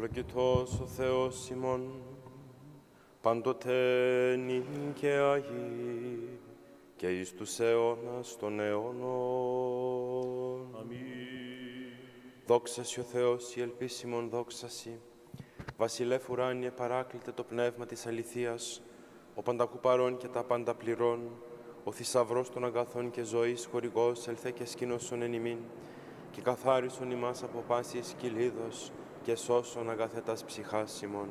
Ευλογητός ο Θεός ημών, πάντοτε νυν και Αγί, και εις τους αιώνας των αιώνων. Αμήν. Δόξα Σοι ο Θεός, η ελπίσιμον δόξα Σοι. Βασιλεύ ουράνιε παράκλητε το πνεύμα της αληθείας, ο πανταχού παρών και τα πάντα πληρών, ο θησαυρός των αγαθών και ζωής χορηγός ελθέ και σκήνωσον εν ημίν, και καθάρισον ημάς από πάσης κυλίδος, και σώσον αγαθέτας ψυχάς ημών.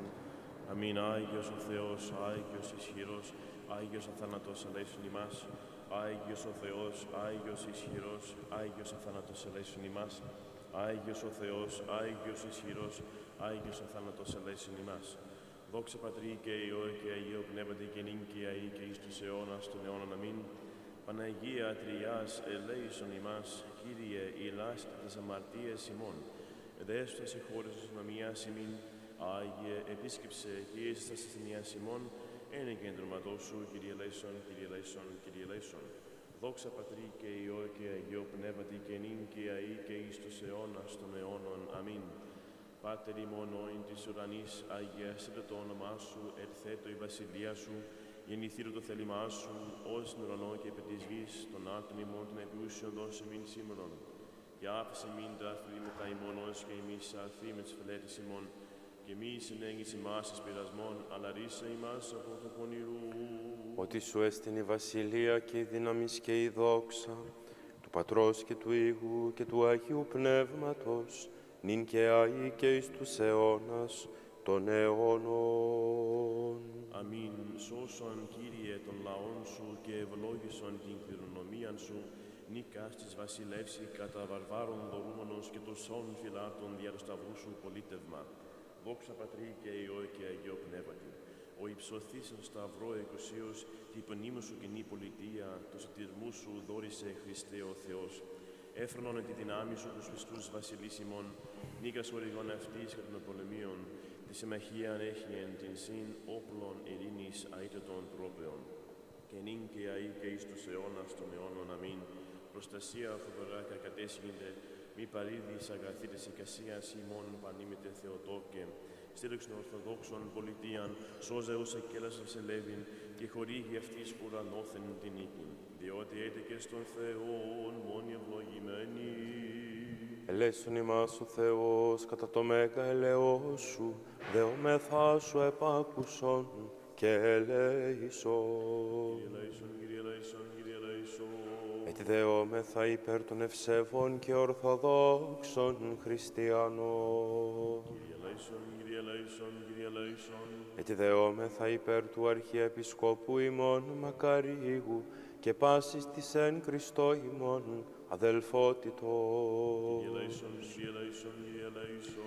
Αμήν. Άγιος ο Θεός, Άγιος ισχυρός, Άγιος αθάνατος ελέησον ημάς. Άγιος ο Θεός, Άγιος ισχυρός, Άγιος αθάνατος ελέησον ημάς. Άγιος ο Θεός, Άγιος ισχυρός, Άγιος αθάνατος ελέησον ημάς. Δόξα Πατρί και Υιό και Αγίο Πνεύματι και νυν και αεί και εις τους αιώνας των αιώνων. Αμήν. Παναγία Τριάς ελέησον ημάς, Κύριε, ηλάστε τις αμαρτίες ημών. Δέστο σε χώρες της νομίας ημίν, Άγιε, επίσκεψε και εις τα ασθενείας ημών, ένα κέντρωματό σου, Κύριε Λέησον, Κύριε Λέησον, Κύριε Λέησον. Δόξα Πατρί και Υιό και Αγίο Πνεύματι και νυν και αεί και εις τους αιώνας των αιώνων. Αμήν. Πάτερ ημών όιν της ουρανής, αγιάσετε το όνομά σου, ερθέτω η βασιλεία σου, γεννηθείτε το θέλημά σου, ως στην ουρανό και επί της γης, των άτων ημών των επιούσιων δώσε μην σήμερον. Και άφησε μην τα αφιλήματα ημών ως και εμείς αρθεί με τις φελέτες ημών, και μη συνέγγιση ημάς εις πειρασμών, αλλά ρίσε ημάς από το πονηρού. Ότι σου έστειν η βασιλεία και η δύναμη και η δόξα του Πατρός και του Υιού και του Αγίου Πνεύματος, νυν και αεί και εις τους αιώνας των αιώνων. Αμήν. Σώσον, Κύριε, των λαών σου και ευλόγησον την κληρονομία σου, νίκας της βασιλεύση κατά βαρβάρων δωρούμενος και των σών φυλάτων δια του σταυρού σου πολίτευμα. Δόξα Πατρί και Υιό και Αγίο Πνεύματι. Ο υψωθής στον σταυρό εκουσίως, την υπονείμου σου κοινή πολιτεία, το σωτηρμού σου δόρισε Χριστέ ο Θεός. Έφρονον τη δυνάμει σου τους πιστούς βασιλείς ημών, νίκας χορηγών αυτής κατά των πολεμίων, τη συμμαχία έχει εν την συν όπλων ειρήνης αΐτε των τρόπεων. Και νυν και αεί και εις τους αιώνας των αιώνων αμήν, προστασία φοβερά κακατέσχυνται, μη παρήδης αγαθή της εικασίας ημών πανήμητε Θεοτόκε, στήριξον Ορθοδόξων πολιτείαν, σώζε ως εκέλας βασιλεύειν και χορήγει αυτής ουρανόθεν την νίκη. Διότι έτεκε στον Θεόν μόνοι ευλογημένοι. Ελέησον ημάς ο Θεός κατά το μέγα ελαιό σου, δεομεθά σου επάκουσον και ελέησον. Κύριε δεόμεθα υπέρ των ευσεβών και ορθοδόξων χριστιανών. Κύριε Λέησον, Κύριε Λέησον, Κύριε Λέησον. Έτσι δεόμεθα υπέρ του Αρχιεπισκόπου ημών Μακαρίγου και πάσης της εν Χριστώ ημών αδελφότητο. Κύριε Λέησον, Κύριε Λέησον, Κύριε Λέησον.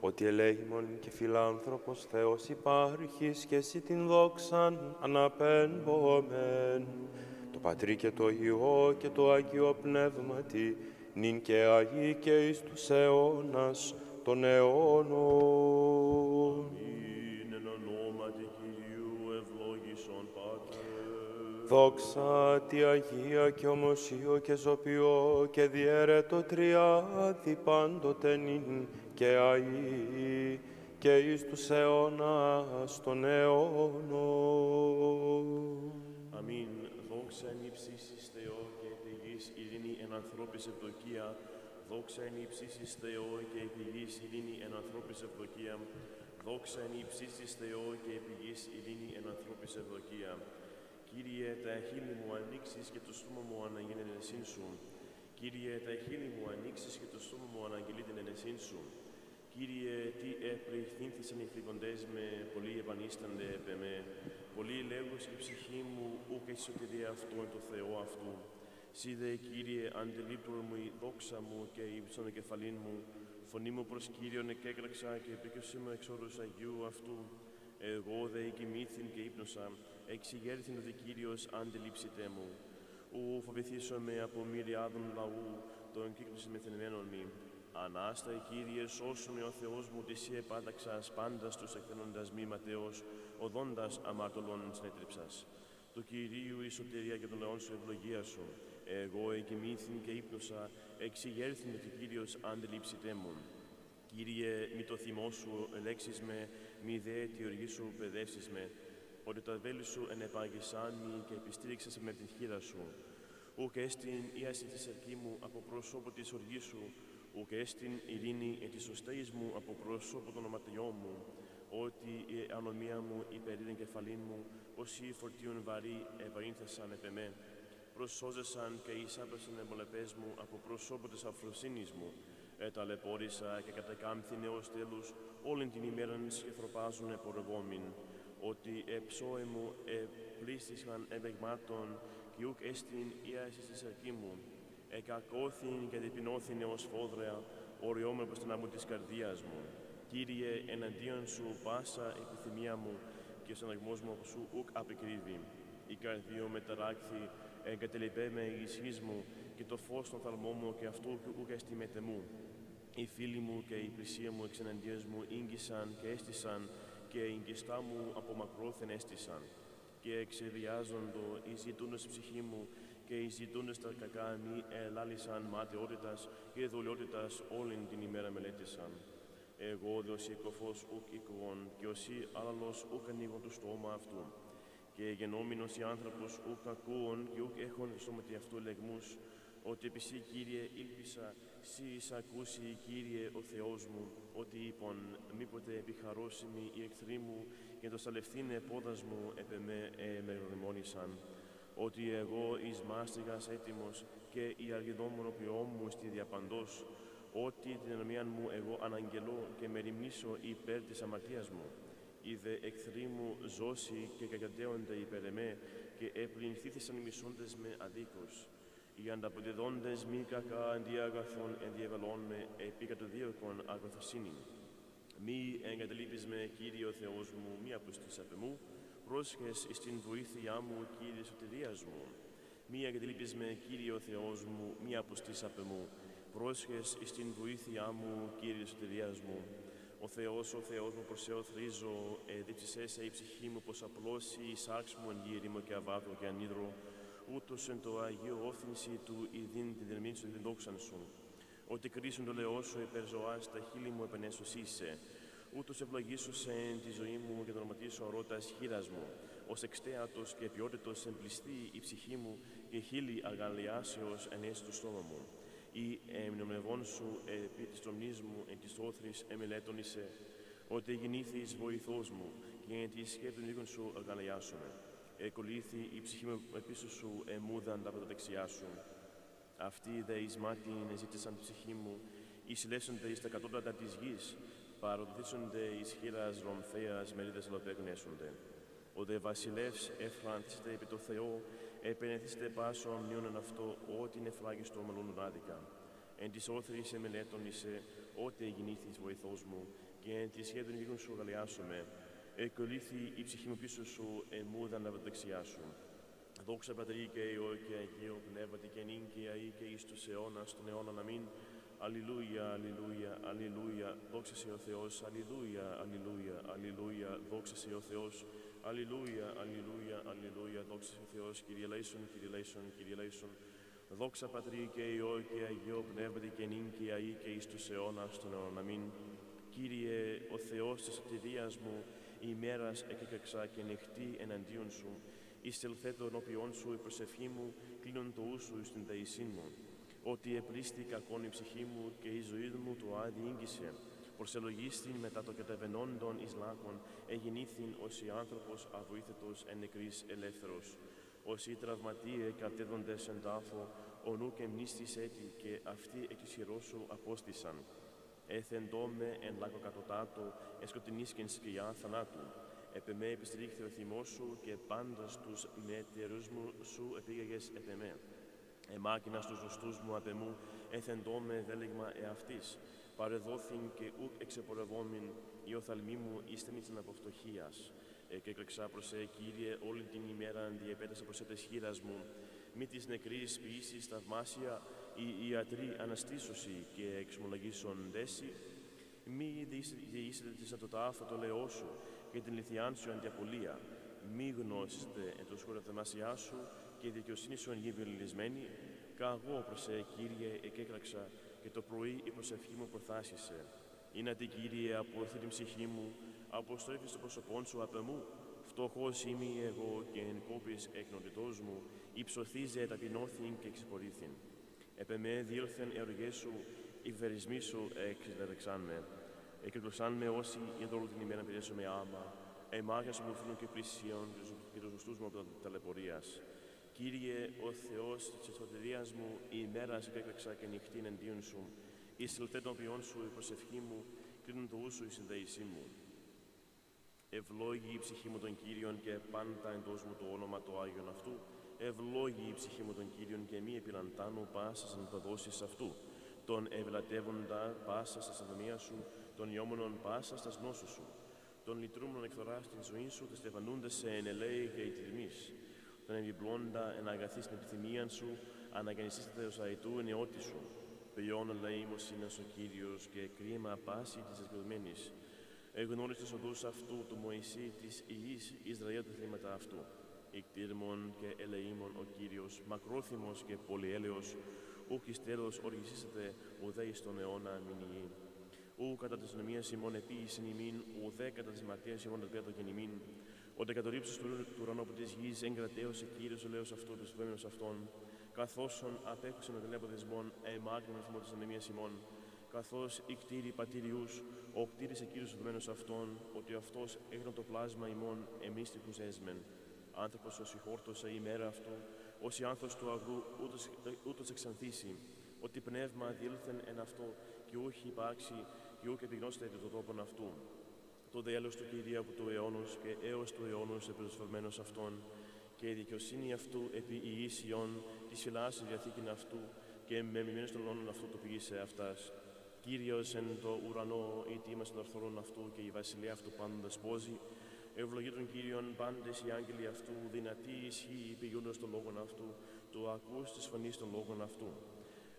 Ότι ελέημον και φιλάνθρωπος Θεός υπάρχεις και εσύ την δόξαν αναπέμβομεν. Το Πατρί και το Υιό και το Άγιο Πνεύματι, νυν και Αγί και εις τους αιώνας των αιώνων. Είναι εν ονόματι Κυρίου ευλόγησον Πάτερ. Δόξα τη Αγία και ομοσίο και ζωπιό και διέρετο τριάδι πάντοτε νυν και αΐ και εις τους αιώνας των αιώνων. Αμήν. Δόξα εν ύψισις Θεό και επί γης ειρήνη εν ανθρώπης ευδοκία. Δόξα εν ύψισις Θεό και επί γης ειρήνη εν ανθρώπης ευδοκία. Δόξα εν ύψισις Θεό και επί γης ειρήνη εν ανθρώπης ευδοκία. Κύριε, τα χείλη μου ανοίξεις και το στόμα μου αναγίνει την εσύν σου. Κύριε, τα χείλη μου ανοίξεις και το στόμα μου αναγγελεί την εσύν σου. Κύριε, τι επληχθήνθησαν οι φρικοντές με, πολλοί επανίστανται επ' εμέ. Πολλοί λέγουν η ψυχή μου, ούκ η σωτηρία αυτού εν το Θεό αυτού. Σύ δε, Κύριε, αντιλήπτωρ μου η δόξα μου και η ύψον κεφαλήν μου. Φωνή μου προς Κύριον εκέκραξα και επίκαιωσή μου εξ όρους Αγίου αυτού. Εγώ δε κοιμήθην και ύπνοσα, εξηγέρθην ότι Κύριος αντιλήψητε μου. Ου φοβηθήσω με από μυριάδων λαού, τον κύκλωση μεθενημένων μη. Ανάστα, Κύριε, σώσου με ο Θεός μου, τη Σύ επάταξας πάντας τους εκθενώντας μη Ματέος, οδόντας αμαρτωλών συνέτριψας. Του Κυρίου η σωτηρία και των λαών σου ευλογία σου. Εγώ εκοιμήθην και ύπνοσα, εξηγέρθην ότι Κύριος αντιλήψητε μου. Κύριε, μη το θυμό σου ελέξεις με, μη δε τη οργή σου παιδεύσεις με, ότι τα βέλη σου ενεπάγησαν και επιστήριξες με την χείρα σου. Ουκ έστιν ίαση της αρκή μου από πρόσωπο της οργής σου, ουκ έστιν ειρήνη εν της σωσταίας μου από πρόσωπο των οματιών μου, ότι η ανομία μου υπερ την κεφαλήν μου, όσοι φορτίων βαρύ ευαρύνθεσαν επ' εμέ. Προσώζεσαν και εισάπεσαν εμπολεπές μου από πρόσωπο της αφροσύνης μου, εταλαιπώρησα και κατεκάμθη νέος τέλους όλην την ημέραν σχεφροπάζουν επορευόμην, ότι εψώε μου επλήστησαν ευεγμάτων και ουκ έστιν ίαση της αρκή μου, εκακώθην και διπινώθην ως φόδρεα, οριόμαι προς την άμμου της καρδίας μου. Κύριε, εναντίον σου πάσα επιθυμία μου και ο συναγμός μου από σου ουκ απεκρίβει. Η καρδία με ταράκθη, εγκατελειπέ με η μου και το φως των θαλμών μου και αυτού ουκ εστιμέται μου. Οι φίλοι μου και η πλησία μου εξεναντίας μου ίγγισαν και έστησαν και η γκιστά μου από μακρόθεν έστησαν και εξεδιάζοντο οι ζητούντες ψυχή μου και οι ζητούντες τα κακά μη ελάλησαν ματαιότητας και δουλειότητας όλην την ημέρα μελέτησαν. Εγώ δε ως οικοφός ουκ οικουών και όσοι άλλος ουκ ανοίγουν το στόμα αυτού και γενόμενος οι άνθρωπος ουκ ακούων και ουκ έχουν σώματι αυτού λεγμούς ότι επί σύ, Κύριε, ήλπισα, σύ ακούσει, Κύριε, ο Θεός μου, ότι είπον, μήποτε επιχαρώσιμη η εχθρή μου και το σαλευθύνε πόδας μου επ' εμέ ε, με ότι εγώ εις μάστιγας έτοιμος και η αργιδόμονο μου στη διαπαντός, ότι την ενωμία μου εγώ αναγγελώ και με ρημνήσω υπέρ της αμαρτίας μου. Είδε εχθροί μου ζώσει και κακιαντέονται υπέρ εμέ και επληνθήθησαν οι μισόντες με αδίκως οι ανταποδιδόντες μη κακά αντί αγαθών ενδιαβαλών με επίκατοδίωκον αγαθοσύνη. Μη εγκαταλείπεις με, Κύριε ο Θεός μου, μη αποστής απ' εμού, πρόσχες εις την βοήθειά μου, Κύριε σωτηρίας μου. Μη εγκαταλείπεις με, Κύριε ο Θεός μου, μη αποστής απ' εμού, πρόσχες εις την βοήθειά μου, Κύριε σωτηρίας μου. Ο Θεός, ο Θεός μου, προς Θεό θρίζω, εδίψησέ η ψυχή μου, πως απλώσει η σάρξ μου εν και αβάτο και ανίδρο, ούτως εν το Αγίο όθυνση του ειδήν την δερμή σου την δόξαν σου. Ότι κρίσουν το λεό σου υπερ ζωάς, τα χείλη μου επενέσωσίσε. Ούτως ευλογήσουσε εν τη ζωή μου και τον ονοματίσω ορώτας χείρας μου. Ως εξτέατος και ποιότητος εμπλιστεί η ψυχή μου και χείλη αγαλιάσεως ενέσει του στόμα μου. Ή εμνομευών σου επί της τρομνής μου εν της όθρης εμελέτωνησε, ότι γεννήθης βοηθός μου και εν της σκέπτων σου αγαλιάσουμε εκολύθη η ψυχή μου πίσω σου εμούδαν τα δεξιά σου. Αυτοί δε εις μάτιν ζήτησαν τη ψυχή μου, εισλέσονται εις τα κατώτατα της γης, παροδίσονται εις χείρας ρομφέας μερίδες ελοπέγνεσονται. Ο δε βασιλεύς εφραντίστε επί το Θεό, επενεθίστε πάσο αμνιώνεν αυτό, ό,τι είναι φράγιστο μελώνουν άδικα. Εν της όθρης εμελέτων είσαι, ό,τι εγινήθης βοηθός μου, και εν της σχέδων σου γαλιάσουμε, εκολύθη η ψυχή μου πίσω σου, εμούδαν από δεξιά σου. Δόξα Πατρί και Υιό και Αγίο Πνεύματι και νυν και αή και εις τους αιώνας των αιώνων αμήν. Αλληλούια, αλληλούια, αλληλούια, δόξα σε ο Θεός, αλληλούια, αλληλούια, αλληλούια, δόξα σε ο Θεός, αλληλούια, αλληλούια, αλληλούια, δόξα σε ο Θεός, Κύριε Λέησον, Κύριε Λέησον, Κύριε Λέησον. Δόξα Πατρί και Υιό και Αγίο Πνεύματι και νυν και αή και εις τους αιώνας των αιώνων αμήν. Κύριε, ο Θεός της σωτηρίας μου, ημέρας εκεκεξά και νυχτή εναντίον σου, εισελθέ τον όπιον σου η προσευχή μου, κλείνον το ούσου στην δεησή μου. Ότι επλήστη κακόν η ψυχή μου και η ζωή μου το άδει ίγγισε. Προσελογίστην μετά το κατεβενόντων εις λάκων, εγινήθην ως η άνθρωπος αβοήθητος εν νεκρής ελεύθερος. Ως οι τραυματίες κατέδοντες εν τάφο, ο νου και μνήστης έτη και αυτοί εκ της σου απόστησαν με εν λάκο κατωτάτο, εσκοτεινής και εν σκιά θανάτου. Επεμέ επιστρίχθη ο θυμός σου και πάντας τους μετερούς μου σου επήγαγες επεμέ. Εμάκινα στους ζωστούς μου απεμού, με δέλεγμα εαυτής. Παρεδόθην και ουκ εξεπορευόμην, η οθαλμή μου ίστεμη την αποφτωχίας. Εκέκλεξα προς σε, Κύριε, όλη την ημέρα αντιεπέτασα προς έτες χείρας μου. Μη της νεκρής ποιήσεις θαυμάσια, η ιατροί αναστήσωση και εξομολογήσεων δέση, μη διήσετε της ατοτάφα το λεό σου και την λιθιάν σου αντιαπολία, μη γνώσετε εν το σχόλιο θεμασιά σου και η δικαιοσύνη σου εν γη καγώ προς σε, Κύριε, εκέκραξα και το πρωί η προσευχή μου προθάσισε. Είναι την Κύριε από την ψυχή μου, αποστρέφεις το πρόσωπόν σου απ' εμού. Φτωχός είμαι εγώ και εν κόπης εκνοτητός μου, υψωθήζε ταπεινώθην και εξυπορήθην. Επ' με διήλθεν εωργές σου, οι βερισμοί σου εξεδεξάν με. Εκεκλωσάν με όσοι για όλη την ημέρα πηρέσω με άμα, εμάγια μου φίλων και πλησίων και τους ζωστούς μου από τα ταλαιπωρίας. Κύριε, ο Θεός της σωτηρίας μου, η ημέρα επέκλεξα και νυχτήν εντίον σου, η συλλητέ των ποιών σου, η προσευχή μου, κλείνουν το ούσου η συνδέησή μου. Ευλόγη η ψυχή μου των Κύριων και πάντα εντός μου το όνομα το Άγιον αυτού. Ευλόγη η ψυχή μου των Κύριων και μη επιλαντάνω πάσα να τα δώσει αυτού. Τον ευλατεύοντα πάσα στα σαδομία σου, τον ιόμονον πάσα στα νόσου σου. Τον λυτρούμενον εκθορά στην ζωή σου, τα στεφανούνται σε ενελέη και ητηρμής. Τον εμπιπλώντα εν αγαθή στην επιθυμία σου, αναγεννησίστε ω αετού ενεώτη σου. Ποιόν ελεήμος είναι ο Κύριος και κρίμα πάση της εσπεδμένης. Εγνώρισε τους οδούς αυτού του Μωυσή της Ιης Ισραήλ τα θύματα αυτού. Ικτήρμον και ελεήμον ο Κύριος, μακρόθυμος και πολυέλεος, ουκ εις τέλος οργισίσετε ουδέ εις τον αιώνα μηνιή. Ου κατά της νομίας ημών επίησιν ημίν, ουδέ κατά της μαρτίας ημών το και ημίν. Ότε κατορύψεις του ουρανού από της γης, εγκρατέωσε Κύριος ο λέος αυτού, του αυτών, καθόσον απέκουσαν με τον δεσμών εμάκρυνον θυμός της ανεμίας ημών, καθώς οι κτίροι πατήριους, ο κτίρης εκείνος δεδομένος αυτών, ότι αυτός έγινε το πλάσμα ημών εμίστικους έσμεν. Άνθρωπος ως η η μέρα αυτού, ως η άνθος του αγρού ούτως, ούτως εξανθήσει, ότι πνεύμα διήλθεν εν αυτό και ούχι υπάρξει και ούχι επιγνώστε το τόπον αυτού. Το δέλος του Κυρία από του αιώνος και έως του αιώνος επιδοσφαλμένος αυτών, και η δικαιοσύνη αυτού επί ιήσιον της φυλάς της διαθήκη αυτού και με μημένες των λόγων αυτού το πήγε σε αυτάς. Κύριος εν το ουρανό, η τίμα των αρθρών αυτού και η βασιλεία αυτού πάντα δεσπόζει. Ευλογεί τον Κύριον πάντες οι άγγελοι αυτού, δυνατή ισχύ πηγούντας των λόγων αυτού, το ακούς της φωνής των λόγων αυτού.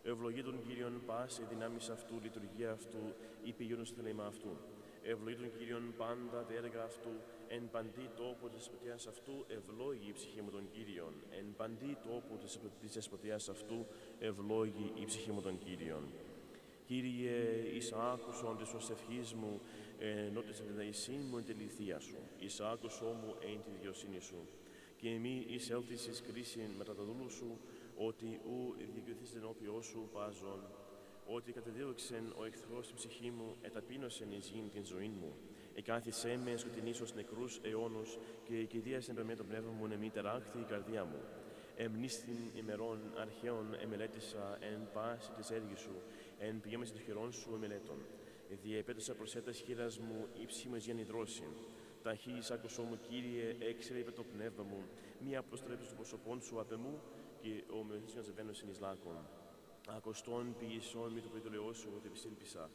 Ευλογεί τον Κύριον πάση δυνάμεις αυτού, λειτουργία αυτού, ή πηγούντας στο θέμα αυτού. Ευλογεί τον Κύριον πάντα τα έργα αυτού, εν παντή τόπο της εσποτιάς αυτού ευλόγει η ψυχή μου των Κύριων. Εν παντή τόπο της εσποτιάς αυτού ευλόγει η ψυχή μου των Κύριων. Κύριε, εις άκουσον της προσευχής μου, ενώ της ευδαϊσή μου εν τεληθεία σου. Εις άκουσον μου εν τη δικαιοσύνη σου. Και μη εις έλθεις εις κρίση μετά τα δούλου σου, ότι ου δικαιωθείς την όποιό σου πάζον, ότι κατεδίωξεν ο εχθρός την ψυχή μου, εταπείνωσεν εις γήν την ζωή μου. Εκάθισέ με σκοτεινή ω νεκρούς αιώνους και η κηδεία με το πνεύμα μου μη τεράχθη η καρδιά μου. Εμνίστην ημερών αρχαίων εμελέτησα εν πάση της έργης σου, εν πηγέμεση των χειρών σου εμελέτων. Διεπέτωσα προσέτα χείρας μου ύψη με γεννητρώσει. Ταχύ άκουσό μου, κύριε, έξερε είπε το πνεύμα μου, μία αποστρέψη του προσωπών σου απ' εμού και ο μεωθή να συν λάκων. Ακοστών ποιησών μη το προειδολαιό σου, ότι επισήλπισα.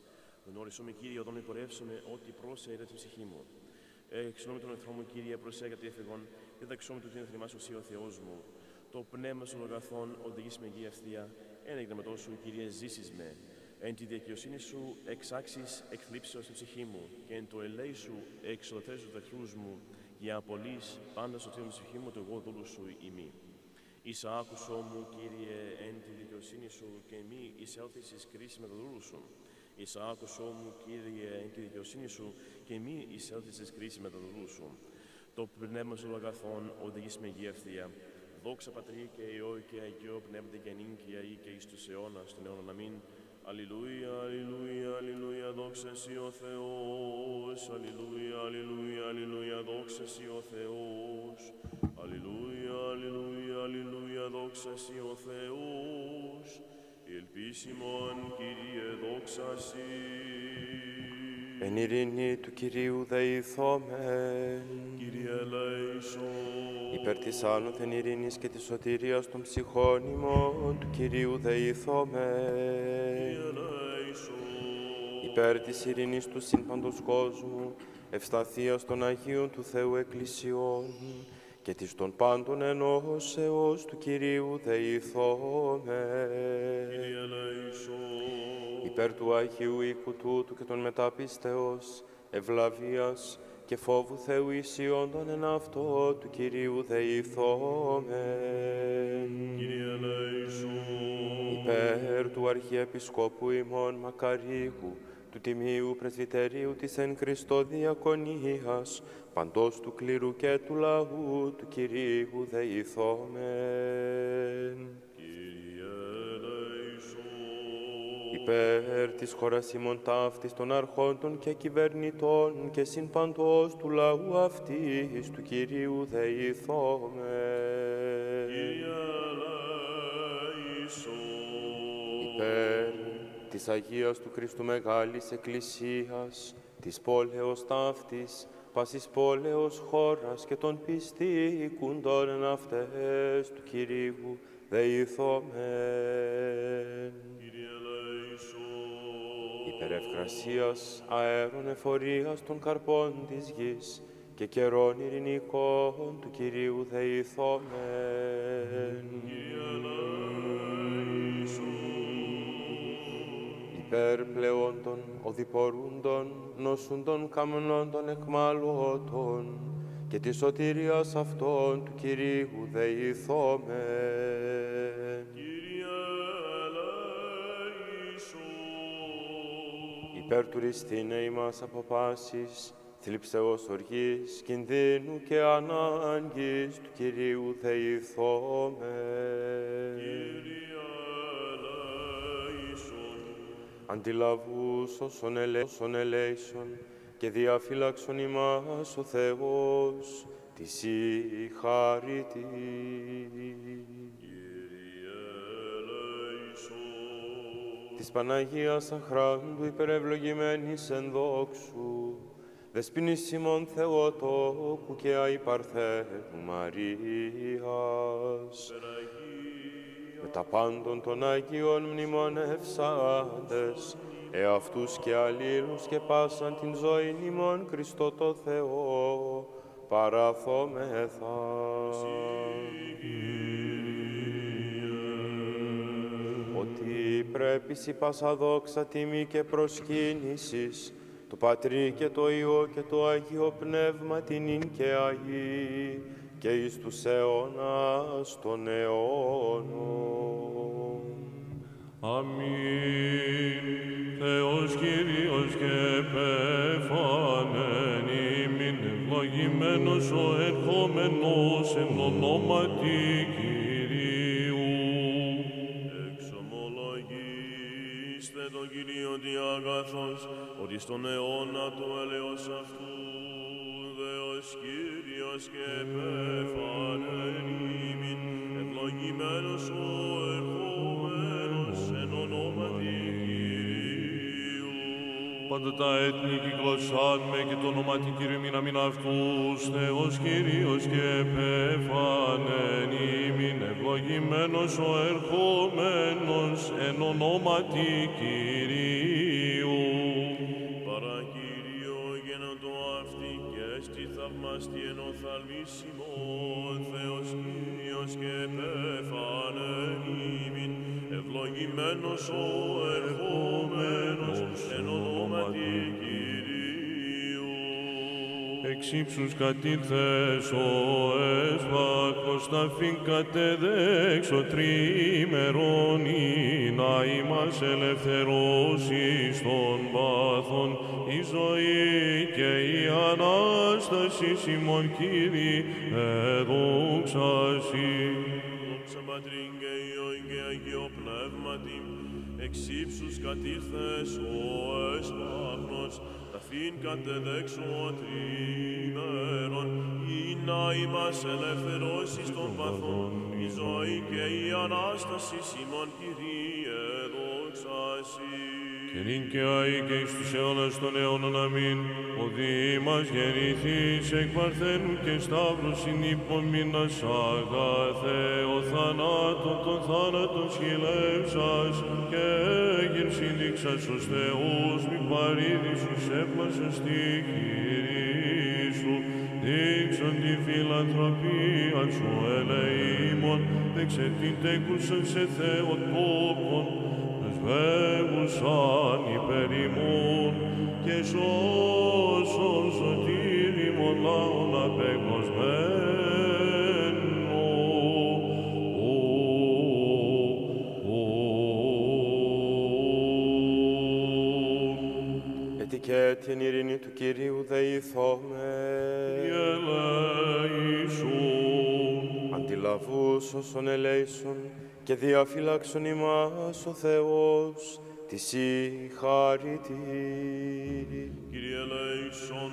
Γνώρισομαι, Κύριε, όταν υπορεύσομαι ότι πρόσερε την ψυχή μου. Εξονόμη τον εχθρό μου, Κύριε, προσέγα τη εφηγών, και δεξόμη του την θρημάς σου, ο Θεός μου. Το πνεύμα σου λογαθών οδηγεί με γη ευθεία, ένεγνε με τόσο, Κύριε, ζήσεις με. Εν τη δικαιοσύνη σου εξάξει εκθλίψεως στην ψυχή μου, και εν το ελέη σου εξολοθρέ του δεχτού μου, για απολύς πάντα στο τέλο ψυχή μου, το εγώ δούλου σου ημί. Ίσα άκουσό μου, Κύριε, εν τη δικαιοσύνη σου, και μη εισέλθει ει κρίση με το δούλου σου. Εις άκουσό μου, Κύριε, εν τη δικαιοσύνη σου και μη εισέλθεις της κρίσης με τον δούλου σου. Το πνεύμα σου αγαθών οδηγείς με γη ευθεία. Δόξα Πατρί και Υιό και Αγίο Πνεύμα και νυν και αή και εις τους αιώνας, τον αιώνα να μην. Αλληλούια, αλληλούια, αλληλούια, δόξα εσύ ο Θεός. Αλληλούια, αλληλούια, αλληλούια, δόξα εσύ ο Θεός. Αλληλούια, αλληλούια, αλληλούια, δόξα εσύ ο Θεός ελπίσιμον Κύριε δόξα Σύ. Εν ειρήνη του Κυρίου δεηθόμεν. Κύριε ελέησον. Υπέρ της άνωθεν ειρήνης και της σωτηρίας των ψυχών ημών του Κυρίου δεηθόμεν. Κύριε ελέησον. Υπέρ της ειρήνης του σύμπαντος κόσμου, ευσταθίας των Αγίων του Θεού Εκκλησιών, και της των πάντων ενώσεως του Κυρίου δεηθώμε. Υπέρ του Αγίου οίκου τούτου και των μεταπίστεως, ευλαβίας και φόβου Θεού ισιόντων εν αυτό του Κυρίου δεηθώμε. Υπέρ του Αρχιεπισκόπου ημών Μακαρίου, του Τιμίου Πρεσβυτερίου της εν Χριστώ Διακονίας, παντός του κλήρου και του λαού του Κυρίου δεηθόμεν. Υπέρ της χώρας ημών ταύτης των αρχόντων και κυβερνητών και συν παντός του λαού αυτής του Κυρίου δεηθόμεν. Κύριε ελέησον. Υπέρ της Αγίας του Χριστού Μεγάλης Εκκλησίας, της πόλεως ταύτης, πάσης πόλεως χώρας και των πιστήκουντων εν αυτές του Κυρίου δεηθόμεν. Κύριε ελέησον. Υπερευκρασίας αέρων εφορίας των καρπών της γης και καιρών ειρηνικών του Κυρίου δεηθόμεν. υπερπλεόντων, οδηπορούντων, νοσούντων καμνόντων εκμαλώτων και τη σωτηρίας αυτών του Κυρίου δεηθόμεν. Υπέρ του ρηστήνε ημάς από πάσης, θλιψεώς οργής, κινδύνου και ανάγκης του Κυρίου θεηθόμεν. Κύριε ελέησον. Αντιλαβούς όσων ελέ- όσων ελέησον και διαφύλαξον ημάς ο Θεός της η χάρητη. Κύριε της Παναγίας Αχράντου υπερευλογημένης εν δόξου, δεσποινής ημών Θεοτόκου και αϊ Παρθένου Μαρίας, με τα πάντων των Αγίων μνημονεύσαντες, εαυτούς και αλλήλους και πάσαν την ζωή ημών Χριστό το Θεό, παραθόμεθα. Πρέπει σοι πάσα δόξα τιμή και προσκύνησης το Πατρί και το Υιό και το Αγίο Πνεύμα την ίν και Αγί και εις τους αιώνας των αιώνων. Αμήν. Θεός Κύριος και πεφανέν ημίν ευλογημένος ο ερχόμενος εν ονόματι τον Κύριο τι αγαθός, ότι στον αιώνα του έλεος αυτού, Δεός Κύριος και πεφανέν ημίν, ευλογημένος ο ερχόμενος Πάντα τα έθνη κυκλωσάν με και το όνομα του Κύριου μην αμήν αυτούς, Θεός Κύριος και πεφανέν ημίν ευλογημένος ο ερχόμενος εν ονόματι Κυρίου. Παρακύριο γένοντο αυτή και στη θαυμαστή εν ο θαλμίσιμον Θεός Κύριος και πεφανέν ημίν ευλογημένος ο ερχόμενος εν ονόματι Εξ ύψους κατήλθες ο έσβακος ταφήν κατεδέξω τρίμερον να ημάς ελευθερώσεις των πάθων η ζωή και η Ανάσταση ημών Κύριε εδόξασι. Δόξα Πατρίν και Υιόν και Αγίο Πνεύματι, εξ ύψους κατήρθες ο έσπαχνος, ταφήν κατεδέξω τριμέρων, ή να ημάς ελευθερώσεις των παθών, η ζωή και η Ανάσταση ημών Κυρίε δόξασι. Και νυν και αεί και εις τους αιώνας των αιώνων αμήν, ο Δήμας γεννηθείς εκ Παρθένου και Σταύρου συνυπομείνας αγαθέ, ο θανάτων των θάνατων σχηλεύσας και έγερση δείξας ως Θεός μη παρήδησους έπλασας στη χειρή σου, δείξον τη φιλανθρωπία σου ελεήμων, δέξε την τέκουσαν σε Θεοτόπων, Πρεσβεύουσαν υπέρ ημών και σώσον σωτήριμον λαόν απεγνωσμένο. την ειρήνη του Κυρίου δεηθώμε. Ελέησον. Αντιλαβούς όσων ελέησον και διαφυλάξον ημάς ο Θεός της η χάρητη. Κύριε ελέησον.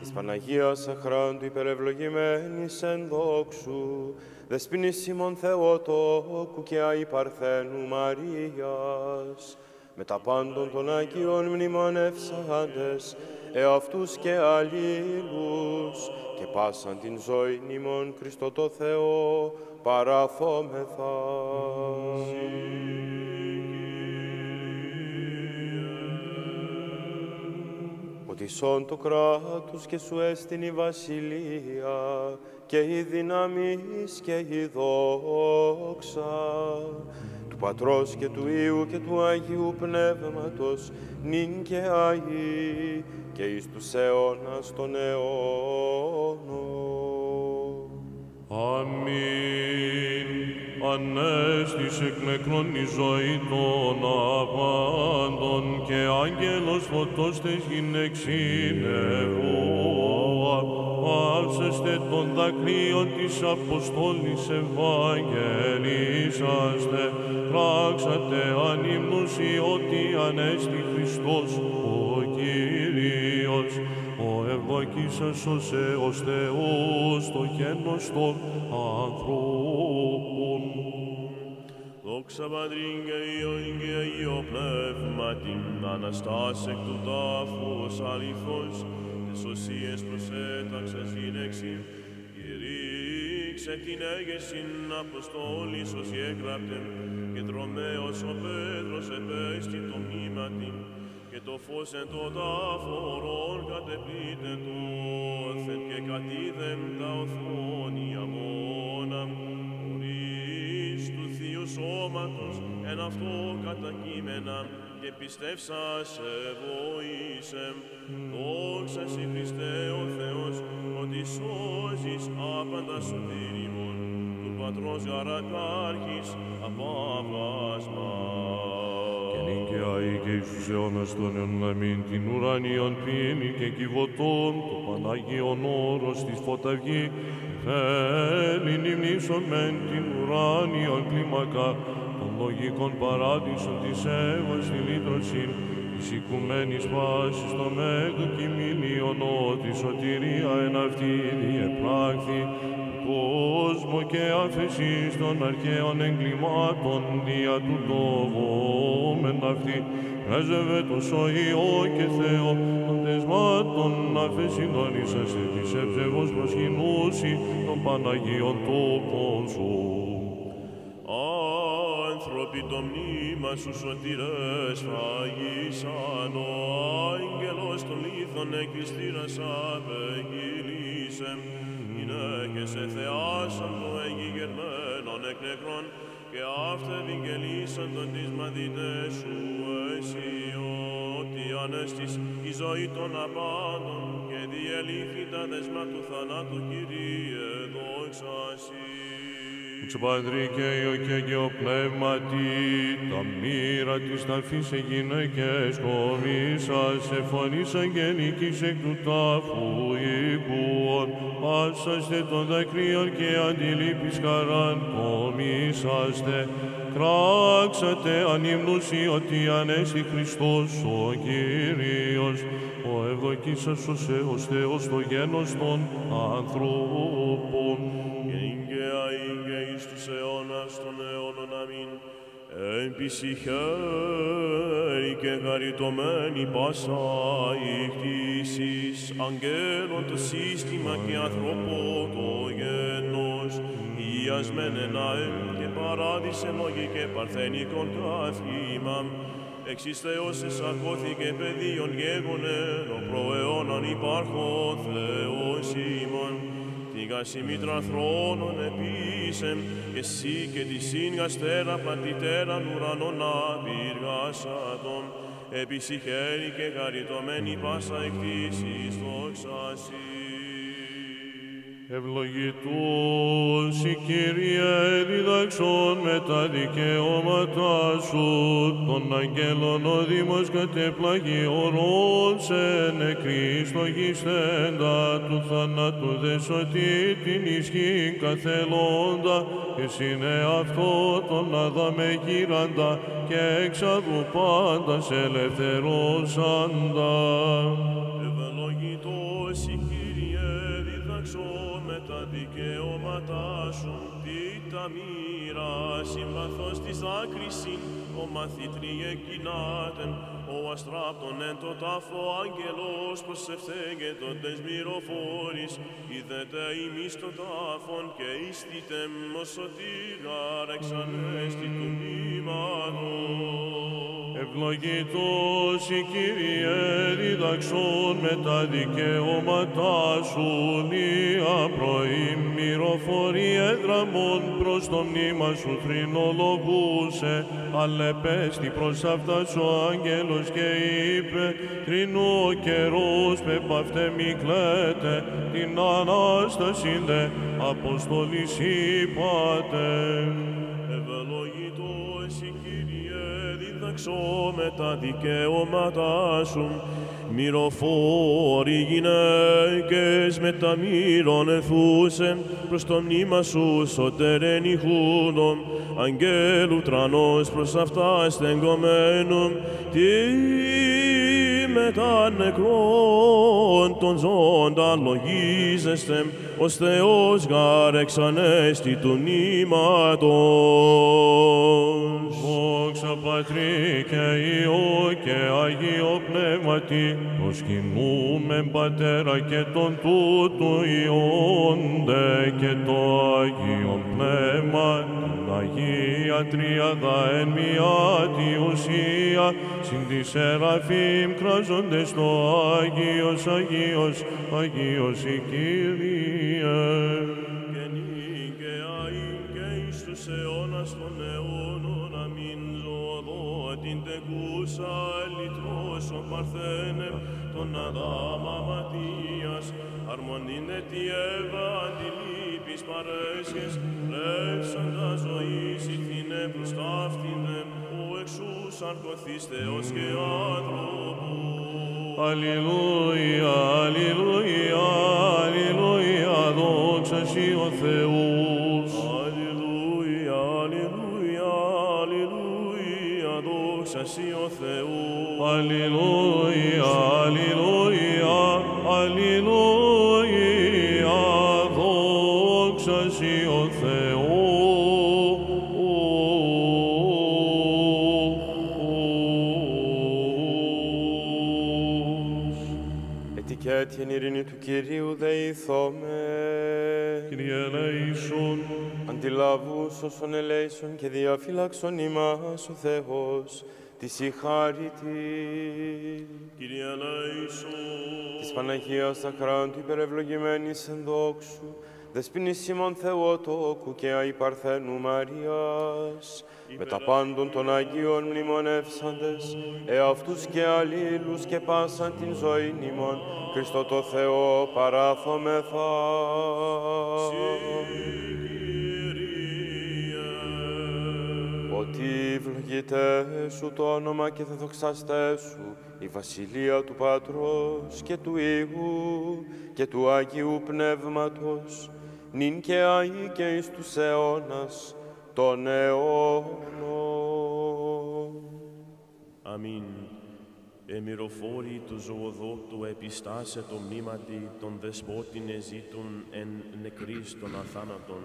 Της Παναγίας αχράντου υπερευλογημένης εν δόξου, δεσποινής ημών Θεοτόκου και αϊ Παρθένου Μαρίας, με τα πάντων των Αγίων μνημονεύσαντες, εαυτούς και αλλήλους, και πάσαν την ζωή ημών Χριστό το Θεό, παραθόμεθα. ότι σών του κράτους και σου έστειν η βασιλεία και η δύναμις και η δόξα του Πατρός και του Υιού και του Αγίου Πνεύματος νυν και Αγί και εις τους αιώνας των αιώνων. Αμήν. Ανέστης εκ νεκρών η ζωή των απάντων και άγγελος φωτός τες γυναιξίνευω. Άψεστε των δακρύων της Αποστόλης Ευαγγελίσαστε, πράξατε ανυμνούσι ότι ανέστη Χριστός ο Κύριος, ο ευδοκίσας ως Θεός Θεός, το γένος των ανθρώπων. Δόξα Πατρήν και Υιόν και Αγίο Πνεύματιν, Αναστάς εκ του τάφους αληθώς, τες σωσίες προσέταξας γυναίξιν, κηρύξε την έγεσιν Αποστόλης ως έγραπτεν, και δρομέως ο Πέτρος επέστη το μήματιν, και το φως εν το τάφορον κατεπλήτεν το όθεν και κατήδεν τα οθόνη αμόνα, χωρίς του Θείου σώματος εν αυτό κατακείμενα και πιστεύσα σε βοήσεμ. Δόξα σοι Χριστέ ο Θεός, ότι σώζεις άπαντα σωτήριμον, του Πατρός Γαρακάρχης απάβασμας. Και νίκαια ή και εις τους αιώνας των αιώνων αμήν την ουρανίον πίνη και κυβωτών, το Παναγίον όρος της φωταυγή, θέλει νυμνήσον μεν την ουράνιον κλίμακα, των λογικών παράδεισων της Εύας τη λύτρωση, της οικουμένης πάσης το μέγο κοιμήλιον, ότι σωτηρία εν αυτή διεπράχθη, κόσμο και άφεσης των αρχαίων εγκλημάτων δια του λόγου μεν αυτή πρέσβευε το σοϊό και Θεό των τεσμάτων άφεση των ίσασε της εψευός προσκυνούσι των Παναγίων τόπων σου. Άνθρωποι το μνήμα σου σωτηρές φαγήσαν, ο άγγελος των λίθων εκκληστήρας απεγγύλισεν. Γυναίκες εθεάσαν το εγγυγερμένον εκ νεκρών και αύτε ευηγγελίσαν τον τις μαθητές σου εσύ ότι ανέστης η ζωή των απάντων και διελήφθη τα δεσμά του θανάτου Κύριε δόξα Συ. Του Πατρί και Υιό και Αγίο Πνεύματι, τα μοίρα της ταφής σε γυναίκες κομίσας, σε φωνής αγγελικής εκ του τάφου οίκουον, πάσαστε των δακρύων και αντιλήπης χαράν κομίσαστε, κράξατε ανυμνούσι ότι ανέστη Χριστός ο Κύριος, ο ευδοκίσας ο Θεός Θεός το γένος των ανθρώπων. και ίγκαια ίγκαι εις τους αιώνας των αιώνων αμήν. Εμπισυχαίρη και χαριτωμένη πάσα η κτήσης, αγγέλων το σύστημα και ανθρώπο το γένος, ιασμέν ενάεμ και παράδεισε λόγοι και παρθενικών καθήμαμ, εξ Θεός εσακώθηκε παιδίον γέγονεν, ο προαιώνων υπάρχον Θεός ημών, την γασιμήτρα θρόνων επίσεμ, και εσύ και τη σύγκαστέρα πλατητέραν ουρανών απειργάσατον, επισυχαίρη και χαριτωμένη πάσα εκτίσεις δόξα Συ. Ευλογητούς η Κύριε διδαξών με τα δικαιώματά σου, των αγγέλων ο Δήμος κατεπλαγεί ορών σε νεκρή στογιστέντα του θανάτου δε σωτή την ισχύ καθελώντα και συνε αυτό τον αδαμε γύραντα και εξαδού πάντα σε ελευθερώσαντα. Ευλογητός η Κύριε διδαξών με τα δικαιώματά σου, τι τα μοίρα συμπαθώς της άκρησιν, ο μαθήτριε κοινάτεν, ο αστράπτον εν το τάφο άγγελος προσευθέγετον τες μυροφόρης, είδετε ημείς το τάφον και ίστητε ως σωτήγαρ εξανέστη του νήματος. Ευλογητός η Κύριε διδαξών με τα δικαιώματά σου νία πρωί μυροφορεί έδραμον προς το μνήμα σου θρηνολογούσε αλεπέστη προς αυτά ο άγγελος και είπε θρηνού ο καιρός πεπαυτέ μη κλαίτε την Ανάσταση δε Αποστολής είπατε. Ευλογητός η Κύριε διδαξώ με τα δικαιώματά σου, μυροφόροι γυναίκες με τα μύρων εθούσεν προς το μνήμα σου σωτερεν ηχούντον, αγγέλου τρανός προς αυτά στεγγωμένων, τι με τα νεκρών των ζώντων λογίζεστε, ως Θεός γαρ εξανέστη του νήματος. Δόξα Πατρί και Υιό και Αγίο Πνεύματι, το σκηνούμε Πατέρα και τον τούτου Υιόντε και το Αγίο Πνεύμα, την Αγία Τριάδα εν μιάτη ουσία, συν της Σεραφείμ κράζονται στο Άγιος, Αγίος, Αγίος η Κύριε. Και νυν και αΐ και εις τους αιώνας των αιώνων αμήν ζωοδό την τεκούσα λυτρώσω παρθένε τον Αδάμα Ματίας αρμονίνε τη Εύα αντιλήπης παρέσχες ρεύσαντα ζωής ηθήνε προς ταύτινε ο εξούς αρκωθείς Θεός και άνθρωπος Αλληλούια, Αλληλούια, Αλληλούια, δόξα Σοι ο Θεούς. Εν ειρήνη του Κυρίου δεηθώμε. Κύριε ελέησον, Αντιλαβούς όσων ελέησον και διαφύλαξον ημάς ο Θεός, της η χάρη Κύριε ελέησον. της Παναγίας Αχράντου υπερευλογημένης εν δόξου, δεσποινής ημών Θεοτόκου και αϊ Παρθένου Μαρίας, με τα πάντων των Αγίων μνημονεύσαντες, εαυτούς και αλλήλους και πάσαν την ζωή ημών, Χριστό το Θεό παράθομεθα. Ότι ευλογητέ σου το όνομα και θα δοξαστέ σου η βασιλεία του Πατρός και του Υιού και του Αγίου Πνεύματος, νυν και αεί και εις τους αιώνας των αιώνων. Αμήν. Εμυροφόροι του ζωοδότου επιστάσε το μνήματι των δεσπότην εζήτων εν νεκρής των αθάνατων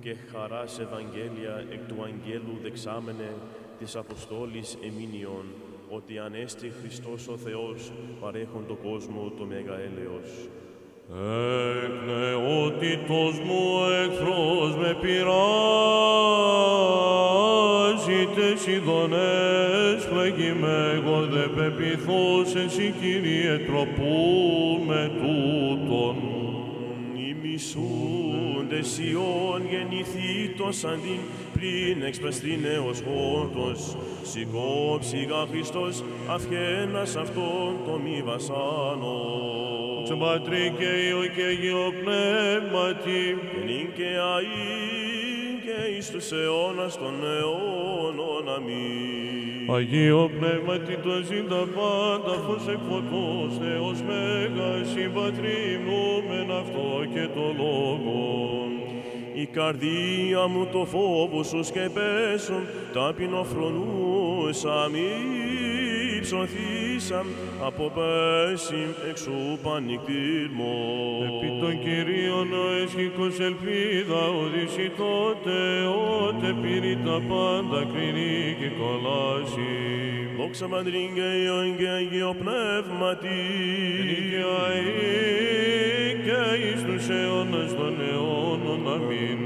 και χαράς Ευαγγέλια εκ του Αγγέλου δεξάμενε της Αποστόλης εμήνιον ότι ανέστη Χριστός ο Θεός παρέχον το κόσμο το μέγα έλεος. Εκ νεότητος μου εχθρός με πειράζει τες ειδονές πλέγει με εγώ δε πεπιθώς εσύ Κύριε τροπού με τούτον. Ημισούντες Ιών γεννηθήτως αντίν πριν εξπραστήνε ο σκότος. Σηκώ ψηγά Χριστός αυχένας αυτόν το μη βασάνο. Δόξα Πατρί και Υιό και Αγίο Πνεύματι, και νυν και αΐ και εις τους αιώνας των αιώνων. Αμήν. Αγίο Πνεύματι το ζήντα πάντα φως εκ φωτός, Θεός Μέγας συμπατριμνούμεν αυτό και το λόγον. Η καρδία μου το φόβο σου σκεπέσον, ταπεινό φρονούσα μη ψωθήσαμ, από πέσιμ εξού πανικτήρμο. Επί των Κυρίων ο έσχικος ελπίδα οδύσει τότε, ότε πήρει τα πάντα κρίνει και κολλάσει. Δόξα Πατρήν και Υιόν και Αγίο Πνεύματι. Και αεί και εις τους αιώνας των αιώνων. Αμήν.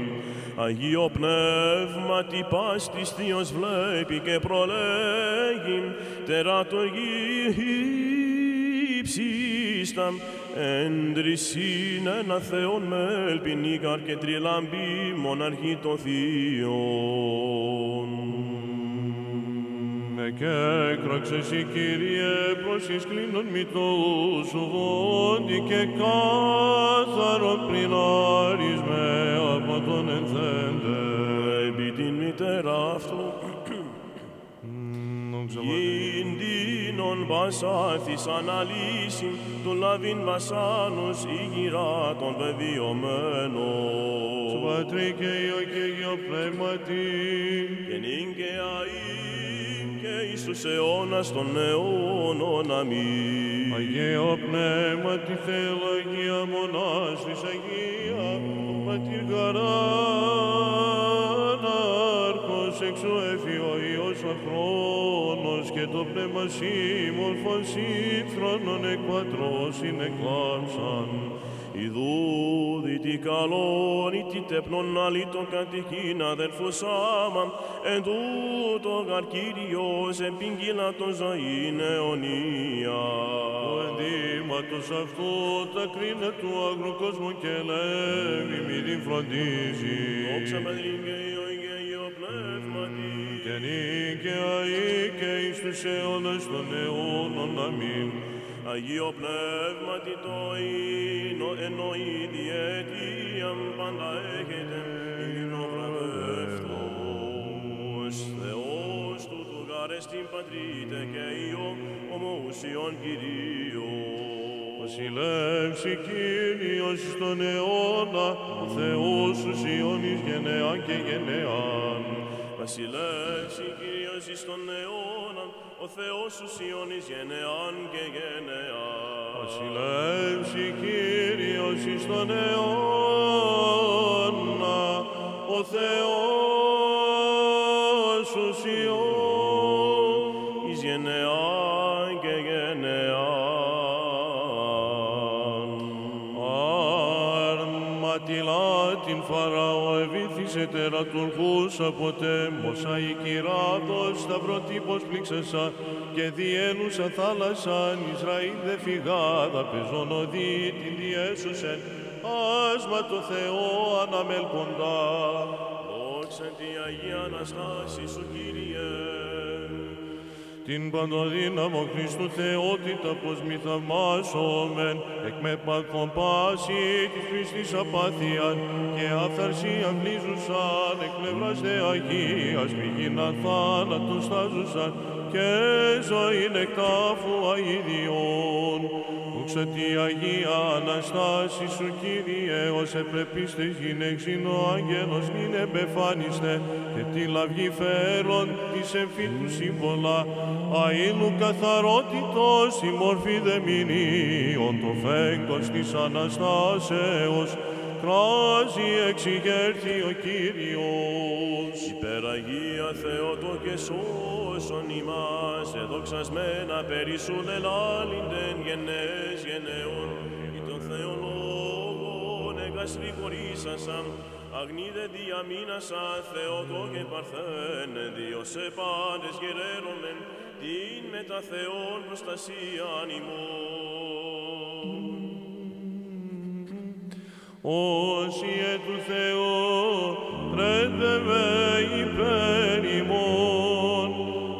Αγίο Πνεύματι πας της Θείος βλέπει και προλέγει τερατοργή ψήστα έντρησιν ένα Θεόν με ελπινίκαρ και τριλαμπή μοναρχή των Θείων. Με και έκραξες η Κύριε προς εις κλίνων μητώου σου βόντι και κάθαρο πριν άρισμε από τον ενθέντε. Επί την μητέρα αυτού Δόξα Πατρί. Ινδύνων βασάθης αναλύσιν του λαβήν βασάνους η γυρά των Δόξα πεδιωμένων. Πατρί και Υιό και Αγίο Πνεύματι. Και νυν και αΐ και εις τους αιώνας των αιώνων αμήν. Αγίο Πνεύμα τη θεολογία μονάς της Αγία, Πατήρ Καράναρχος εξω έφη ο Υιός αχρόνος και το πνεύμα σύμμορφον σύγχρονον εκ πατρός συνεκλάμψαν. Ιδού δι καλόν ή τι τεπνον αλήτων κατοικήν αδερφός άμα, εν τούτο γαρ Κύριος επίγγυλα το ζωήν αιωνία. Ο ενδύματος αυτού τα κρίνα του άγνου κόσμου και λέβη μη την φροντίζει. Δόξα Πατρί και Υιό και Αγίο Πνεύματι. και νίκαια αεί και εις τους αιώνας των αιώνων. Αμήν. Αγίο Πνεύματι το ίνο εννοεί διαιτίαν πάντα έχετε ειρηνοβραβευτός Θεός του του γαρεστήν πατρίτες και Υιό ομοουσιον Κυρίω. Βασιλεύσει Κύριος εις τον αιώνα, ο Θεός σου Σιώνης γενεάν και γενεάν. Βασιλεύσει Κύριος εις τον αιώνα, ο Θεός σου Σιώνης γενεάν και γενεάν. Βασιλεύσει Κύριος εις τον αιώνα, ο Θεός σου Σιών. εις γενεάν και γενεάν. Αρματιλά την Φαραώ εβήθησε τερατουργούς από τέμος Αϊκυράτος σταυροτύπος πλήξεσα και διένουσα θάλασσαν Ισραήλ δε φυγάδα πεζόν οδή την διέσωσεν άσμα το Θεό αναμελκοντά. Δόξα τη Αγία Αναστάση σου, Κύριε. Την παντοδύναμο Χριστού Θεότητα πως μη θαυμάσομεν εκ με παθόν πάση της πίστης απάθειαν και αυθαρσία βλίζουσαν εκ πλευράς δε Αγίας μη γίναν θάνατον στάζουσαν και ζωήν εκ τάφου αηδιών. Δόξα τη Αγία Αναστάση σου Κύριε, ως επρεπίστες γυναίξιν ο άγγελος μην εμπεφάνιστε και τη λαυγή φέρον της εμφύτου σύμβολα αήλου καθαρότητος η μορφή δε μηνύων το φέγγος της Αναστάσεως κράζει εξηγέρθη ο Κύριος. Υπεραγία Θεότο και σώσον ημάς, εδοξασμένα περί σου δε λάλιντεν γενές γενεών, ή των θεολόγων εγκαστρή χωρίσασαν, αγνίδε διαμήνασα Θεότο και παρθένε, δύο σε πάντες γεραίρομεν, την μετα Θεόν προστασίαν ημών. Όσιε του Θεού πρέτευε υπέρ ημών,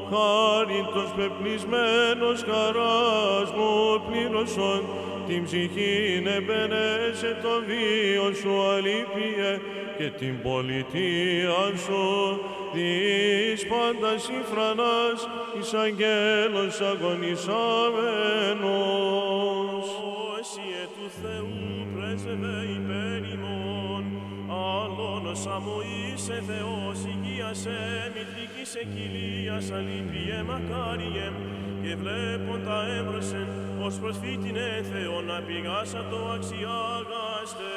χάριτος πεπλισμένος χαράς μου πλήρωσον την ψυχήν εμπενέσε το βίο σου αλήπιε και την πολιτεία σου δις πάντα συμφρανάς εις αγγέλος αγωνισάμενος. Όσιε του Θεού πρέσβευε υπέρ ημών, άλλον σαμού είσαι Θεός υγείασε μητρικής εκκυλίας αλήπιε μακάριε και βλέπον τα έμπροσεν ως προσφύτην Θεό να πηγάσα το αξιάγαστε.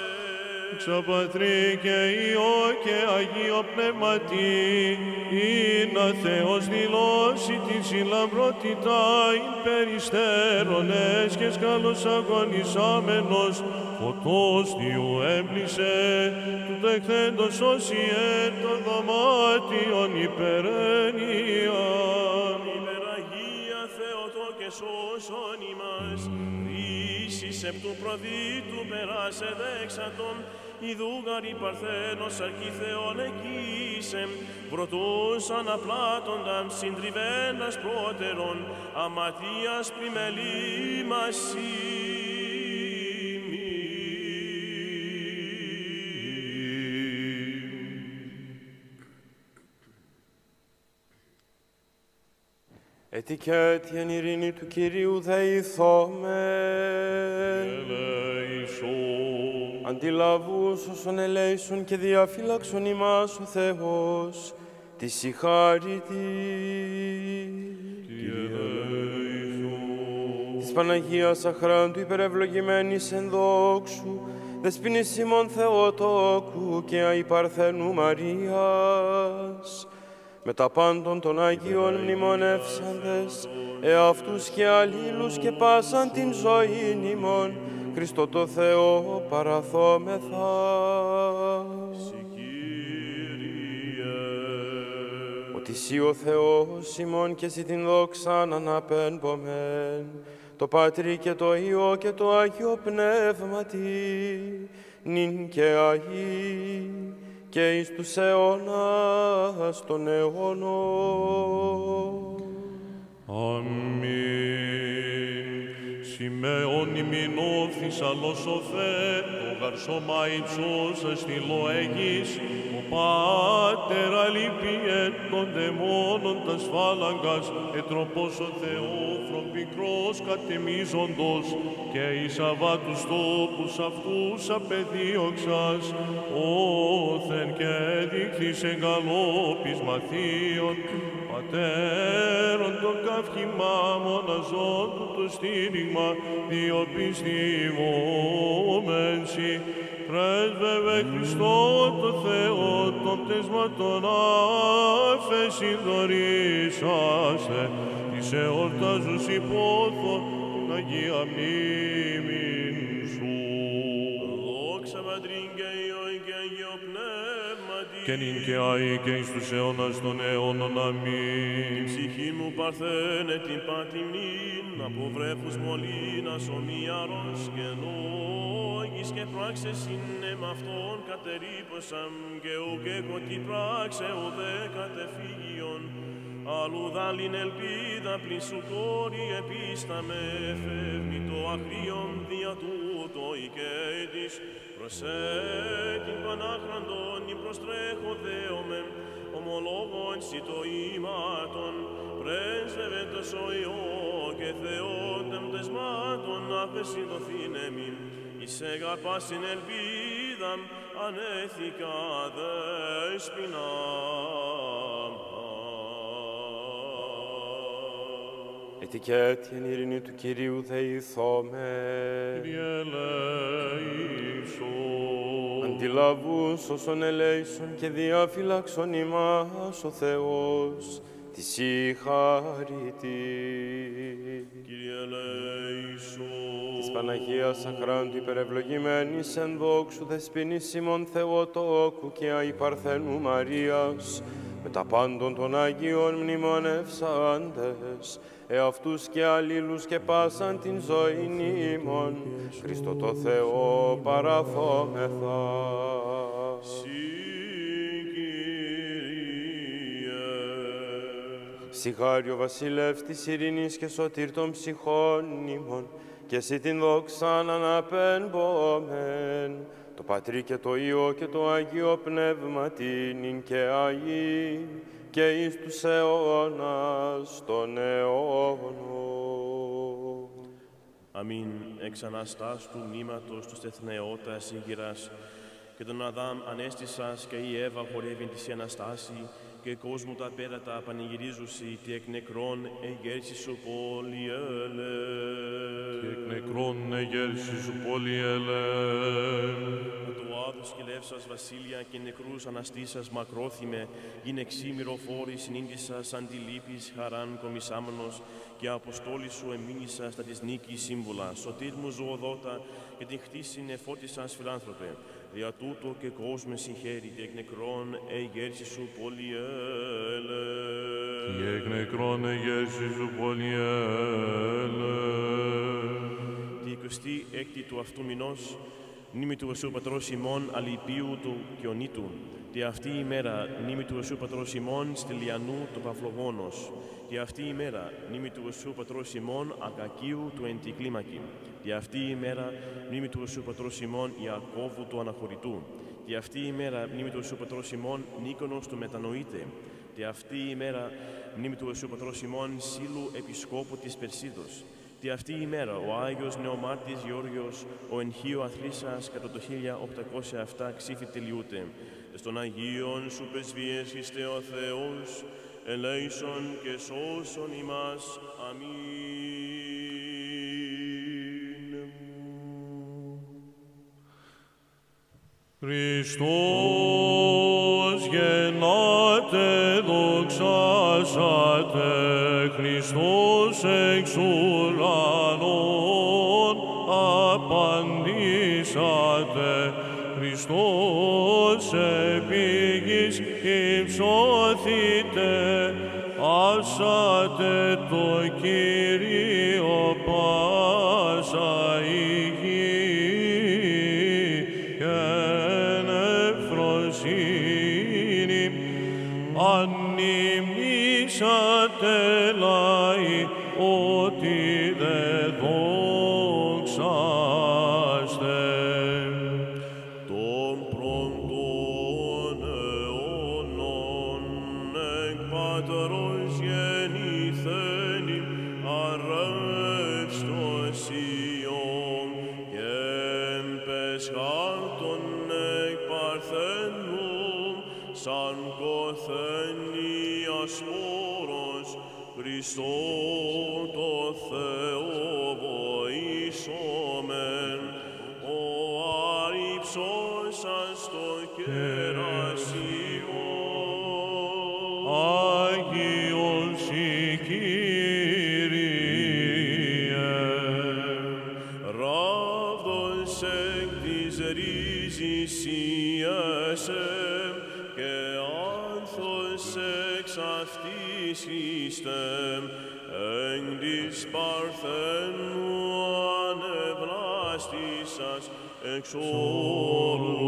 Ξαπατρί και Υιό και Αγίο Πνεύματι, είναι Θεός δηλώσει την συλλαμπρότητα υπεριστέρονες και σκάλος αγωνισάμενος, φωτός Θεού έμπλησε, του τεχθέντος όσιε το δωμάτιον υπερένιαν. Υπεραγία Θεοτό και σώσον ημάς, Ίσης επ' του προδίτου περάσε δέξατον, Ιδούγαρη Παρθένος αρχιθεών εκείσεμ, πρωτούς αναπλάτονταν συντριβένας πρώτερον, αματίας πλημελήμας Ετικέτη εν ειρήνη του Κυρίου δεηθώμε. Ελέησον. Αντιλαβούς όσων ελέησον και διαφύλαξον ημάς ο Θεός, τη συγχάρητη. Της Παναγίας Αχράντου υπερευλογημένης εν δόξου, δεσποινής ημών Θεοτόκου και αϊπαρθένου Μαρίας, με τα πάντων των Αγίων μνημονεύσαντες, εαυτούς και αλλήλους και πάσαν την ζωή ημών, Χριστό το Θεό παραθόμεθα. Ότι Συ ο Θεός ημών και Συ την δόξαν αναπέμπομεν, το Πατρί και το Υιό και το Άγιο Πνεύματι, νυν και αεί, και εις τους αιώνας των αιώνων. Αμήν. Σημαίων ημινόθης αλώσοθε, το γαρσόμα υψώσα στη λοέγης, ο Πάτερ αλήπιε των δαιμόνων τας σφάλαγκας, ετροπός ο Θεόφρον πικρός κατεμίζοντος, και εις αβάτους τόπους αυτούς απεδίωξας, όθεν και δείχθης εγκαλόπης μαθείων, πατέρων το καύχημα μοναζόν του το στήριγμα διοπιστημόμενσι πρέσβευε Χριστό το Θεό των πτεσματών άφεση δωρήσαστε της εορτάζους υπόθω την Αγία μνήμην σου. Δόξα Πατρήν και Υιόν και Αγίο Πνεύματι. Και νυν και αεί και εις τους αιώνας των αιώνων. Αμήν. Ψυχή μου παρθένε την πατημνήν, από βρέφους μολύνας ομοιάρος και λόγης και πράξες είναι με αυτόν κατερίπωσαν και ουκ έχω τι πράξε ουδέ κατεφύγιον. Αλλού δάλην ελπίδα πλην σου κόρη επίσταμε, φεύγει το αγρίον δια τούτο οικέτης, προσέ την πανάχραντον η προστρέχω δέομαι, ομολόγων σι το ήματον, πρέσβευε το σοϊό και θεόν τεμ τεσμάτων άφεση δοθήνε μην, εις έγαρ πάσιν ελπίδαμ ανέθηκα δεσποινά. Ετικέτη εν ειρήνη του Κυρίου δεηθώμε. Κύριε ελέησον. Αντιλαβούς όσων ελέησον και διαφυλάξον ημάς ο Θεός, τη συγχαρητή. Κύριε ελέησον. Της Παναγίας Αχράντου υπερευλογημένης εν δόξου δεσποινής ημών Θεοτόκου και αϊπαρθένου Μαρίας, με τα πάντων των Αγίων μνημονεύσαντες, εαυτούς και αλλήλους και πάσαν την ζωή ημών, Χριστό το Θεό παραθόμεθα. Συ, Κύριε. Συγχάριο βασιλεύς της ειρήνης και σωτήρ των ψυχών ημών, και εσύ την δόξα αναπέμπομεν, το Πατρί και το Υιό και το Αγίο Πνεύμα την και Αγί, και εις τους αιώνας των αιώνων. Αμήν εξ Αναστάς του μνήματος του στεθνεώτας ήγηρας και τον Αδάμ ανέστησας και η Εύα χορεύει της η Αναστάση και κόσμου τα πέρατα πανηγυρίζουσι τι εκ νεκρών εγέρση σου πολυέλε. Και εκ νεκρών εγέρση σου πολυέλε. του άδους κυλεύσας βασίλεια και νεκρούς αναστήσας μακρόθυμε, γίνε ξύμηρο φόρη συνήντησας αντιλήπης χαράν κομισάμενος και αποστόλη σου εμήνυσα στα της νίκης σύμβουλα, σωτήρ μου ζωοδότα και την χτίση νεφώτισας φιλάνθρωπε. Δια τούτο και κόσμε συγχαίρει και εκ νεκρών εγέρση σου πολυέλε. Και εκ νεκρών εγέρση σου πολυέλε. Τη εικοστή έκτη του αυτού μηνός, μνήμη του Οσίου Πατρός ημών Αλυπίου του Κιονίτου, τη αυτή η μέρα μνήμη του Οσίου Πατρός ημών Στυλιανού του Παυλογόνος, τη αυτή η μέρα μνήμη του Οσίου Πατρός ημών Ακακίου του Εντικλίμακη, τη αυτή η μέρα μνήμη του Οσίου Πατρός ημών Ιακώβου του Αναχωρητού, τη αυτή η μέρα μνήμη του Οσίου Πατρός ημών Νίκονος του Μετανοήτε, τη αυτή η μέρα μνήμη του Οσίου Πατρός ημών Σύλλου Επισκόπου της Περσίδος, Τη αυτή η μέρα ο Άγιος Νεομάρτης Γεώργιος, ο ενχείο αθλήσας κατά το 1807 ξύφη τελειούται. Στον Αγίον σου πεσβείες είστε ο Θεός, ελέησον και σώσον ημάς. Αμήν. Χριστός γεννάτε δοξάσατε, Χριστός εξ ουρανών απαντήσατε, Χριστός επί γης υψώθητε, άσατε το Κύριο παρθένου ανεβλάστησας εξ όρους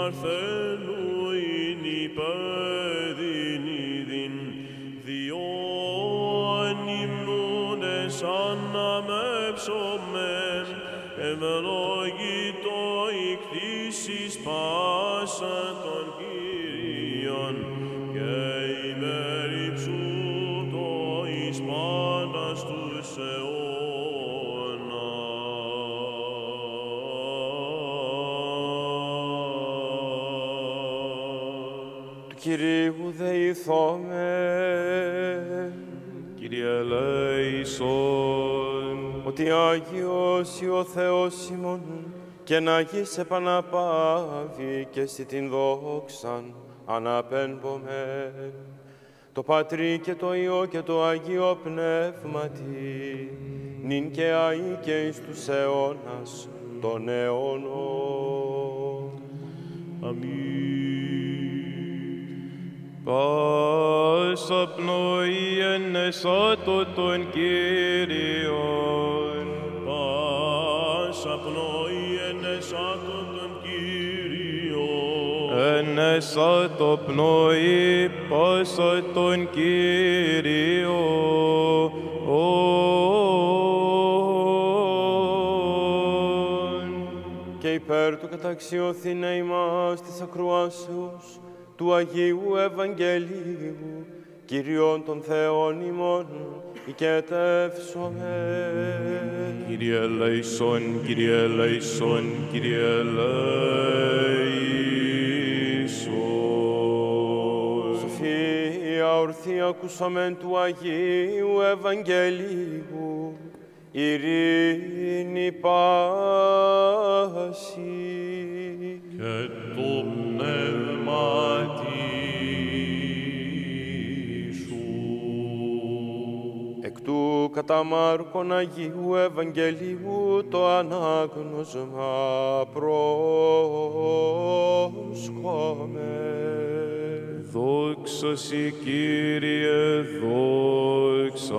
παρθένου ειν υπέδινηδιν διόν υμνούνες αναμέψομεν ευλογητό ικτήσεις πάσα των Κυρίου δεηθώμε, Κύριε ελέησον, ότι Άγιος ο Θεός ημών και να γης επαναπάβει και στη την δόξαν αναπέμπομε το Πατρί και το Υιό και το Αγίο Πνεύματι νυν και αεί και εις τους αιώνας των αιώνων. Πάσα πνοή ενεσάτω των Κύριων. Πάσα πνοή ενεσάτω των Κύριων. Ενεσάτω πνοή πάσα των Κύριων. και υπέρ του καταξιώθηνε ημάς της ακροάσεως του Αγίου Ευαγγελίου, Κυριών των Θεών ημών, οικετεύσομαι. Κύριε ελέησον, Κύριε ελέησον, Κύριε ελέησον. Σοφία ορθή ακούσαμεν του Αγίου Ευαγγελίου, ειρήνη πάση. Εκ του κατά Μάρκον Αγίου Ευαγγελίου το ανάγνωσμα προσκόμε. Δόξα Σοι, Κύριε, δόξα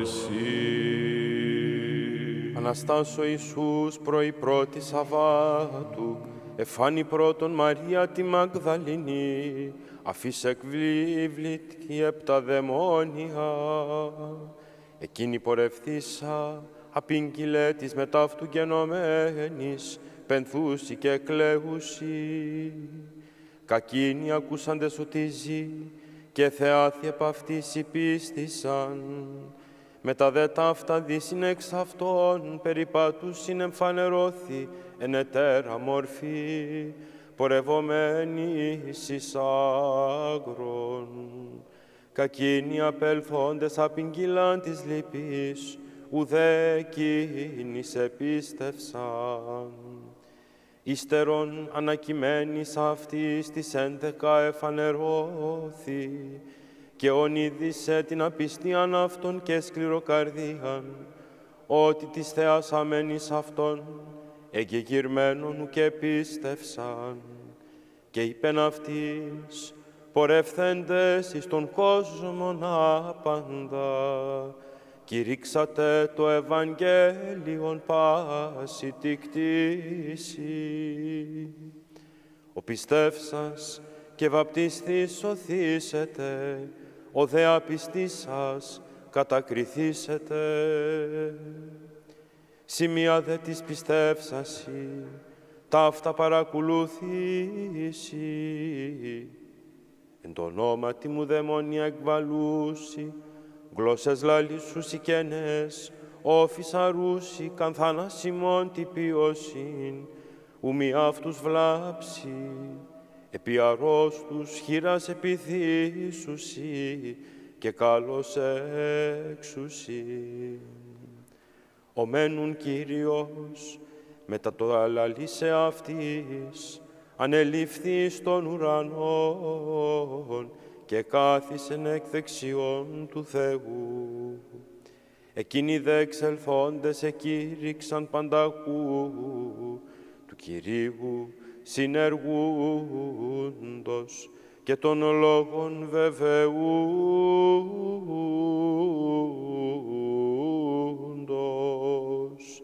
Εσύ. Αναστάσω Ιησούς πρωί πρώτη Σαββάτου, εφάνη πρώτον Μαρία τη Μαγδαληνή, αφής εκβλήβλητ επτά δαιμόνια. Εκείνη πορευθήσα, απήγγειλε της μετά αυτού γενομένης, πενθούσι και κλαίγουσι. Κακίνοι ακούσαντες ότι ζει και θεάθη επ' αυτής υπίστησαν. Μετά δε ταύτα δύσιν εξ αυτών περιπατούσιν εμφανερώθη εν ετέρα μορφή, πορευομένη εις άγρον. κακίνοι απελθόντες απειγγυλάν της λυπής, ουδέ κίνης επίστευσαν. Ύστερον ανακειμένης αυτής της έντεκα εφανερώθη και ονείδησε την απιστίαν αυτών και σκληροκαρδίαν, ότι της Θεάς αμένης αυτών εγκεκυρμένων και πίστευσαν και είπεν αυτής πορευθέντες εις τον κόσμο άπαντα κηρύξατε το Ευαγγέλιον πάση τη κτήση. Ο πιστεύσας και βαπτιστής σωθήσετε, ο δε απιστής σας κατακριθήσετε. Σημεία δε της πιστεύσασι, ταύτα παρακολούθηση. Εν το ονόματι μου δαιμόνια εκβαλούσι, γλώσσες λαλήσουσι κενές, όφης αρούσι, κανθάνασιμόν τυπιοσύν, ουμή αυτούς βλάψει, επί αρρώστους χείρας επιθύσουσι και καλώς έξουσι. Ομένουν Κύριος, μετά το αλαλήσε αυτής, ανελήφθη στον ουρανόν και κάθισεν εκ δεξιών του Θεού. Εκείνοι δε εξελθόντες εκήρυξαν πανταχού του Κυρίου συνεργούντος και των λόγων βεβαιούντος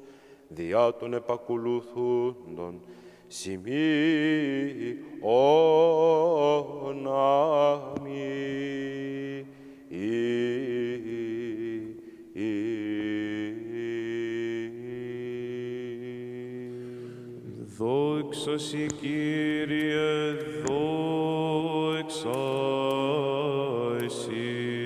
διά των επακολουθούντων σημείων αμήν. Δόξα Συ, Κύριε, δόξα Συ.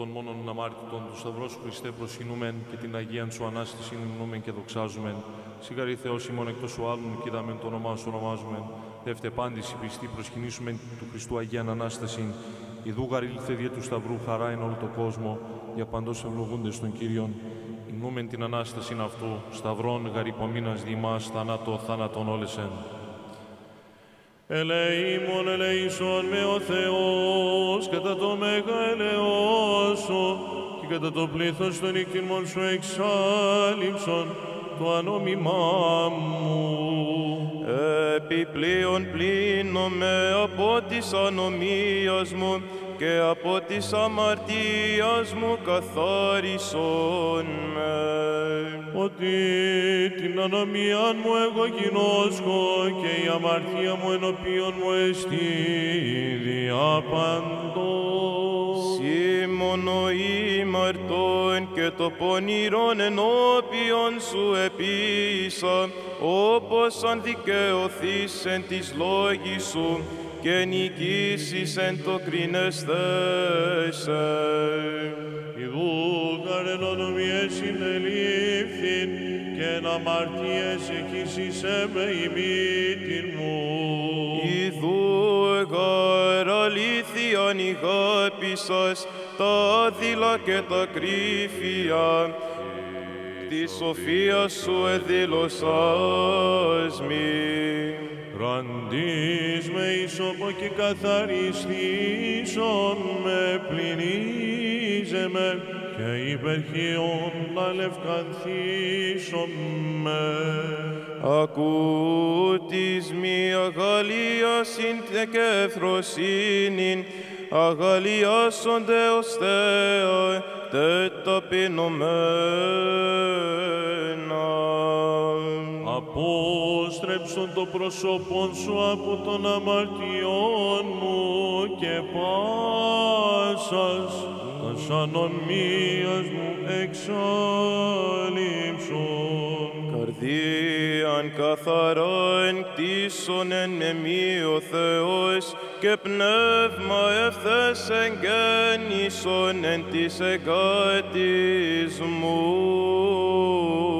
Των μόνον αμάρτητων του Σταυρός Χριστέ προσκυνούμεν και την Αγίαν Σου Ανάσταση νυμνούμεν και δοξάζουμεν. Σιγαρή Θεός ημών εκτός σου άλλων και είδαμε το όνομά Σου ονομάζουμεν. Δεύτε πάντηση πιστή προσκυνήσουμε του Χριστού Αγίαν Ανάσταση. Ιδού γαρήλθε δια του Σταυρού χαρά εν όλο το κόσμο, για παντός ευλογούντες των Κύριων. Υμνούμεν την Ανάσταση αυτού, Σταυρών γαρυπομείνας δημάς, θανάτω θάνατον όλεσεν. Ελεήμων ελεήσον με ο Θεός κατά το μέγα ελεόσο και κατά το πλήθος των νύκτιμων σου εξάλληψον το ανόμημά μου. Επιπλέον πλύνομαι από της ανομίας μου και από της αμαρτίας μου καθάρισον με. Ότι την ανομία μου εγώ γινώσκω και η αμαρτία μου ενωπίον μου εστί διάπαντος. Σήμωνο ήμαρτον και το πονηρόν ενώπιον σου επίησα, όπως αν δικαιωθείς εν της λόγης σου και νικήσεις εν το κρινεστέσαι. Ιδού καρενονομιές συνελήφθην και εν αμαρτίες εκείσισε με ημίτην μου. Ιδού εγάρ αλήθειαν η αγάπη σας, τα δειλά και τα κρύφια, τη σοφία σου εδήλωσας μη. Ραντής με ισόπο και καθαριστήσον με πληνίζε με και υπερχείων να λευκανθήσον με. Ακούτης μη αγαλίασιν και ευφροσύνην, αγαλιάσονται ως Θεά, τε ταπεινωμένα. Απόστρεψον το πρόσωπον σου από των αμαρτιών μου και πάσας τας ανομίας μου εξάλληψον. Καρδίαν καθαράν κτίσον εν εμεί ο Θεός και πνεύμα ευθές εγγέννησον εν της εγκάτης μου.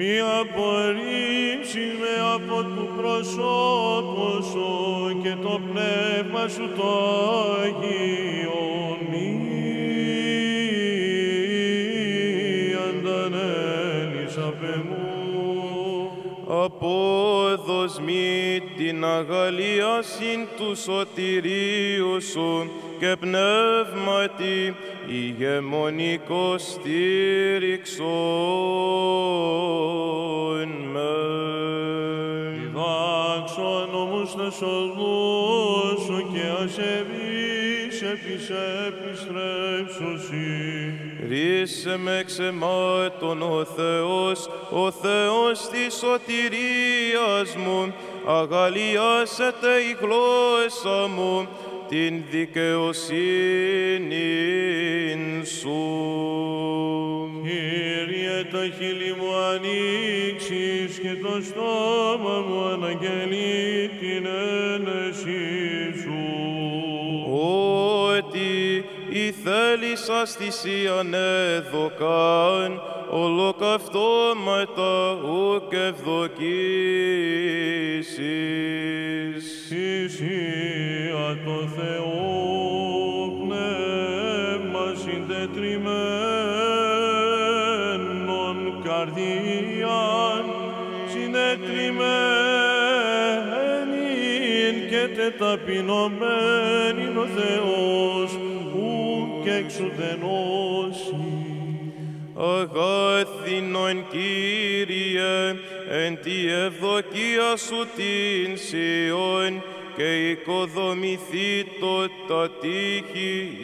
Μη απορρίψει με από του προσώπους σου και το πνεύμα σου το Άγιον μη αντανέλης απ' εμού. Απόδος μη την αγαλίασιν του σωτηρίου σου και πνεύματι ηγεμονικός στήριξον με. Διδάξω νόμους τες οδούς σου και ασεβείς επις επιστρέψωσι. Ρίσε με εξαιμάτων ο Θεός, ο Θεός της σωτηρίας μου, αγαλιάσετε η γλώσσα μου, την δικαιοσύνη σου. Κύριε, τα χείλη μου ανοίξεις και το στόμα μου αναγγελεί την ένεση σου. Ότι η θέλησα θυσίαν έδωκαν, ολοκαυτώματα ουκ ευδοκίσεις. Θυσία το Θεό πνεύμα συντετριμένων καρδίαν συντετριμένην και τεταπεινωμένην ο Θεός ου και εξουδενώσει. Αγάθινον Κύριε, εν τη ευδοκία σου την Σιών και οικοδομηθεί το τα τείχη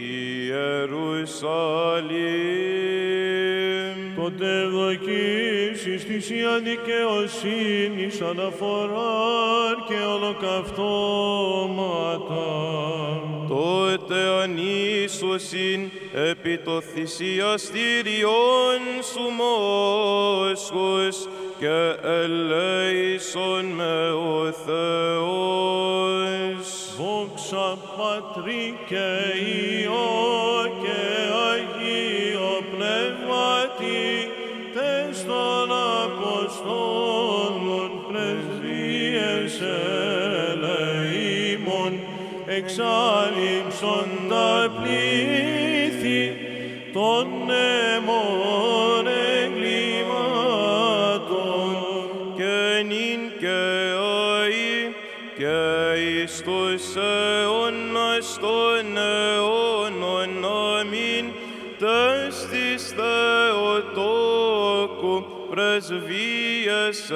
Ιερουσαλήμ. Τότε ευδοκίσεις θυσία δικαιοσύνης αναφοράν και ολοκαυτώματα. Τότε ανίσωσιν επί το θυσιαστήριον σου μόσχος και ελέησον με ο Θεός. Δόξα Πατρί και Υιό και Αγίο Πνεύματι, τες των Αποστόλων πρεσβείες ελεήμων, εξάλληψον τα πλήθη των αιμών Θεοτόκου πρεσβείες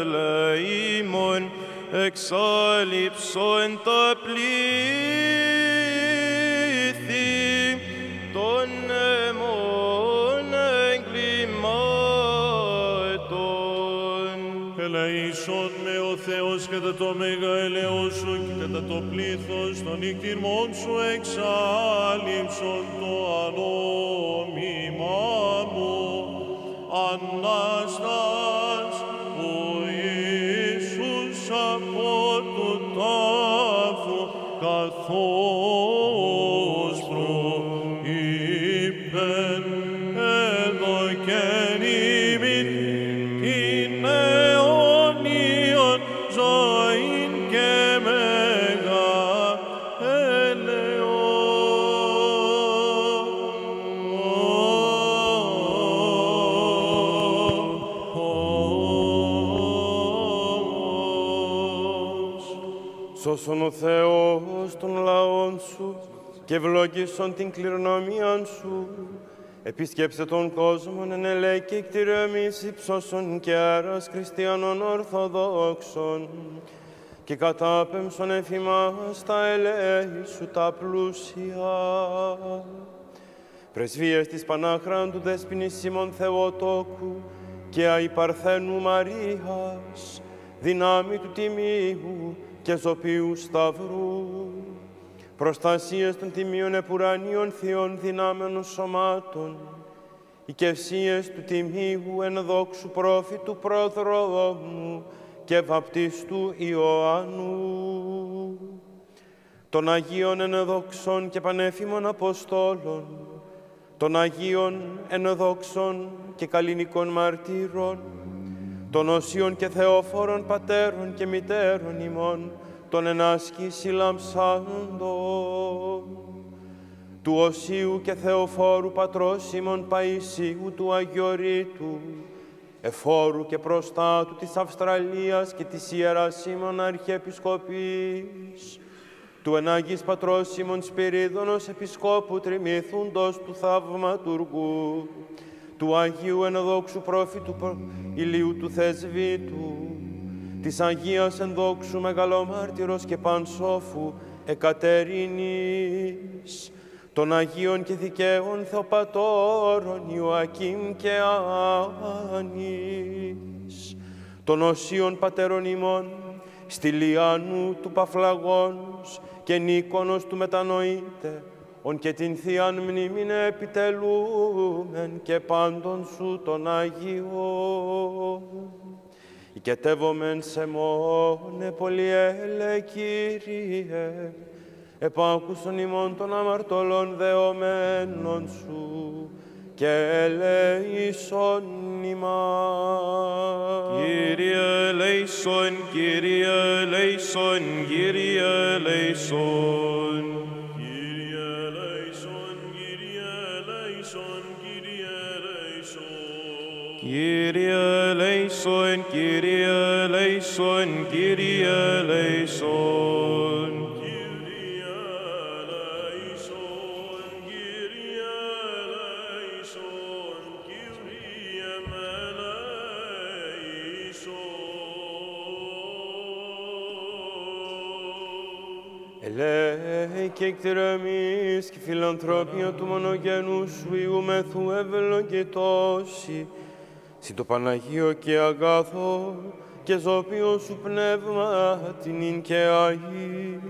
ελεήμων εξάλληψον τα πλήθη των αιμών εγκλημάτων. Ελεήσον με ο Θεός κατά το μέγα ελαιό σου και κατά το πλήθος των νυχτήρμων σου εξάλληψον το ανόμημά μου. Ανάστας ο Ιησούς από του τάφου καθώς και ευλογήσον την κληρονομία σου. Επισκέψτε τον κόσμο εν ελέη και κτηριομής υψώσον και άρας χριστιανών ορθοδόξων και κατάπεμψον εφημάς τα ελέη σου τα πλούσια. Πρεσβείες της Πανάχραντου Δέσποινης Σίμων Θεοτόκου και Αϊπαρθένου Μαρίας, δυνάμει του Τιμίου και Ζωπίου Σταυρού, προστασίες των Τιμίων Επουρανίων Θειών δυνάμενων σωμάτων, οικευσίες του Τιμίου ενδόξου πρόφητου πρόδρομου και βαπτίστου Ιωάννου, των Αγίων ενδόξων και πανέφημων Αποστόλων, των Αγίων ενδόξων και καλλινικών μαρτύρων, των οσίων και θεόφορων πατέρων και μητέρων ημών, των ενάσκηση λαμψάντων, του οσίου και θεοφόρου πατρός ημών Παΐσιου του Αγιορείτου, εφόρου και προστάτου της Αυστραλίας και της Ιεράς ημών Αρχιεπισκοπής, του ενάγης πατρός ημών Σπυρίδωνος Επισκόπου Τριμήθουντος του Θαυματουργού, του Αγίου Ενδόξου Πρόφητου Ηλίου του Θεσβήτου, της Αγίας Ενδόξου Μεγαλομάρτυρος και Πανσόφου Εκατερίνης, των Αγίων και Δικαίων Θεοπατώρων Ιωακήμ και Άνης, των Οσίων Πατέρων ημών, Στυλιανού του Παφλαγόνους και Νίκονος του Μετανοήτε, ον και την Θείαν μνήμην επιτελούμεν και πάντων σου των Αγίων. Οικετεύομεν σε μόνε πολυέλε, Κύριε, επάκουσον ημών των αμαρτωλών δεωμένων σου, και ελέησον ημάς. Κύριε ελέησον, Κύριε ελέησον, Κύριε ελέησον. Κύριε ελέησον, Κύριε ελέησον, Κύριε ελέησον. Κύριε ελέησον, Κύριε ελέησον, Κύριε με ελέησον. Ελέη και εκτιραμής και φιλανθρωπία του μονογενούς σου Ιούμεθου ευλογητώσει, σι το Παναγίο και αγάθο και ζωπίο σου πνεύμα την ειν και Αγί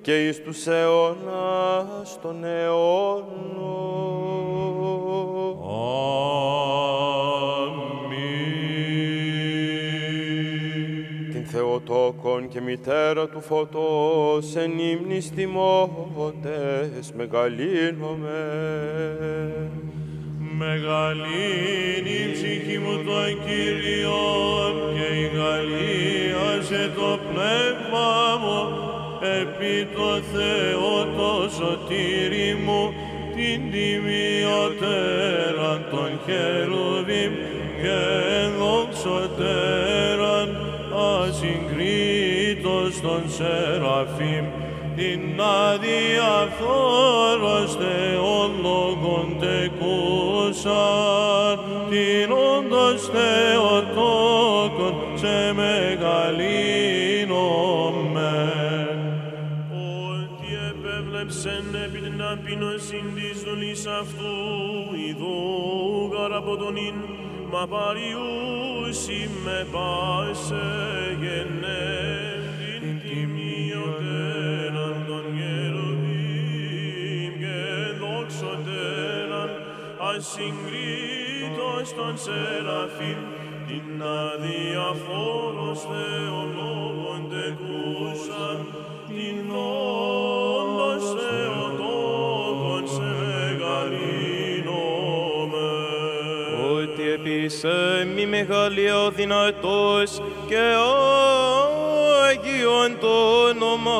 και εις τους αιώνας των αιώνων. Αμήν. την Θεοτόκον και μητέρα του φωτός εν ύμνης τιμώτες μεγαλύνομαι. Μεγαλύνει η ψυχή μου το Κύριον και η γαλλίασε το πνεύμα μου. Επί το Θεό το σωτήρι μου την τιμιωτέραν των χερουβίμ και δόξωτέραν ασυγκρίτως των Σεραφείμ. Την αδιαφθόρος Θεόν λόγων τεκούσαν, την όντως Θεοτόκον σε μεγαλύνομεν. Ότι επέβλεψεν επί την ταπείνωσιν της δουλής αυτού, ιδού από τον ίν, μα παριούσι με πάσε γενναί, ασυγκρίτως των σεραφείμ, την αδιαφόρος Θεολόγων τεκούσαν, την όντως Θεοτόκον σε μεγαλύνομεν. Ότι επίσε μη μεγάλη ο δυνατός και Άγιον το όνομα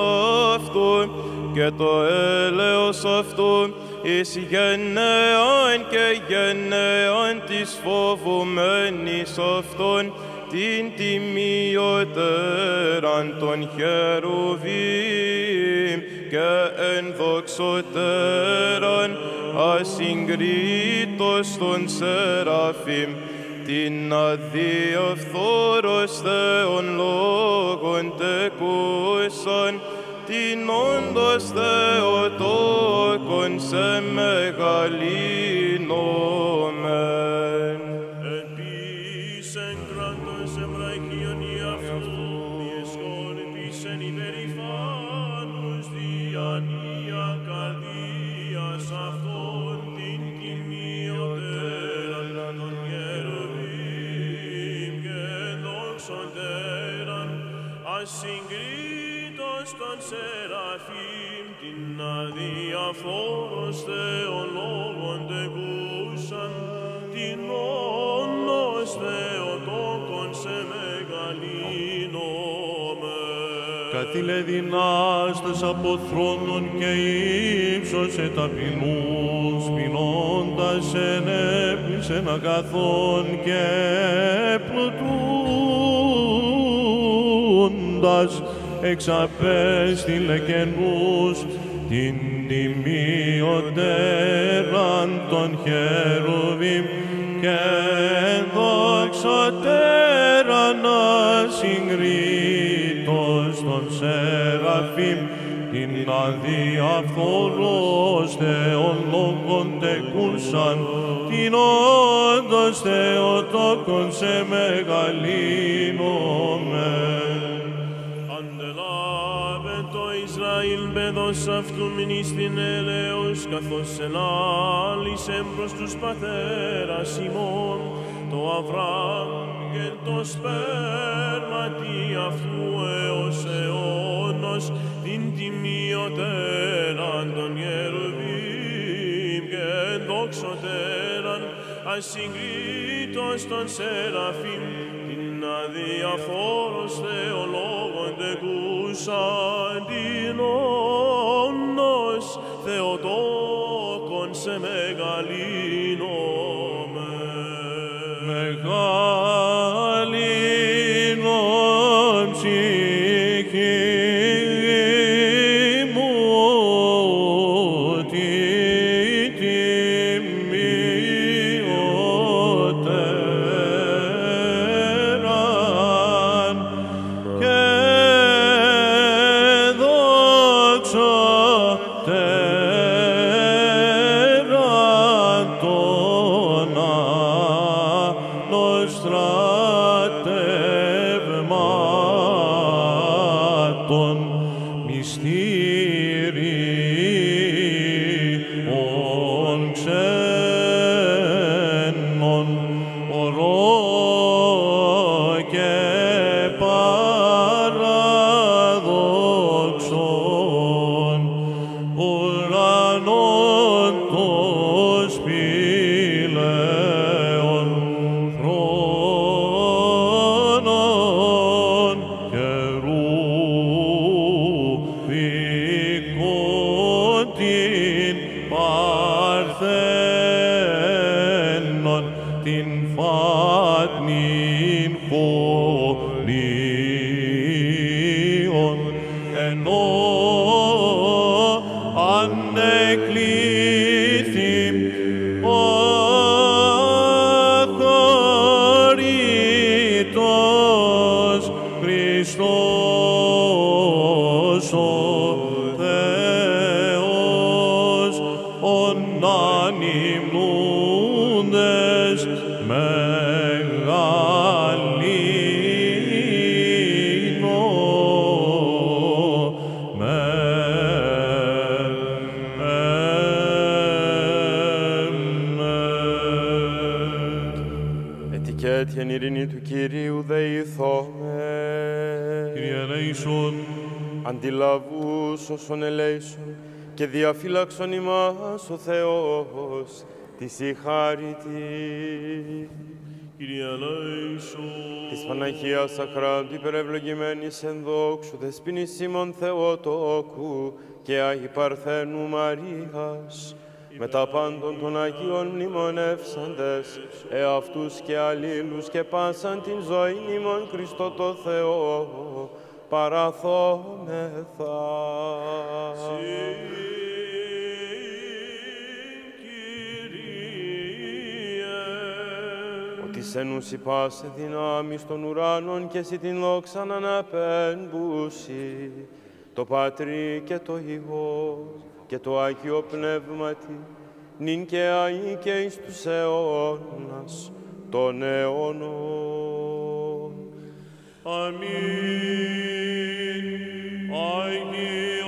αυτού και το έλεος αυτού εις γενναίαν και γενναίαν της φοβουμένης αυτών την τιμιωτέραν των χερουβίμ και ενδοξωτέραν ασυγκρίτως των Σεραφείμ την αδιαφθόρος Θεόν λόγων τεκούσαν την όντως Θεοτόκον σε μεγαλύνομεν. Σεραφείμ την αδιαφόρος θεολόγων τεκούσαν την όνος θεοτόκον σε μεγαλύνομαι. Καθήλε από θρόνων και ύψωσε ταπεινούς πεινώντας ενέπλησεν αγαθών και πλουτούντας εξαπέστειλε καινούς την τιμιωτέραν των χερουβίμ και δόξωτέραν ασυγκρίτως των σεραφείμ την αδιαφθορός θεολόγων τεκούσαν την όντως Θεοτόκον σε μεγαλύνομαι. Ισραήλ παιδός αυτού μην στην έλεος καθώς ενάλησε προς τους πατέρας ημών. Το Αβραάμ και το σπέρματι αυτού έως αιώνος την τιμιωτέραν των Γερουβίμ και δόξωτέραν ασυγκρίτως των Σεραφείμ. Την αδιαφόρος θεολόγων τεκούσαν την όνος Θεοτόκον σε μεγαλύνομαι. Αντιλαβούς όσων ελέησον και διαφύλαξον ημάς ο Θεός της η χάρητη. Κύριε ελέησον. Της Παναγίας Αχράντου υπερευλογημένης εν δόξου δεσποινής ημών Θεοτόκου και Άγιη Παρθένου Μαρίας, με τα πάντων των Αγίων μνημονεύσαντες, εαυτούς και αλλήλους και πάσαν την ζωή ημών Χριστό το Θεό, παραθόμεθα. Ότι σε νους υπάσε δυνάμεις των ουράνων και εσύ την δόξαν αναπέμπουση, το Πατρί και το Υιός και το Άγιο Πνεύματι, νυν και αεί και εις τους αιώνας των αιώνων. Αμήν. Άγιος Κύριος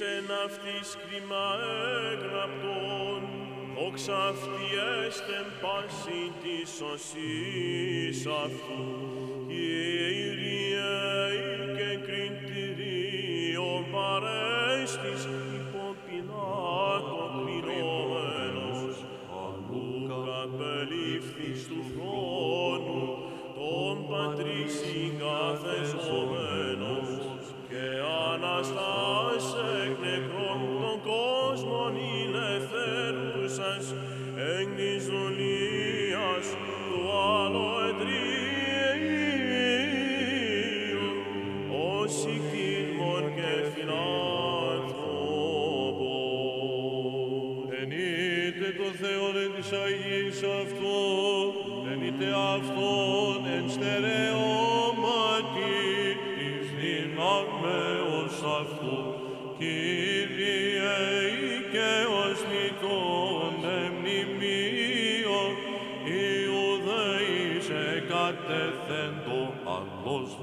εν αυτής κρίμα έγραπτον, δόξα αυτή έστεν πάση της σωσής αυτού, Κύριε.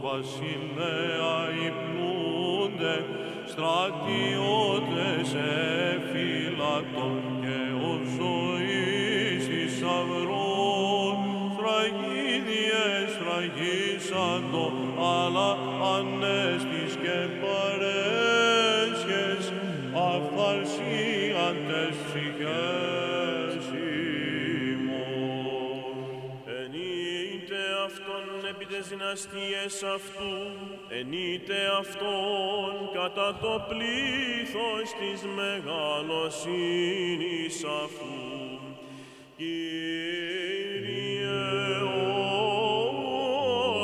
Βασιλέα υπνούνται, στρατιώτες επί τες δυναστείες αυτού, ενείτε αυτόν κατά το πλήθος της μεγαλοσύνης αυτού. Κύριε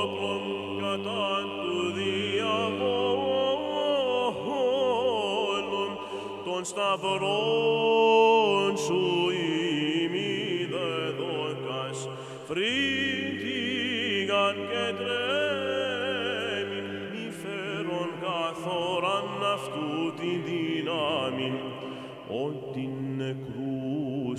όπλον κατά του διαβόλων, των σταυρών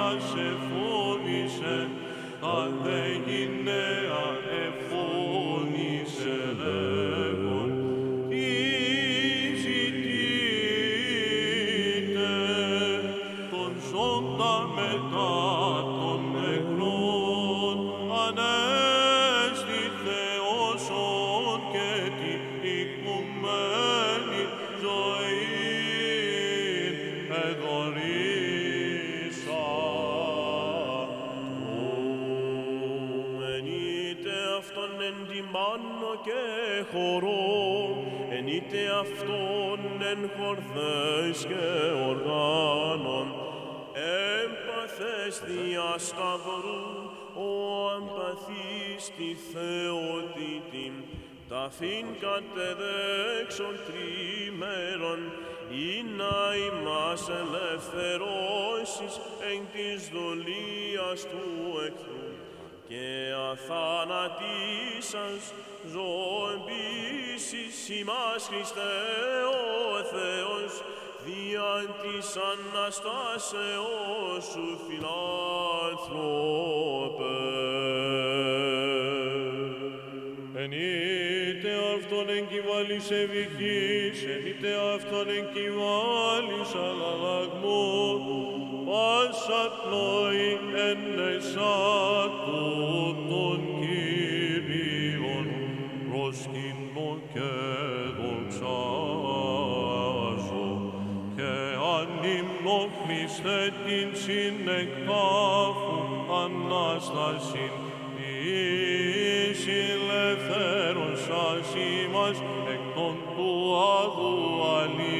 φύλακας εφώνησε, τα δε γυναία εφώνησε εν χορδές και οργάνων, έμπαθες δια σταυρού, ο αμπαθής τη Θεοτήτη, ταφήν κατεδέξον τριμέρων, ή να ημάς ελευθερώσεις εν της δολίας του εχθρού και αθανατήσας ζωμπήσεις ημάς Χριστέ ο Θεός δια της Αναστάσεως σου φιλάνθρωπε. Ενείτε αυτόν εγκυβάλης ευηχής, ενείτε αυτόν εγκυβάλης αλλαγμού, πάσα πνοή εν εσάτου προσκυνώ και δοξάζω, και ανήμνο Χριστέ την συνεκτάφου Ανάστασιν, εις ελευθέρωσας ημάς εκ των του άδου αλήτων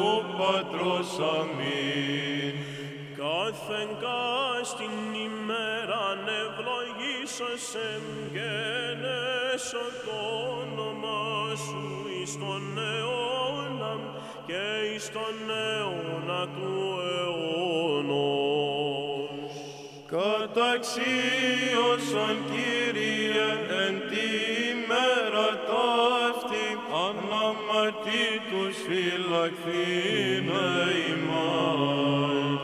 Ο Πατρός αμήν. Κάθε στην ημέρα ευλογήσασεν και το όνομα σου εις τον αιώνα και εις τον αιώνα του αιώνος. Καταξίωσαν Κύριε ότι τους φυλακθήνα ημάς.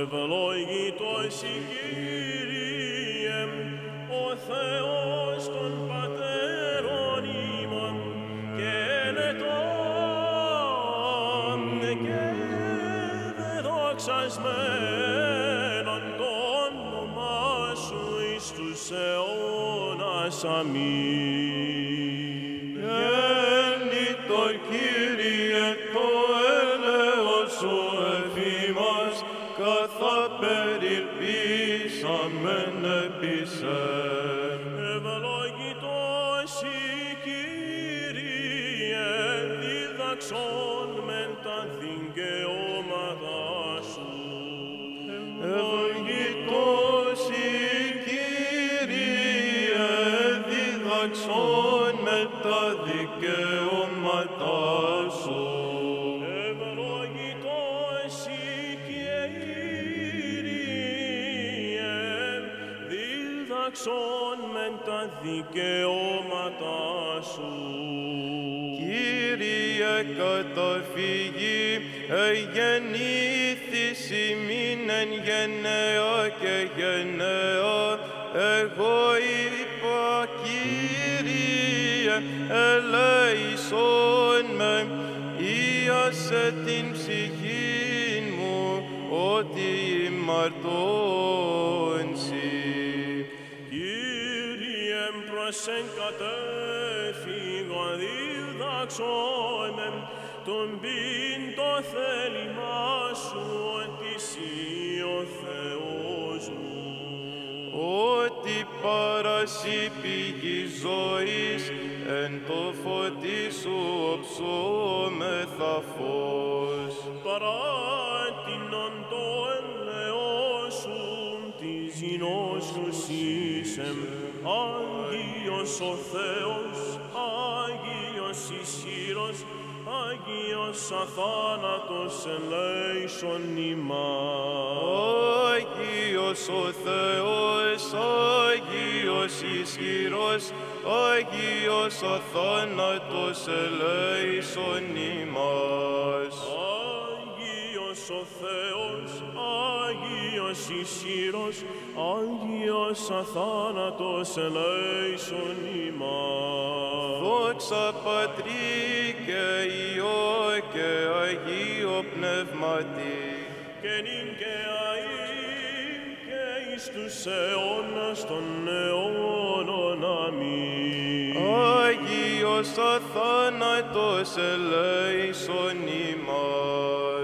Ευλογητός η Κύριε, ο Θεός των Πατέρων ημών και ενετών και δεδοξασμένον το όνομά Σου εις τους αιώνας. Αμήν. δικαιώματά σου. Κύριε καταφύγη, εγεννήθηση μην εν γενναία και γενναία, εγώ είπα Κύριε, ελέησόν με, ίασε την ψυχή μου, ότι ημαρτώ. μας εν κατέφυγα διδάξομεν τον πίν το θέλημά σου ότι εσύ ο Θεός μου. Ότι παρασύ πηγή ζωής εν το φωτί σου ψώμεθα φως. παρά το ελαιό σου τη ζηνός σου σύσεμ, Άγιος ο Θεός, Άγιος ισχυρός, Άγιος αθάνατος ελέησον ημάς. Άγιος ο Θεός, Άγιος ισχυρός, Άγιος ο θάνατος ελέησον ημάς. Άγιος ο Θεός, Άγιος ισχυρός, Άγιος αθάνατος ελέησον ημάς. Δόξα Πατρί και Υιό και Αγίο Πνεύματι, και νυν και αΐ και εις τους αιώνας των αιώνων. Αμήν. Άγιος αθάνατος ελέησον ημάς.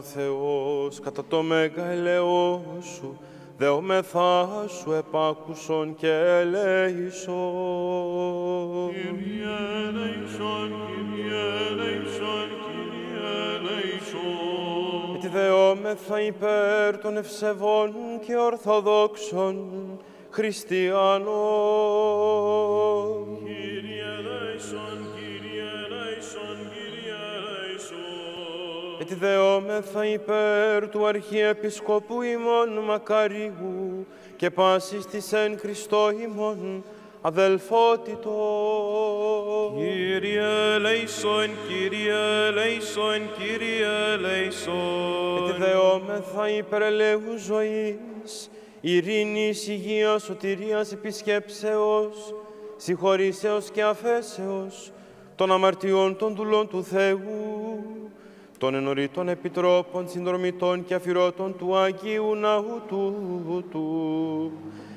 Ο Θεός κατά το μέγα ελαιό σου, δεόμεθά σου επάκουσον και ελέησον. Kyrie eleison, Kyrie eleison, Kyrie eleison. Γιατί δεόμεθα υπέρ των ευσεβών και ορθοδόξων χριστιανών. Δεόμεθα υπέρ του Αρχιεπισκόπου ημών Μακαρίου και πάσης της εν Χριστώ ημών αδελφότητος. Κύριε ελέησον, Κύριε ελέησον, Κύριε ελέησον. Γιατί δεόμεθα υπέρ ελέγου ζωής, ειρήνης, υγείας, σωτηρίας, επισκέψεως, συγχωρήσεως και αφέσεως των αμαρτιών των δουλών του Θεού, των ενωρίτων επιτρόπων, συνδρομητών και αφιρώτων του Αγίου Ναού τούτου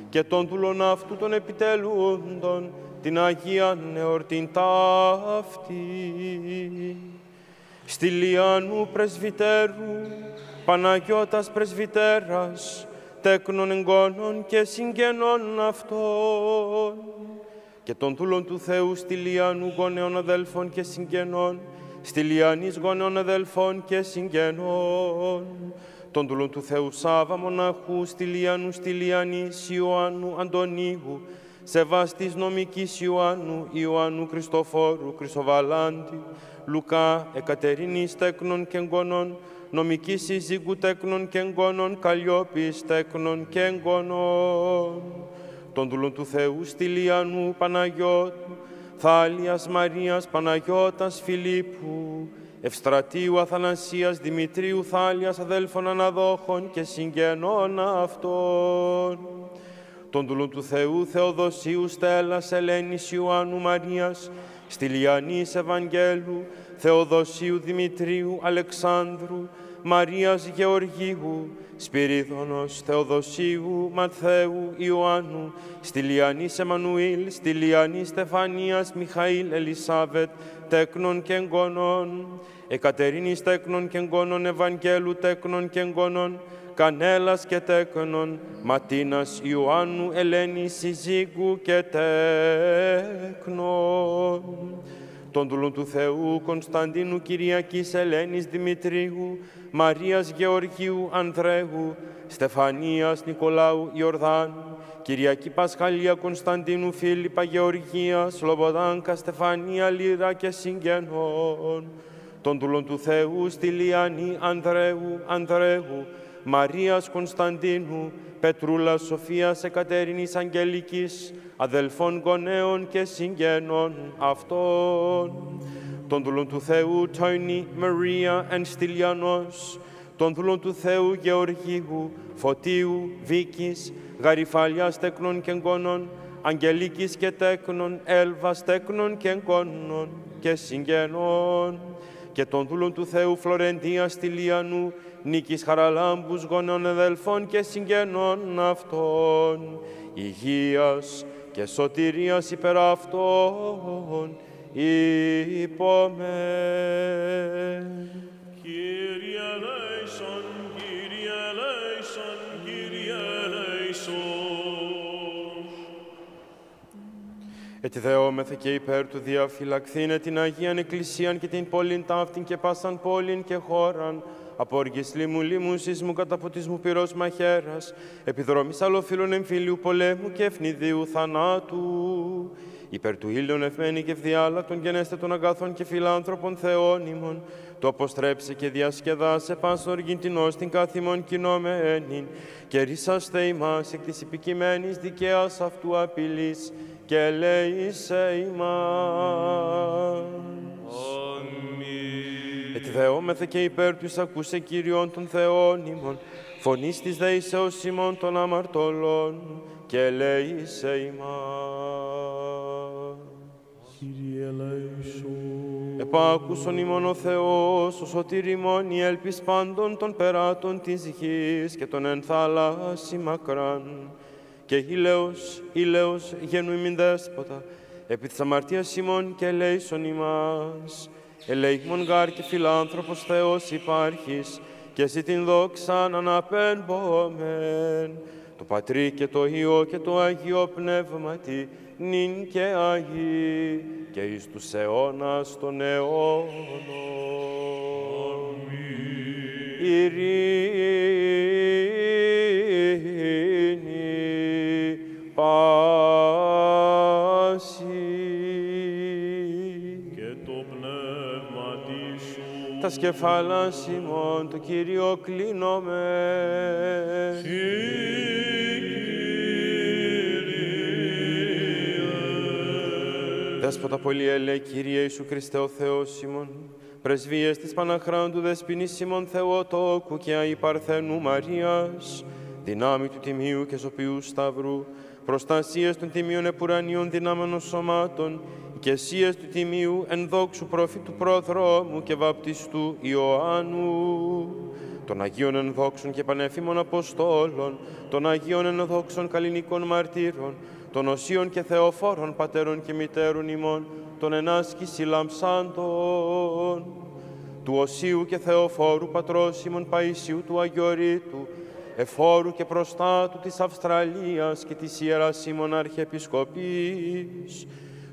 και των δουλών αυτού των επιτελούντων την Αγία Νεορτήν ταύτη. Στυλιανού Πρεσβυτέρου, Παναγιώτας Πρεσβυτέρας, τέκνων εγγόνων και συγγενών αυτών, και των δούλων του Θεού Στυλιανού γονέων αδέλφων και συγγενών, Στυλιανής γονέων αδέλφων και συγγενών, των δούλων του Θεού Σάβα Μοναχού, Στυλιανού Στυλιανής Ιωάννου Αντωνίου, Σεβαστής νομικής Ιωάννου, Ιωάννου Χριστοφόρου, Χρυσοβαλάντη, Λουκά, Εκατερίνης τέκνων και εγγόνων, νομικής σύζυγου τέκνων και εγγόνων, Καλλιόπης τέκνων και εγγόνων, των δούλων του Θεού Στυλιανού Παναγιώτου, Θάλιας Μαρίας Παναγιώτας Φιλίππου, Ευστρατείου Αθανασίας Δημητρίου Θάλιας αδέλφων αναδόχων και συγγενών αυτών, των δούλων του Θεού Θεοδοσίου Στέλλας Ελένης Ιωάννου Μαρίας, Στυλιανής Ευαγγέλου, Θεοδοσίου Δημητρίου Αλεξάνδρου, Μαρίας Γεωργίου, Σπυρίδωνος Θεοδοσίου Ματθαίου Ιωάννου, Στυλιανής Εμμανουήλ, Στυλιανής Στεφανίας Μιχαήλ Ελισάβετ, τέκνων και εγγόνων, Εκατερίνης τέκνων και εγγόνων Ευαγγέλου τέκνων και εγγόνων, Κανέλας και Τέκνων, Ματίνας Ιωάννου, Ελένη Συζύγου και Τέκνων. Τον δούλων του Θεού Κωνσταντίνου Κυριακής Ελένης Δημητρίου, Μαρίας Γεωργίου Ανδρέου, Στεφανίας Νικολάου Ιορδάνου, Κυριακή Πασχαλία Κωνσταντίνου Φίλιππα Γεωργία, Σλοβοδάνκα Στεφανία Λύρα και Συγγενών, των δούλων του Θεού Στυλιανή Ανδρέου Ανδρέου, Μαρίας Κωνσταντίνου, Πετρούλα Σοφίας Εκατερίνης Αγγελικής, αδελφών γονέων και συγγενών αυτών, των δούλων του Θεού Τόνι Μαρία εν Στυλιανός, των δούλων του Θεού Γεωργίου, Φωτίου, Βίκης, Γαριφάλιας τέκνων και εγκόνων, Αγγελίκης και τέκνων, Έλβας τέκνων και εγκόνων και συγγενών, και των δούλων του Θεού Φλωρεντίας Τηλιανού, Νίκης Χαραλάμπους γονών εδελφών και συγγενών αυτών, υγείας και σωτηρίας υπέρ αυτών, υπομέ. Κύριε ελέησον, Κύριε ελέησον, Κύριε ελέησον. Ετιδεόμεθε και υπέρ του διαφυλακθήνε την Αγίαν Εκκλησίαν και την πόλην ταύτην και πάσαν πόλην και χώραν, από οργής λίμου, λίμου, σεισμού, καταποτισμού, πυρός μαχαίρας, επιδρόμης αλλοφύλων εμφύλιου πολέμου και ευνηδίου θανάτου. Υπέρ του ήλιον ευμένη και ευδιάλακτον γενέστε των αγάθων και φιλάνθρωπων θεώνυμων, το αποστρέψε και διασκεδάσε πάσο οργήν την την καθημών κοινωμένην, και ρίσαστε ημάς εκ της επικειμένης δικαίας αυτού απειλής, και λέει σε ημάς. Ετιδεόμεθε και υπέρ τους ακούσε Κύριον των Θεών ημών, φωνής της δεήσεως ημών των αμαρτωλών, και λέει σε ημάς. Κύριε ελέησον. Επάκουσον ημών ο Θεός, ο σωτήρ ημών, η έλπις πάντων των περάτων της γης και των εν θάλασσι μακράν. Και ήλαιος, ήλαιος γένου ημιν δέσποτα, επί της αμαρτίας ημών και ελέησον ημάς. Ελέημον γάρ και φιλάνθρωπος Θεός υπάρχεις, και εσύ την δόξαν αναπέμπομεν. Το Πατρί και το Υιό και το Αγίο Πνεύματι, νυν και Αγί, και εις τους αιώνας των αιώνων. Ειρήνη πάση. και το πνεύμα σου. Τα σκεφάλα ημών το Κύριο κλείνομαι. Δέσποτα πολύ ελέ, Κύριε Ιησού Χριστέ ο Θεός ημών, πρεσβείες της Παναχράντου Δεσποινής ημών Θεοτόκου και Αϊ Παρθένου Μαρίας, δυνάμει του Τιμίου και Ζωπιού Σταυρού, προστασίες των Τιμίων Επουρανίων δυνάμενων σωμάτων, ηκεσίες του Τιμίου εν δόξου προφήτου προδρόμου και βαπτιστού Ιωάννου, των Αγίων ενδόξων και πανέφημων Αποστόλων, των Αγίων ενδόξων καλλινικών μαρτύρων, των Οσίων και Θεοφόρων πατέρων και μητέρων ημών, των ενάσκηση λαμψάντων, του Οσίου και Θεοφόρου πατρός ημών Παΐσιου του Αγιορείτου, εφόρου και προστάτου της Αυστραλίας και της Ιεράς ημών Αρχιεπισκοπής,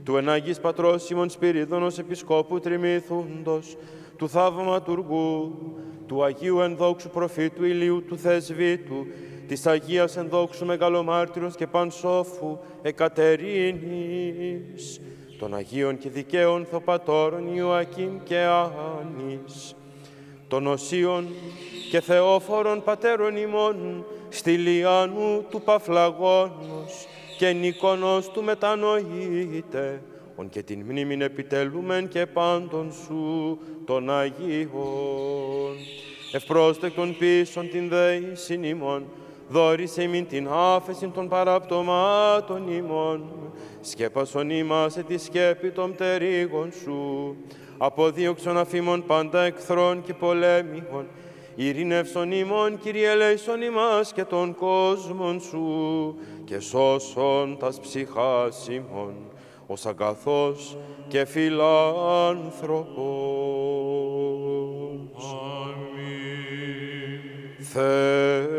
του ενάγης πατρός ημών Σπυρίδωνος Επισκόπου Τριμήθουντος, του θαυματουργού, του Αγίου Ενδόξου Προφήτου Ηλίου του Θεσβήτου, της Αγίας Ενδόξου Μεγαλομάρτυρος και Πανσόφου Εκατερίνης, των Αγίων και Δικαίων Θοπατώρων Ιωακήμ και Άνης, των Οσίων και Θεόφορων Πατέρων ημών, Στυλιανού του Παφλαγόνος και Νικονός του Μετανοείτε, ον και την μνήμην επιτελούμεν και πάντων σου των Αγίων. Ευπρόσδεκτον πίσων την δέησιν ημών, δόρισε μην την άφεση των παραπτωμάτων ημών, σκέπασον ημάσε τη σκέπη των πτερίγων σου, αποδίωξον αφήμων πάντα εχθρών και πολέμιων, ειρήνευσον ημών, Κύριε ελέησον ημάς και των κόσμων σου, και σώσον τας ψυχάς ημών, ως αγαθός και φιλάνθρωπος. Θεό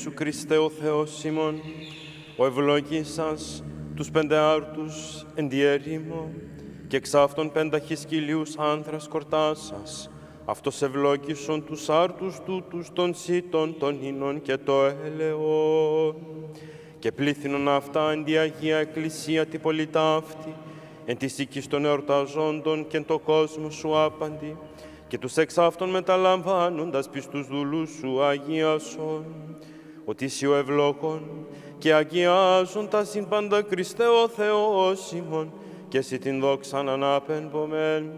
Ιησού Χριστέ ο Θεός ημών, ο ευλογήσας τους πεντεάρτους εν τη έρημο και εξ αυτών πένταχης κοιλίους άνθρας κορτάσας, αυτός ευλόγησον τους άρτους τούτους των σύτων των ίνων και το έλεον. Και πλήθυνον αυτά εν τη Αγία Εκκλησία τη πολιτάφτη, εν της οίκης των εορταζόντων και εν το κόσμο σου άπαντη, και τους εξ αυτών μεταλαμβάνοντας πιστούς δούλους σου αγίασον, ότι εσύ ο ευλόγων και αγιάζον τα συμπάντα Χριστέ ο Θεός ημών, και εσύ την δόξαν ανάπεμπομεν,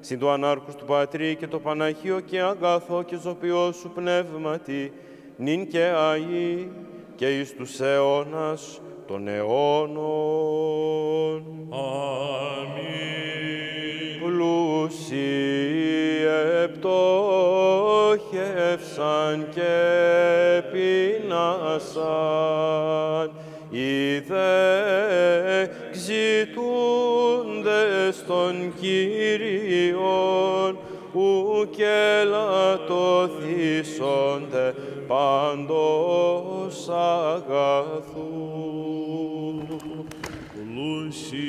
συν του ανάρχους του Πατρί και το Παναγίο και αγαθό και ζωπιό σου πνεύματι, νυν και αΐ και εις τους αιώνας των αιώνων. Αμήν. Πλούσιοι επτόχευσαν και πεινάσαν, οι δε ζητούντες των Κύριων, ουκ ελαττωθήσονται πάντως αγαθού. Πλούσιοι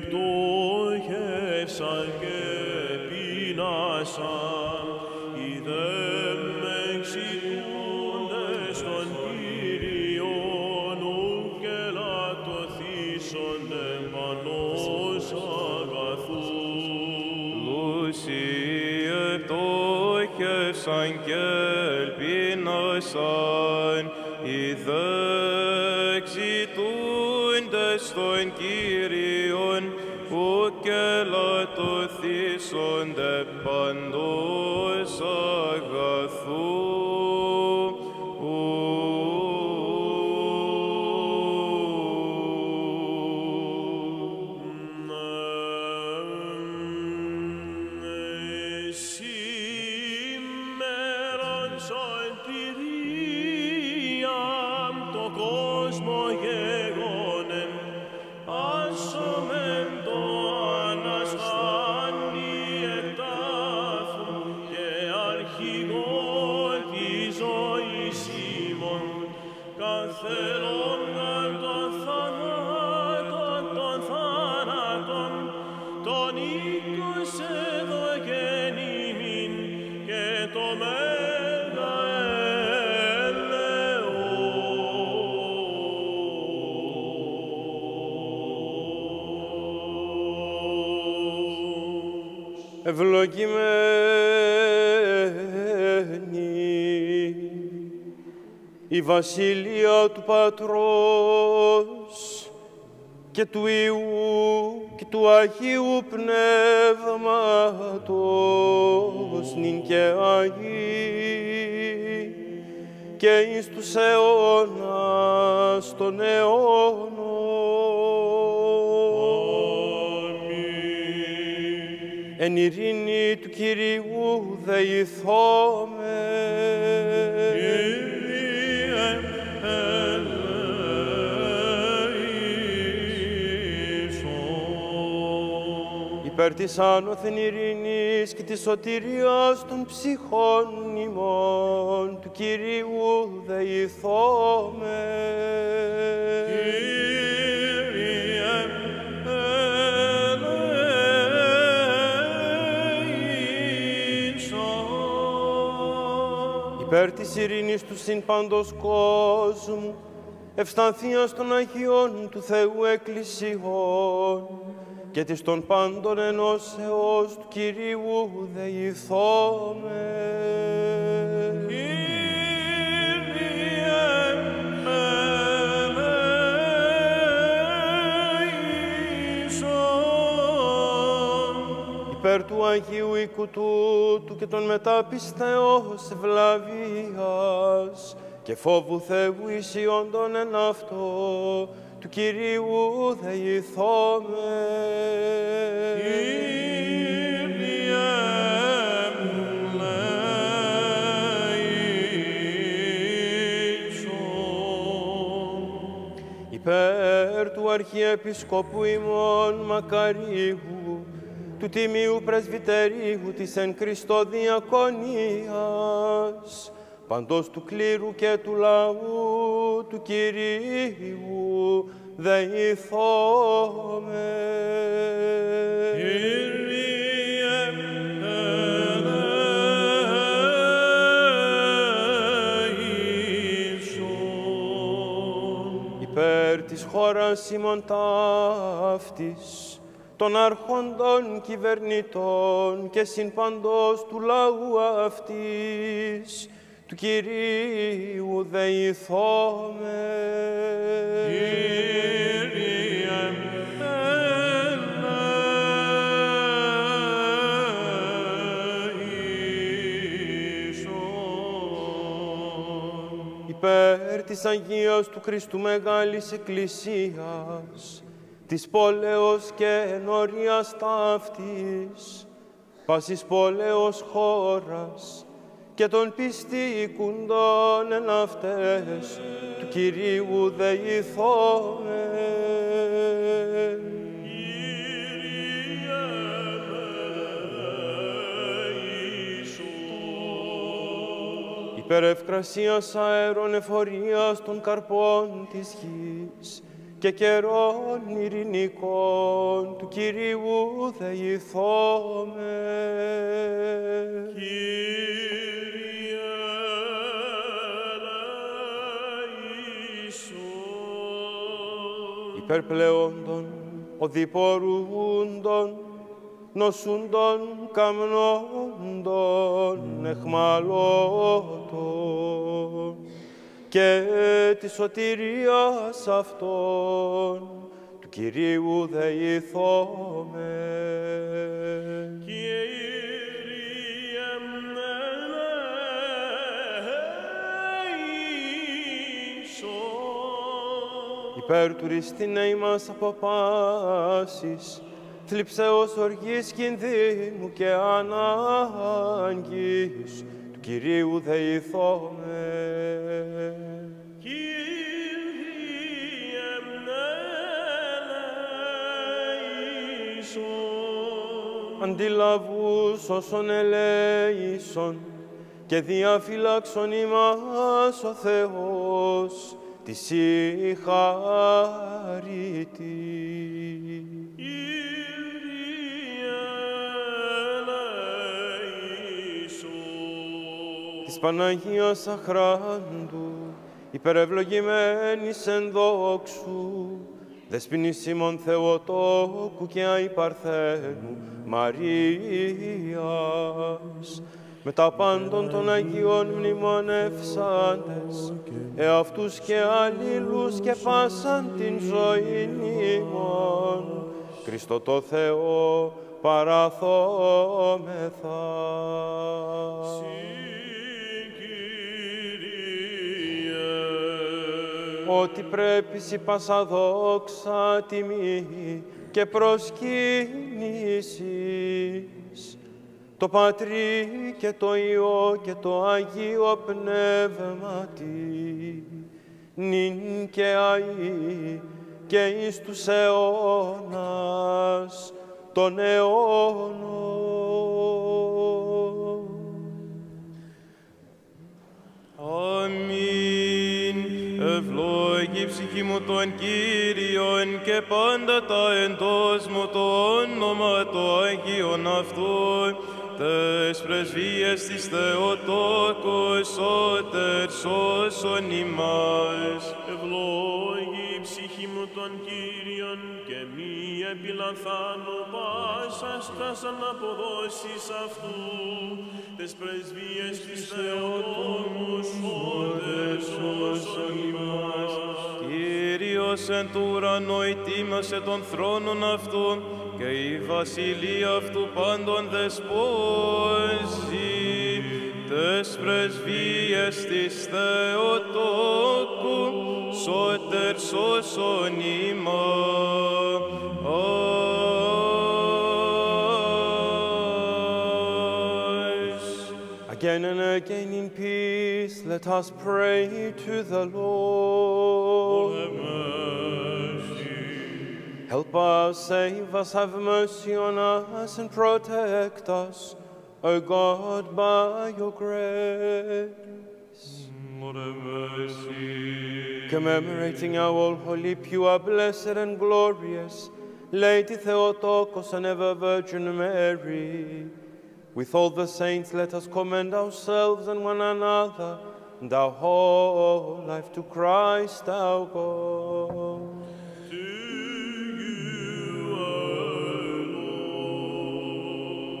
πτώχευσαν και πεινάσαν, πτώχευσαν και ελπίνασαν, είδε εξητούντες των Κύριων, ουκ ελαττωθήσονται παντός η βασιλεία του Πατρός και του Υιού και του Αγίου Πνεύματος νυν και Αγί και εις τους αιώνας των αιώνων. Εν ειρήνη του Κυρίου δεηθώμε. Υπέρ της άνωθεν ειρήνης και της σωτηρίας των ψυχών ημών του Κυρίου δεηθώμε. Υπέρ της ειρήνης του συν παντός κόσμου, ευσταθίας των Αγιών του Θεού Εκκλησιών, και της των πάντων ενώσεως του Κυρίου δεηθώμε. Υπέρ του Αγίου οίκου τούτου και των μεταπιστεώς ευλαβίας και φόβου Θεού ισιόντων εν αυτό, του Κυρίου δεηθώμε. Υπέρ του Αρχιεπισκόπου ημών Μακαρίου, του Τιμίου Πρεσβυτερίου της εν Χριστώ Διακονίας, παντός του κλήρου και του λαού του Κυρίου δεηθώμε. Υπέρ της χώρας ημών ταύτης, των αρχόντων κυβερνητών και συν παντός του λαού αυτής, του Κυρίου δεηθώμε. Κύριε, Υπέρ της Αγίας του Χριστού Μεγάλης Εκκλησίας, της πόλεως και ενορίας ταύτης, πάσης πόλεως χώρας, και των πιστήκουντων εν αυτές του Κυρίου δεηθώμε. Υπέρ ευκρασίας αέρων εφορίας των καρπών της γης και καιρών ειρηνικών του Κυρίου δεηθώμε. Υπερπλεόντων, οδηπορούντων, νοσούντων, καμνόντων, εχμαλώτων και τη σωτηρίας αυτών του Κυρίου δεηθώμε. Υπέρ του ρηστινέ ημάς από πάσης, θλιψεώς οργής κινδύνου και ανάγκης, του Κυρίου δεηθώμε. Αντιλαβούς όσων ελέησον και διαφυλάξον ημάς ο Θεός, τη συγχαρητή. Της Παναγίας Αχράντου, υπερευλογημένης εν δόξου, Δεσποινήσιμον Θεοτόκου και αϊ Παρθένου Μαρίας, με τα πάντων των Αγίων μνημονεύσαντες, εαυτούς και αλλήλους και πάσαν την ζωή ημών, Χριστό το Θεό παραθόμεθα. ότι πρέπει σοι πάσα δόξα τιμή και προσκύνησης το Πατρί και το Υιό και το Αγίο Πνεύματι νυν και αΐ και εις τους αιώνας των αιώνων. Αμήν. Ευλόγη ψυχή μου τον Κύριον και πάντα τα εντός μου το όνομα το Αγίον Αυτού, τες πρεσβείες της Θεοτόκου, σώτερς σώσον ημάς. Ευλόγη ψυχή μου τον Κύριον και μη επιλαθάνω πάσας τας αναποδόσεις αυτού, τες πρεσβείες της Θεοτόμου σώτερς σώσον ημάς. Κύριος εν του ουρανό ετοίμασε τον θρόνον αυτού και η βασιλεία αυτού πάντων δεσπόζει τες πρεσβείες της Θεοτόκου σώτερ σώσον ημάς. Let us pray to the Lord. Help us, save us, have mercy on us, and protect us, O God, by your grace. Lord have mercy. Commemorating our all holy, pure, blessed, and glorious Lady Theotokos and ever Virgin Mary, with all the saints, let us commend ourselves and one another our whole life to Christ our God. To you, O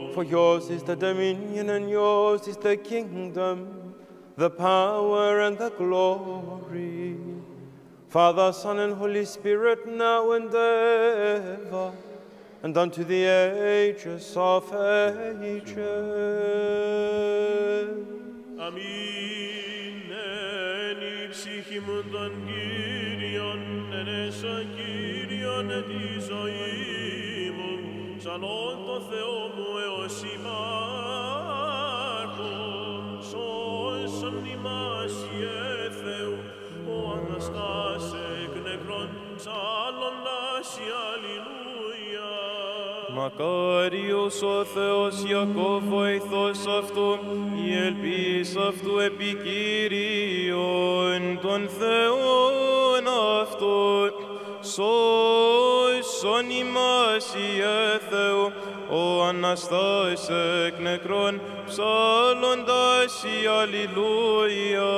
Lord. For yours is the dominion and yours is the kingdom, the power and the glory. Father, Son, and Holy Spirit, now and ever, and unto the ages of ages. Αμήν. Εν η ψυχή μου των Κύριων, εν έσω Κύριον εν τη ζωή μου, σαν όν το Θεό μου έως υπάρχον, σώσον ημάς Ιε Θεού, ο Αναστάς εκ νεκρών, ψάλλοντας η Αλληλούια. Μακάριος ο Θεός Ιακώβ βοηθός αυτού, η ελπίς αυτού επικυρίων των Θεών αυτού, σώσον ημάς Ιε Θεού, ο Αναστάς εκ νεκρών, ψάλλοντας η Αλληλούια.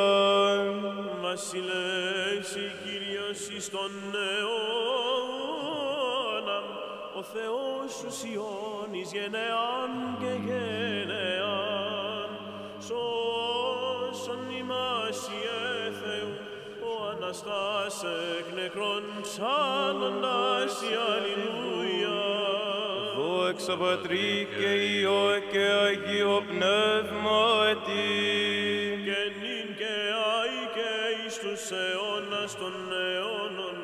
Βασιλεύς η Κύριος εις τον αιώνα, ο Θεός σου σιώνεις γενεάν και γενεάν. Σώσον ημάς Ιε Θεού, ο Αναστάς εκ νεκρών ψάλλοντας η Αλληλούια. Δόξα Πατρί και Υιό και Αγίο Πνεύματι. και νυν και αεί και εις τους αιώνας των αιώνων αμήν ο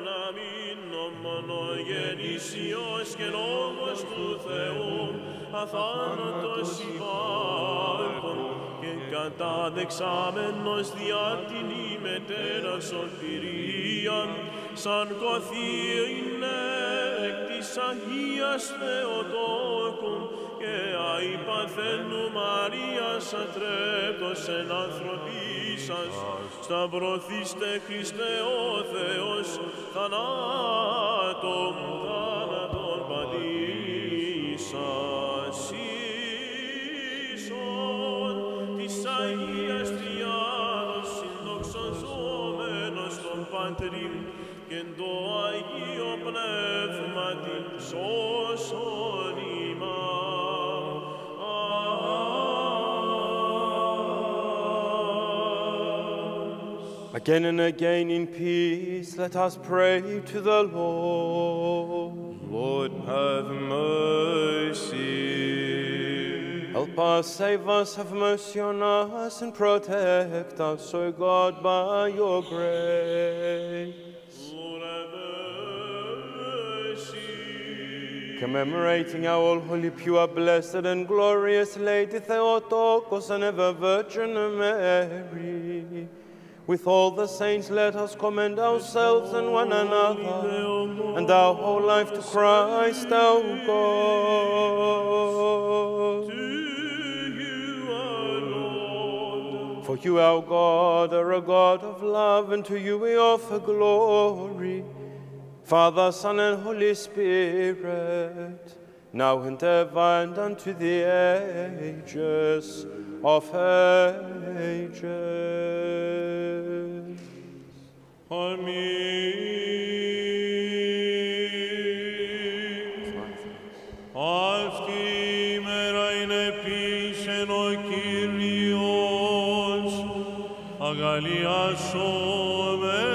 μονογενής Υιός και Λόγος του Θεού αθάνατος υπάρχον και κατάδεξάμενος διά την ημετέρας σωτηρίας σαν κοθήνε εκ της Αγίας Θεοτόκου και αη παθαίνου Μαρίας ατρέπτος εν ανθρωπίσας, σταυρωθήστε Χριστέ ο Θεός, θανάτων Again and again in peace, let us pray to the Lord. Lord, have mercy. Help us, save us, have mercy on us, and protect us, O God, by your grace. Lord. Commemorating our all holy, pure, blessed, and glorious Lady Theotokos and ever Virgin Mary. With all the saints, let us commend ourselves and one another, and our whole life to Christ our God. You, our For you, our God, are a God of love, and to you we offer glory. Father, Son, and Holy Spirit, now and ever, and unto the ages of ages. Αμήν. Αυτή η μέρα είναι πίσεν ο Κύριος, αγαλιάσομεθα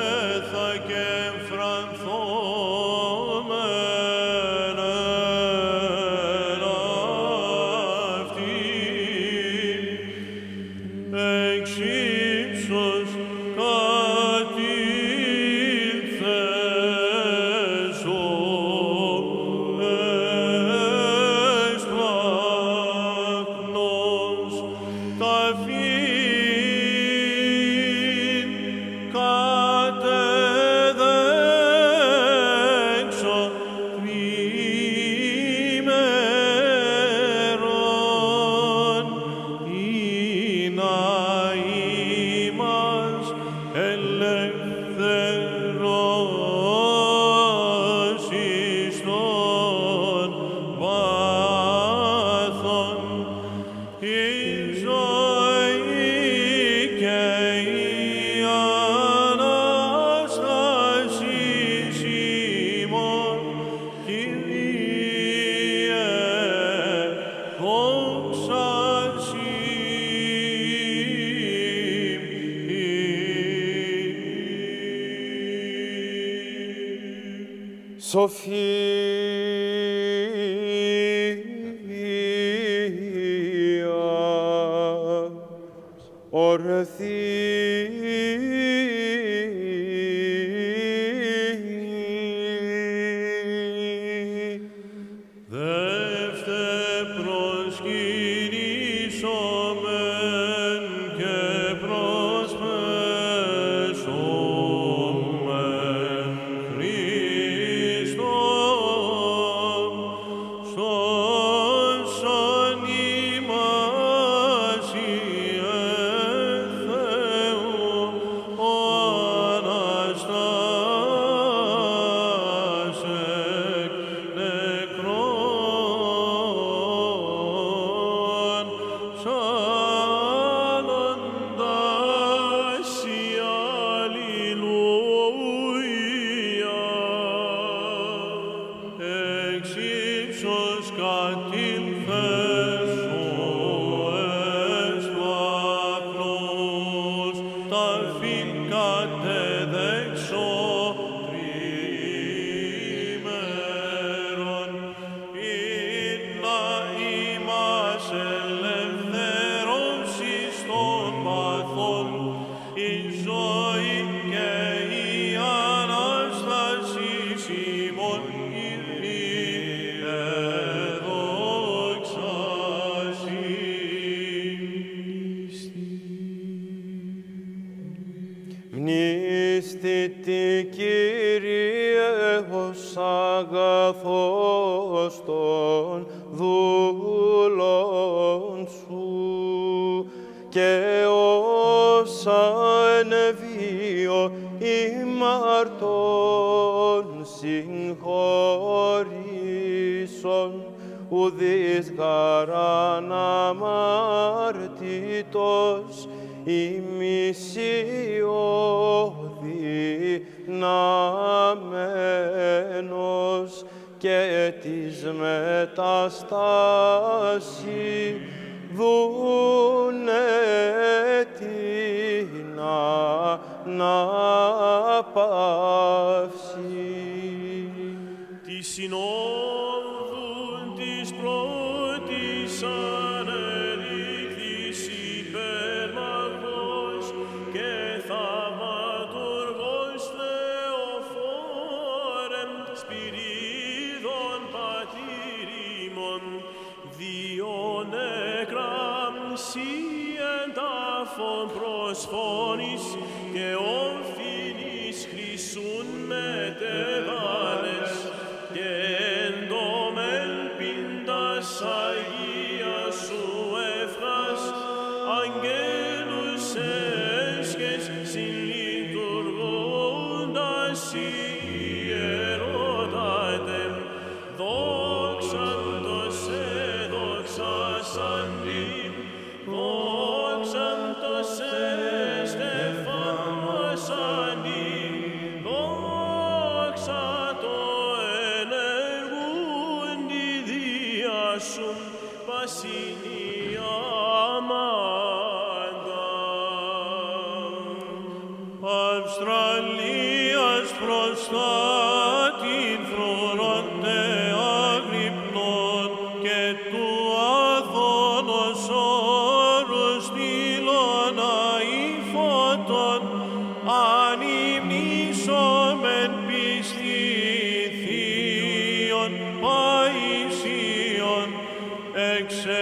Dios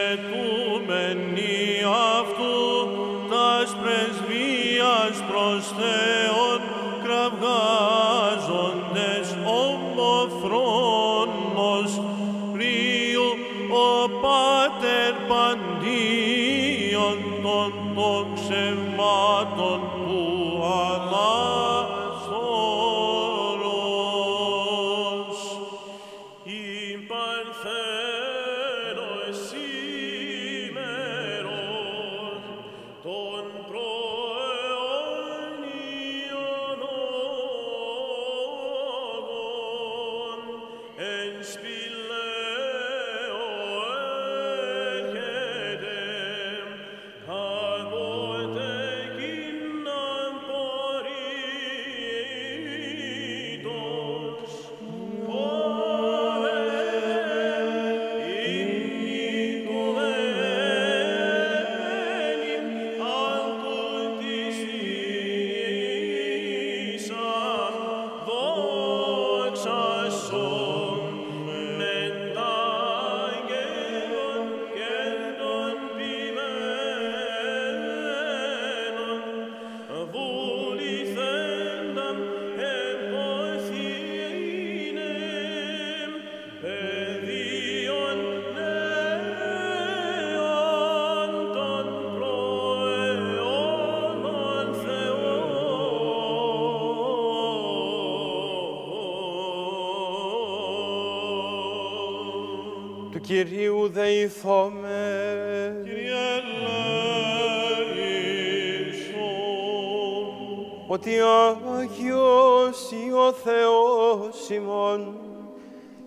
προσθέτουμενοι αυτού τας πρεσβείας προς Θεός.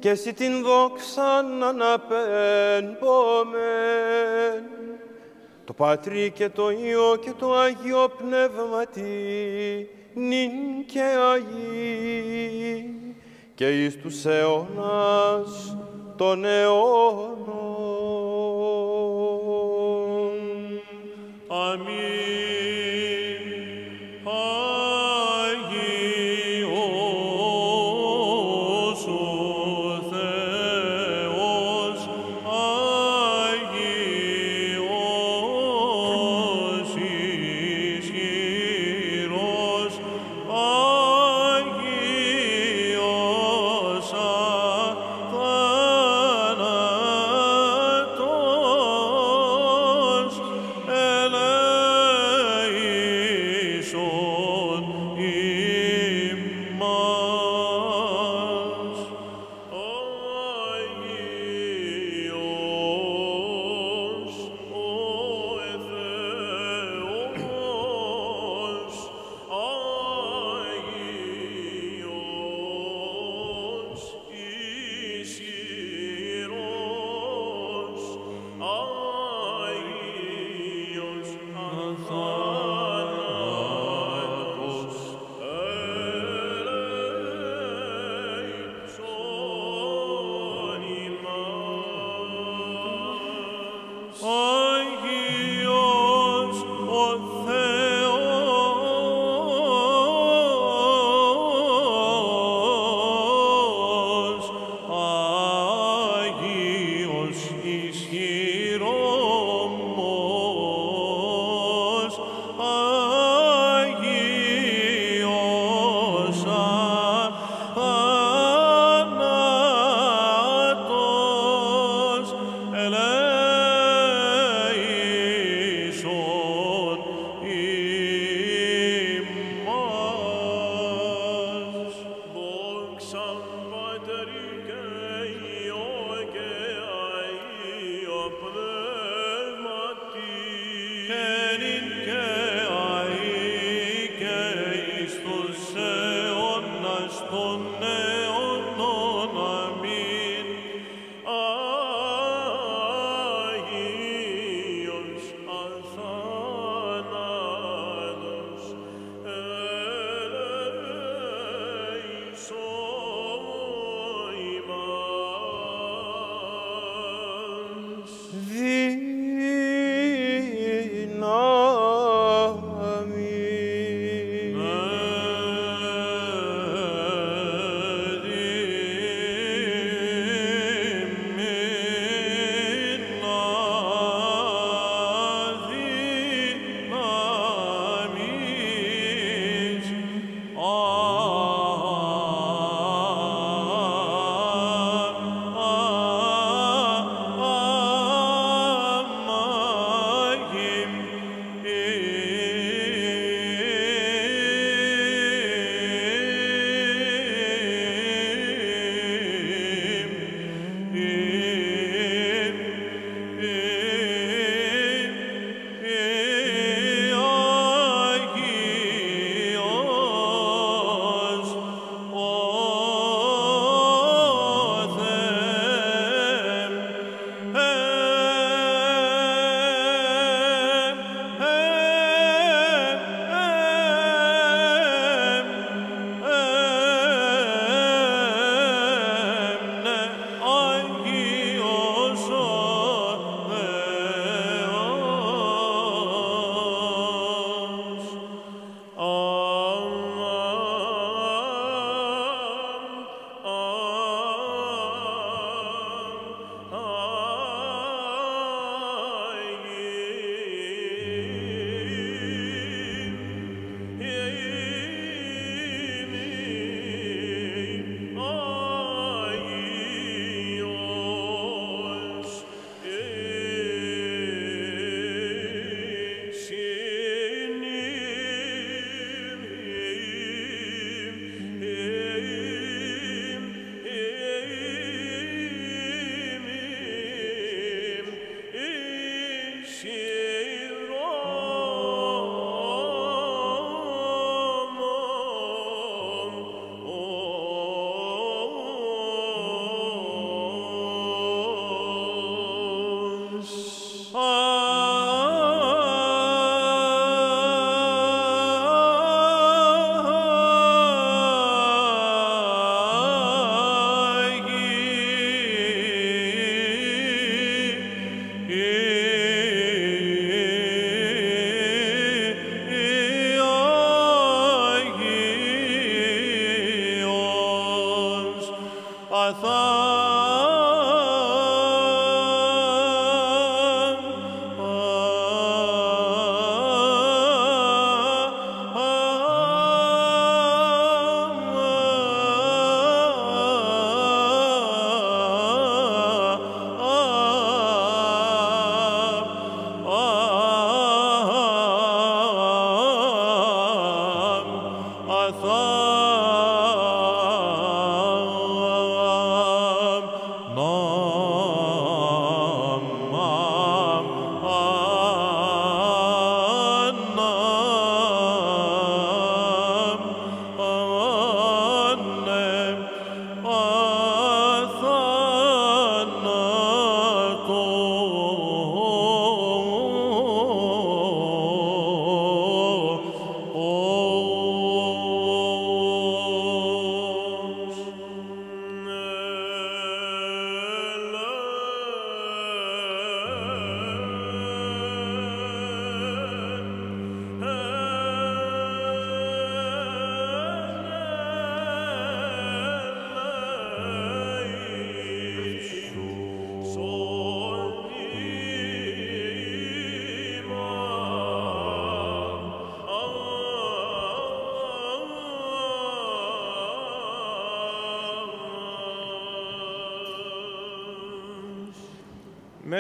και εσύ την δόξα να αναπέμπομεν. Το Πατρί και το Υιό και το Άγιο Πνεύμα νυν και Αγί, και εις τους αιώνας των.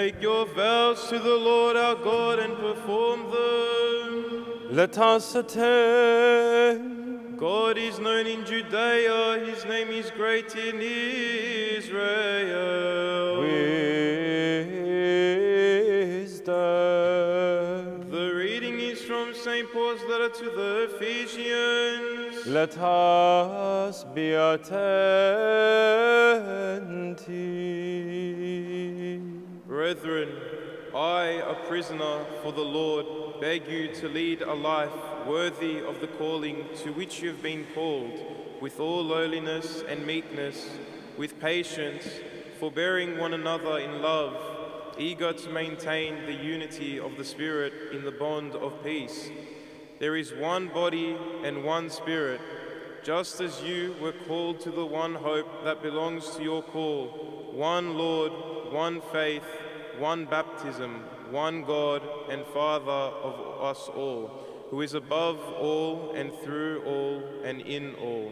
Make your vows to the Lord our God and perform them. Let us attend. God is known in Judea, his name is great in Israel. Wisdom. The reading is from St. Paul's letter to the Ephesians. Let us be attentive. For the Lord, beg you to lead a life worthy of the calling to which you have been called, with all lowliness and meekness, with patience, forbearing one another in love, eager to maintain the unity of the Spirit in the bond of peace. There is one body and one Spirit, just as you were called to the one hope that belongs to your call one Lord, one faith, one baptism, one God and Father of us all, who is above all and through all and in all.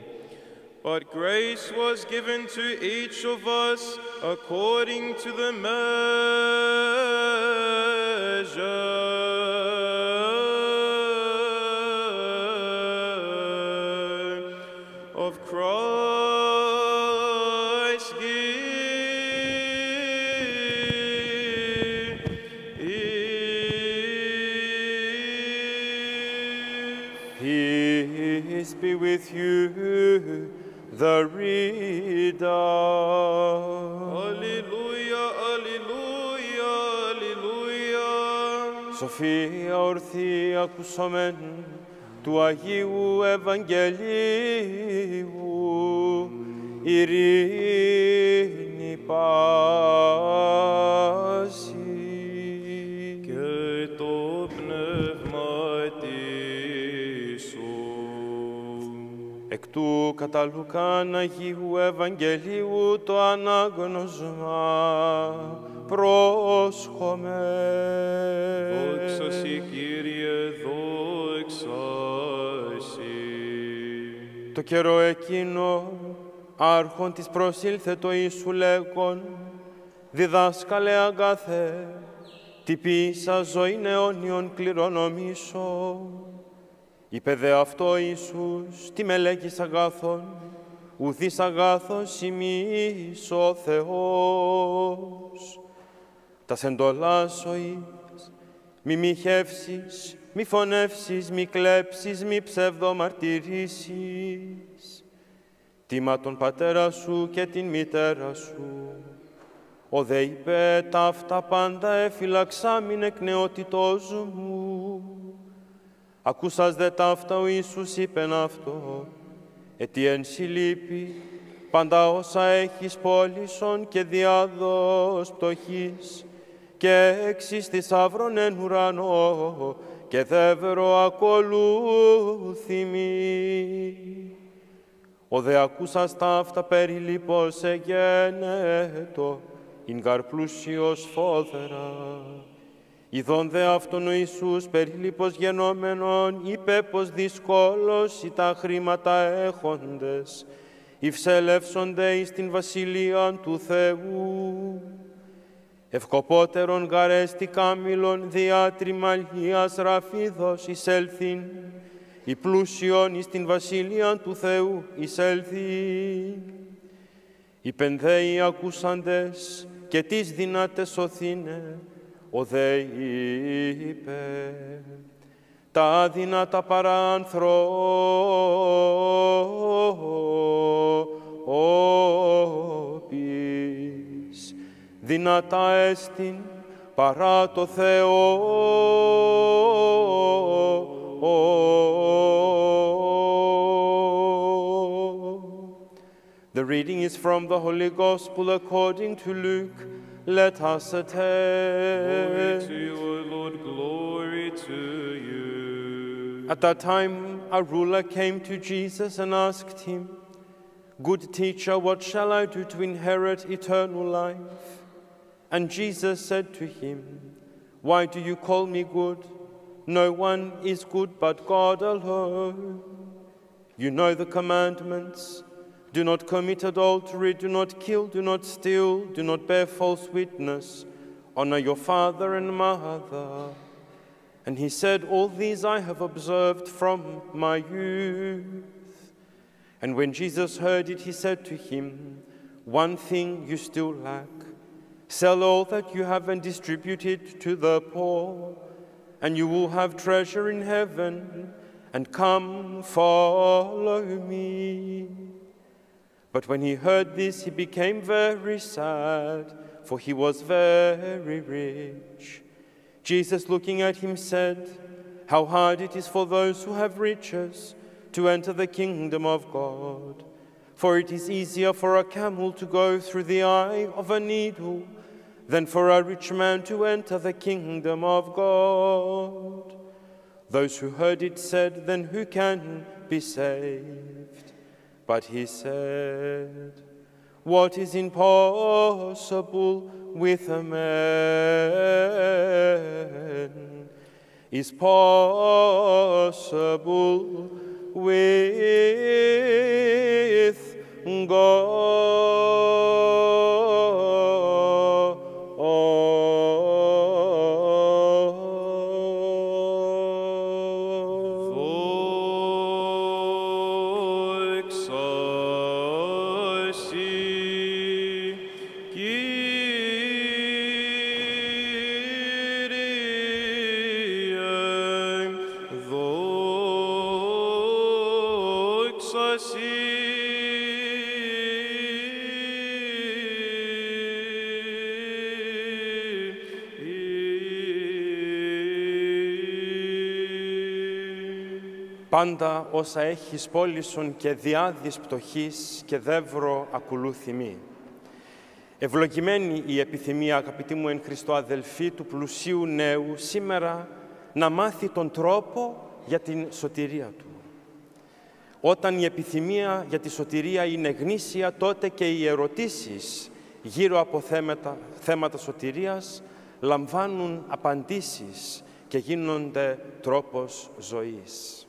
But grace was given to each of us according to the measure Σοφία ορθή ακούσομεν του Αγίου Ευαγγελίου, ειρήνη πάση. Και το πνεύμα σου. Εκ του κατά Λουκάν Αγίου Ευαγγελίου Το καιρό εκείνο, άρχον της προσήλθε το Ιησού λέγον, διδάσκαλε αγκάθε, τι ποιήσα ζωήν αιώνιον κληρονομήσω. Είπε δε αυτό Ιησούς, τι με λέγεις αγάθον, ουδείς αγάθος ημείς ο Θεός. Τα σεντολάς ζωής, μη μοιχεύσεις, μη φωνεύσεις, μη κλέψεις, μη ψευδομαρτυρήσεις. Τίμα τον πατέρα σου και την μητέρα σου. Ο δε είπε ταύτα πάντα έφυλαξά μην εκ νεότητός μου. Ακούσας δε ταύτα ο Ιησούς είπεν αυτό, ετι εν συλλείπει πάντα όσα έχεις πόλησον και διάδος πτωχής και έξις θησαύρων εν ουρανό και δεύρο ακολούθη μη. Ο δε ακούσας ταύτα περιλίπως εγένετο, ειν γαρ πλούσιος φόδερα. Ιδών δε αυτόν ο Ιησούς περιλίπως γενόμενον, είπε πως δυσκόλος ή τα χρήματα έχοντες, υψελεύσονται εις την βασιλεία του Θεού. Ευκοπότερον γαρέστη κάμιλον διά τριμαλίας ραφίδος εισέλθην, η πλούσιον εις την βασιλεία του Θεού εισέλθει. Οι πενδέοι ακούσαντες και τις δυνάτες σωθήνε, ο δε είπε, τα δυνατά παρά ανθρώπης, δυνατά εστιν παρά το Θεό. The reading is from the Holy Gospel according to Luke. Let us Glory attend. to you, O Lord, glory to you. At that time, a ruler came to Jesus and asked him, Good teacher, what shall I do to inherit eternal life? And Jesus said to him, Why do you call me good? No one is good but God alone. You know the commandments. Do not commit adultery, do not kill, do not steal, do not bear false witness, Honor your father and mother. And he said, All these I have observed from my youth. And when Jesus heard it, he said to him, One thing you still lack. Sell all that you have and distribute it to the poor, and you will have treasure in heaven. And come, follow me. But when he heard this, he became very sad, for he was very rich. Jesus, looking at him, said, How hard it is for those who have riches to enter the kingdom of God. For it is easier for a camel to go through the eye of a needle than for a rich man to enter the kingdom of God. Those who heard it said, Then who can be saved? But he said, What is impossible with a man is possible with God. Πάντα όσα έχεις πόλησον και διάδεις πτωχής και δεύρο ακολούθημη. Ευλογημένη η επιθυμία, αγαπητοί μου εν Χριστώ αδελφοί, του πλουσίου νέου σήμερα να μάθει τον τρόπο για την σωτηρία του. Όταν η επιθυμία για τη σωτηρία είναι γνήσια, τότε και οι ερωτήσεις γύρω από θέματα, θέματα σωτηρίας λαμβάνουν απαντήσεις και γίνονται τρόπος ζωής.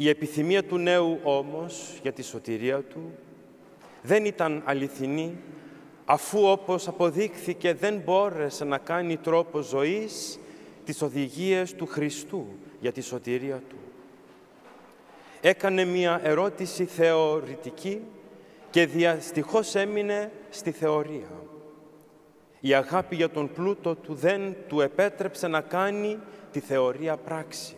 Η επιθυμία του νέου όμως για τη σωτηρία του δεν ήταν αληθινή, αφού όπως αποδείχθηκε δεν μπόρεσε να κάνει τρόπο ζωής τις οδηγίες του Χριστού για τη σωτηρία του. Έκανε μία ερώτηση θεωρητική και διαστοιχώς έμεινε στη θεωρία. Η αγάπη για τον πλούτο του δεν του επέτρεψε να κάνει τη θεωρία πράξη.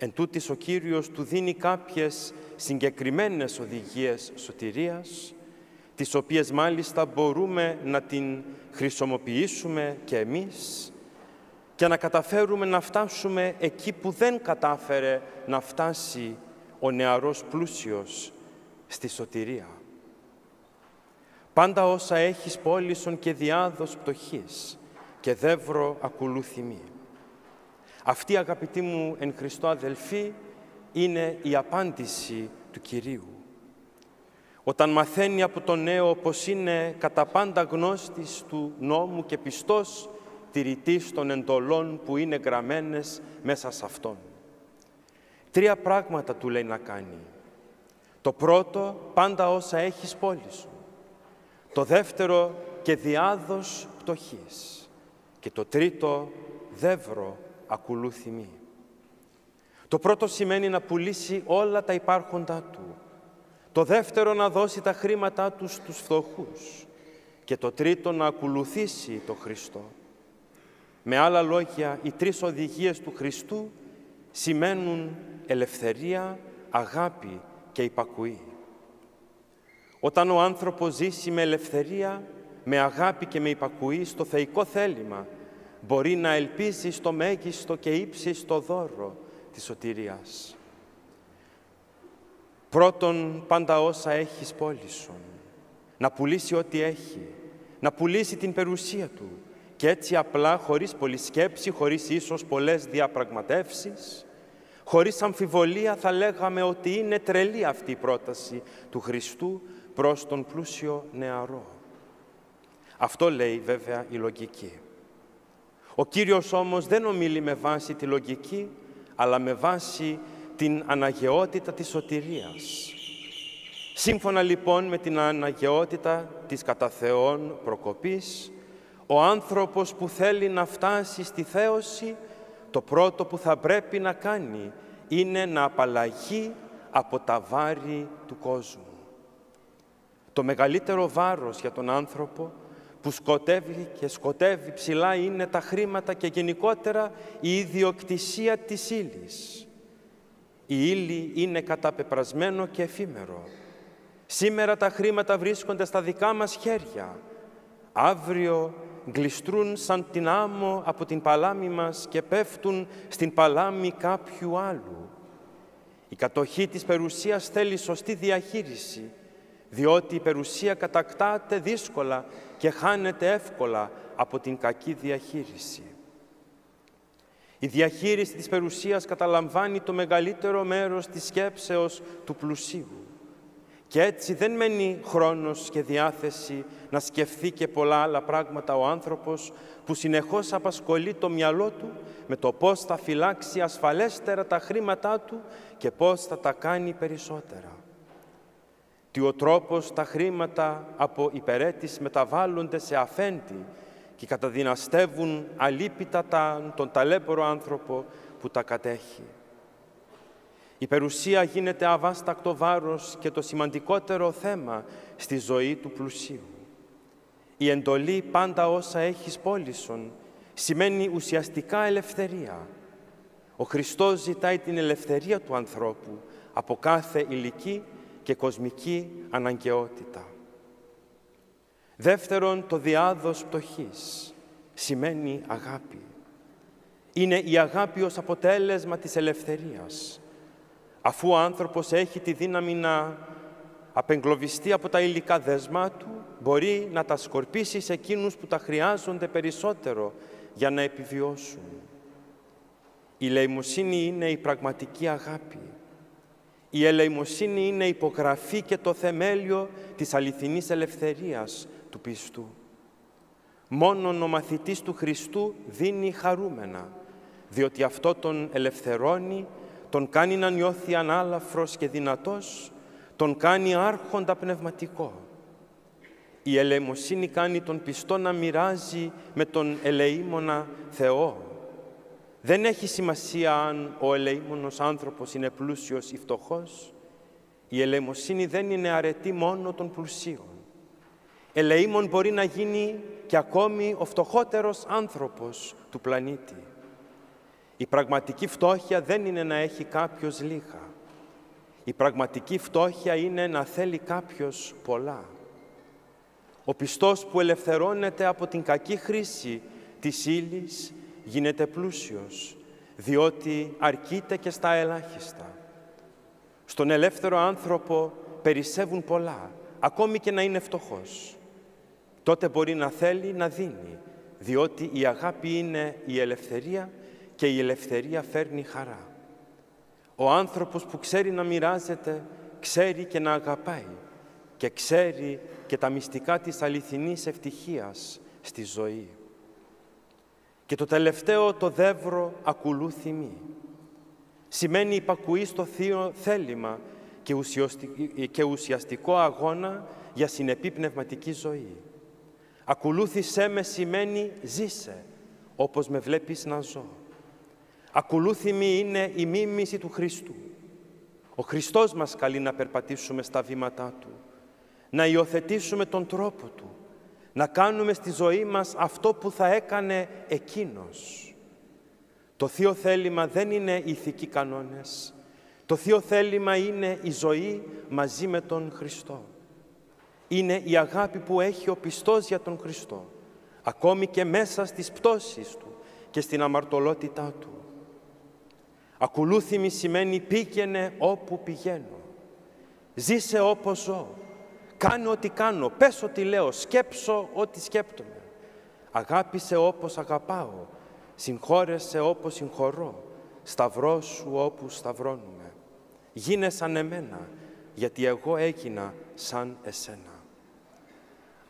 Εν τούτης ο Κύριος του δίνει κάποιες συγκεκριμένες οδηγίες σωτηρίας, τις οποίες μάλιστα μπορούμε να την χρησιμοποιήσουμε και εμείς και να καταφέρουμε να φτάσουμε εκεί που δεν κατάφερε να φτάσει ο νεαρός πλούσιος στη σωτηρία. Πάντα όσα έχεις πόλησον και διάδος πτωχής και δεύρο ακολούθημη. Αυτή, αγαπητοί μου εν Χριστώ αδελφοί, είναι η απάντηση του Κυρίου. Όταν μαθαίνει από τον νέο πως είναι κατά πάντα γνώστης του νόμου και πιστός τηρητής των εντολών που είναι γραμμένες μέσα σε Αυτόν. Τρία πράγματα του λέει να κάνει. Το πρώτο, πάντα όσα έχεις πόλη σου. Το δεύτερο, και διάδος πτωχής. Και το τρίτο, δεύρο ακολούθημη. Το πρώτο σημαίνει να πουλήσει όλα τα υπάρχοντά του. Το δεύτερο να δώσει τα χρήματά τους στους φτωχούς. Και το τρίτο να ακολουθήσει το Χριστό. Με άλλα λόγια, οι τρεις οδηγίες του Χριστού σημαίνουν ελευθερία, αγάπη και υπακουή. Όταν ο άνθρωπος ζήσει με ελευθερία, με αγάπη και με υπακουή στο θεϊκό θέλημα, μπορεί να ελπίζει στο μέγιστο και ύψιστο δώρο της σωτηρίας. Πρώτον, πάντα όσα έχεις πόλησον, να πουλήσει ό,τι έχει, να πουλήσει την περιουσία του και έτσι απλά, χωρίς πολλή σκέψη, χωρίς ίσως πολλές διαπραγματεύσεις, χωρίς αμφιβολία θα λέγαμε ότι είναι τρελή αυτή η πρόταση του Χριστού προς τον πλούσιο νεαρό. Αυτό λέει βέβαια η λογική. Ο Κύριος όμως δεν ομιλεί με βάση τη λογική, αλλά με βάση την αναγεότητα της σωτηρίας. Σύμφωνα λοιπόν με την αναγεότητα της κατά Θεόν προκοπής, Ο άνθρωπος που θέλει να φτάσει στη θέωση, το πρώτο που θα πρέπει να κάνει είναι να απαλλαγεί από τα βάρη του κόσμου. Το μεγαλύτερο βάρος για τον άνθρωπο που σκοτεύει και σκοτεύει ψηλά είναι τα χρήματα και γενικότερα η ιδιοκτησία της ύλης. Η ύλη είναι καταπεπρασμένο και εφήμερο. Σήμερα τα χρήματα βρίσκονται στα δικά μας χέρια. Αύριο γλιστρούν σαν την άμμο από την παλάμη μας και πέφτουν στην παλάμη κάποιου άλλου. Η κατοχή της περιουσίας θέλει σωστή διαχείριση, διότι η περιουσία κατακτάται δύσκολα και χάνεται εύκολα από την κακή διαχείριση. Η διαχείριση της περιουσίας καταλαμβάνει το μεγαλύτερο μέρος της σκέψεως του πλουσίου. Και έτσι δεν μένει χρόνος και διάθεση να σκεφτεί και πολλά άλλα πράγματα ο άνθρωπος που συνεχώς απασχολεί το μυαλό του με το πώς θα φυλάξει ασφαλέστερα τα χρήματά του και πώς θα τα κάνει περισσότερα. Τι ο τρόπος τα χρήματα από υπερέτης μεταβάλλονται σε αφέντη και καταδυναστεύουν αλίπητα τον ταλέμπορο άνθρωπο που τα κατέχει. Η περιουσία γίνεται αβάστακτο βάρος και το σημαντικότερο θέμα στη ζωή του πλουσίου. Η εντολή πάντα όσα έχεις πόλησον σημαίνει ουσιαστικά ελευθερία. Ο Χριστός ζητάει την ελευθερία του ανθρώπου από κάθε ηλική και κοσμική αναγκαιότητα. Δεύτερον, το διάδος πτωχής σημαίνει αγάπη. Είναι η αγάπη ως αποτέλεσμα της ελευθερίας. Αφού ο άνθρωπος έχει τη δύναμη να απεγκλωβιστεί από τα υλικά δέσμα του, μπορεί να τα σκορπίσει σε εκείνους που τα χρειάζονται περισσότερο για να επιβιώσουν. Η λαιμοσύνη είναι η πραγματική αγάπη. Η ελεημοσύνη είναι υπογραφή και το θεμέλιο της αληθινής ελευθερίας του πιστού. Μόνον ο μαθητής του Χριστού δίνει χαρούμενα, διότι αυτό τον ελευθερώνει, τον κάνει να νιώθει ανάλαφρος και δυνατός, τον κάνει άρχοντα πνευματικό. Η ελεημοσύνη κάνει τον πιστό να μοιράζει με τον ελεήμονα Θεό. Δεν έχει σημασία αν ο ελεήμονος άνθρωπος είναι πλούσιος ή φτωχός. Η ελεημοσύνη δεν είναι αρετή μόνο των πλουσίων. Ελεήμον μπορεί να γίνει και ακόμη ο φτωχότερος άνθρωπος του πλανήτη. Η πραγματική φτώχεια δεν είναι να έχει κάποιος λίγα. Η πραγματική φτώχεια είναι να θέλει κάποιος πολλά. Ο πιστός που ελευθερώνεται από την κακή χρήση της ύλης γίνεται πλούσιος, διότι αρκείται και στα ελάχιστα. Στον ελεύθερο άνθρωπο περισσεύουν πολλά, ακόμη και να είναι φτωχός. Τότε μπορεί να θέλει να δίνει, διότι η αγάπη είναι η ελευθερία και η ελευθερία φέρνει χαρά. Ο άνθρωπος που ξέρει να μοιράζεται, ξέρει και να αγαπάει και ξέρει και τα μυστικά της αληθινής ευτυχίας στη ζωή. Και το τελευταίο το δεύρο ακολούθη μη. Σημαίνει υπακουή στο θείο θέλημα και ουσιαστικό αγώνα για συνεπή πνευματική ζωή. Ακολούθησέ με σημαίνει ζήσε, όπως με βλέπεις να ζω. Ακολούθημη είναι η μίμηση του Χριστού. Ο Χριστός μας καλεί να περπατήσουμε στα βήματά Του, να υιοθετήσουμε τον τρόπο Του, να κάνουμε στη ζωή μας αυτό που θα έκανε Εκείνος. Το Θείο Θέλημα δεν είναι ηθικοί κανόνες. Το Θείο Θέλημα είναι η ζωή μαζί με τον Χριστό. Είναι η αγάπη που έχει ο πιστός για τον Χριστό, ακόμη και μέσα στις πτώσεις Του και στην αμαρτωλότητά Του. Ακολούθημη σημαίνει πήγαινε όπου πηγαίνω. Ζήσε όπως ζω. Κάνε ό,τι κάνω. Πες ό,τι λέω. Σκέψω ό,τι σκέπτομαι. Αγάπησε όπως αγαπάω. Συγχώρεσε όπως συγχωρώ. Σταυρώσου όπου σταυρώνουμε. Γίνε σαν εμένα, γιατί εγώ έγινα σαν εσένα.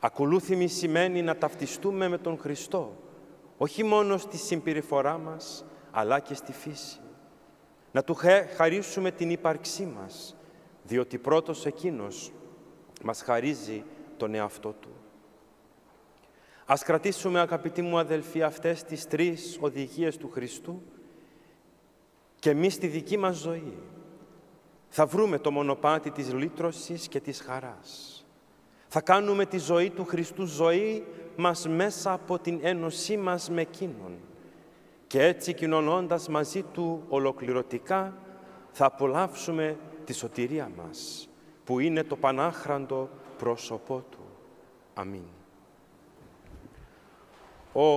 Ακολούθημη σημαίνει να ταυτιστούμε με τον Χριστό, όχι μόνο στη συμπεριφορά μας, αλλά και στη φύση να Του χαρίσουμε την ύπαρξή μας, διότι πρώτος Εκείνος μας χαρίζει τον εαυτό Του. Ας κρατήσουμε, αγαπητοί μου αδελφοί, αυτές τις τρεις οδηγίες του Χριστού και εμείς στη δική μας ζωή θα βρούμε το μονοπάτι της λύτρωσης και της χαράς. Θα κάνουμε τη ζωή του Χριστού ζωή μας μέσα από την ένωσή μας με Εκείνον. Και έτσι κοινωνώντας μαζί Του ολοκληρωτικά θα απολαύσουμε τη σωτηρία μας, που είναι το πανάχραντο πρόσωπό Του. Αμήν. Όπως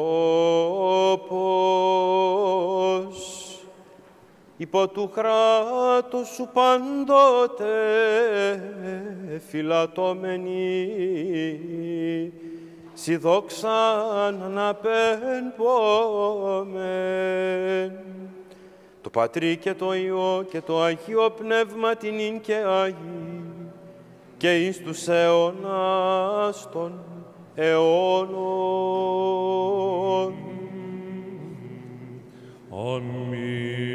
υπό του κράτους σου πάντοτε φυλατώμενοι σι δόξαν να πενπόμεν. Το Πατρί και το Υιό και το Αγίο Πνεύμα την ίν και Άγι και εις τους αιώνας των αιώνων. Αμήν.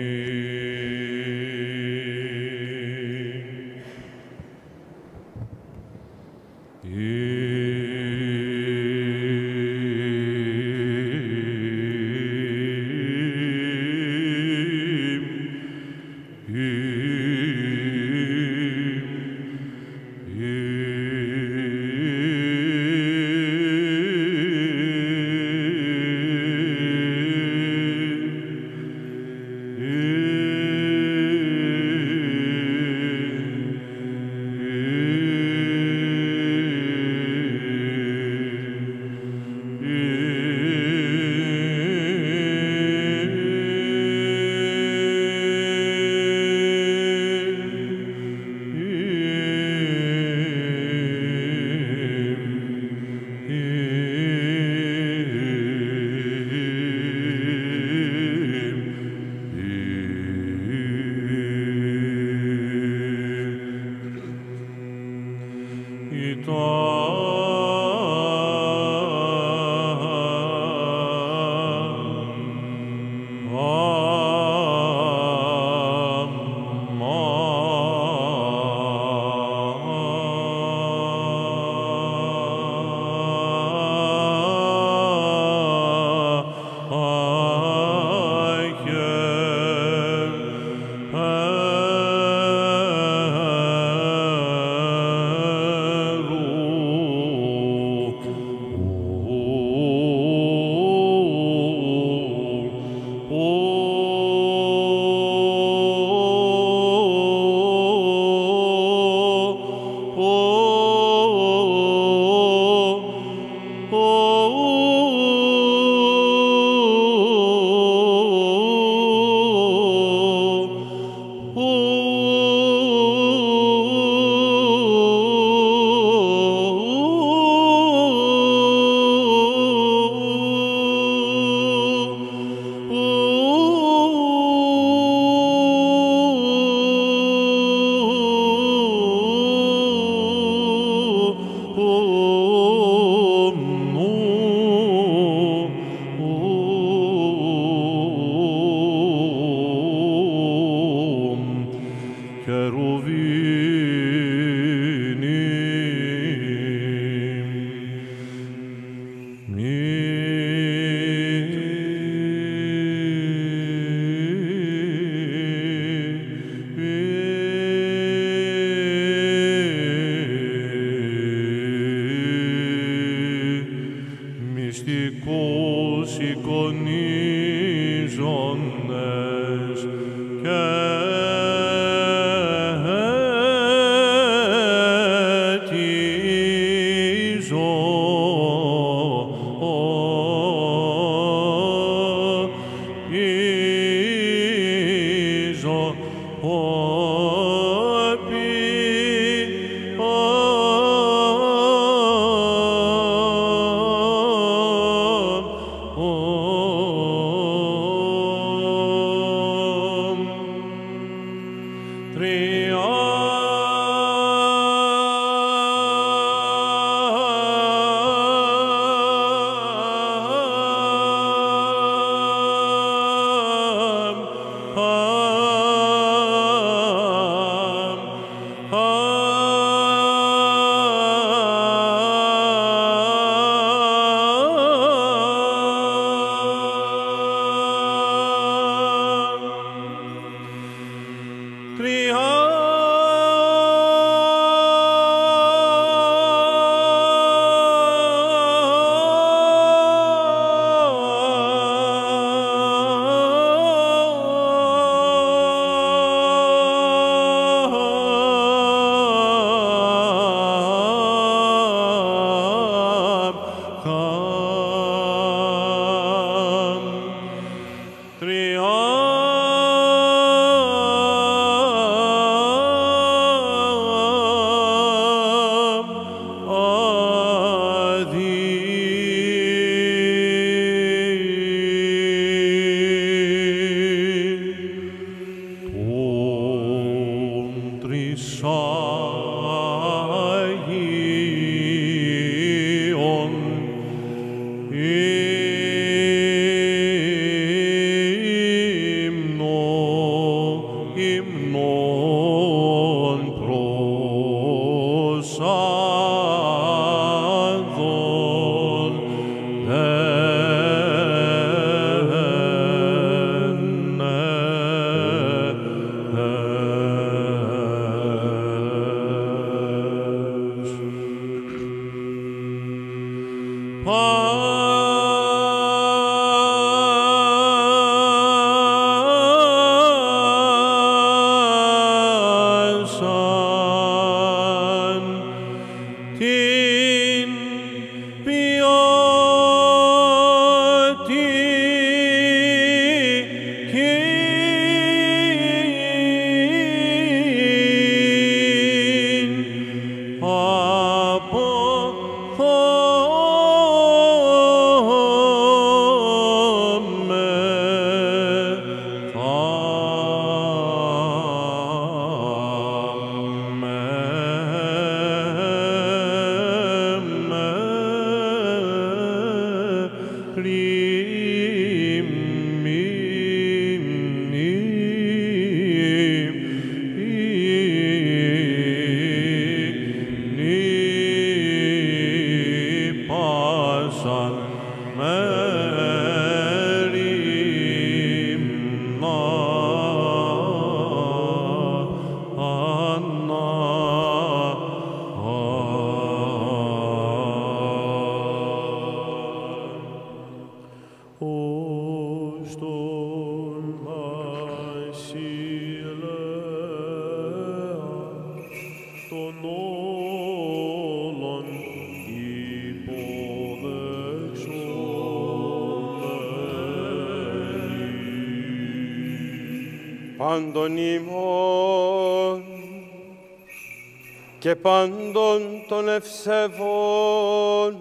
Πάντων των ευσεβών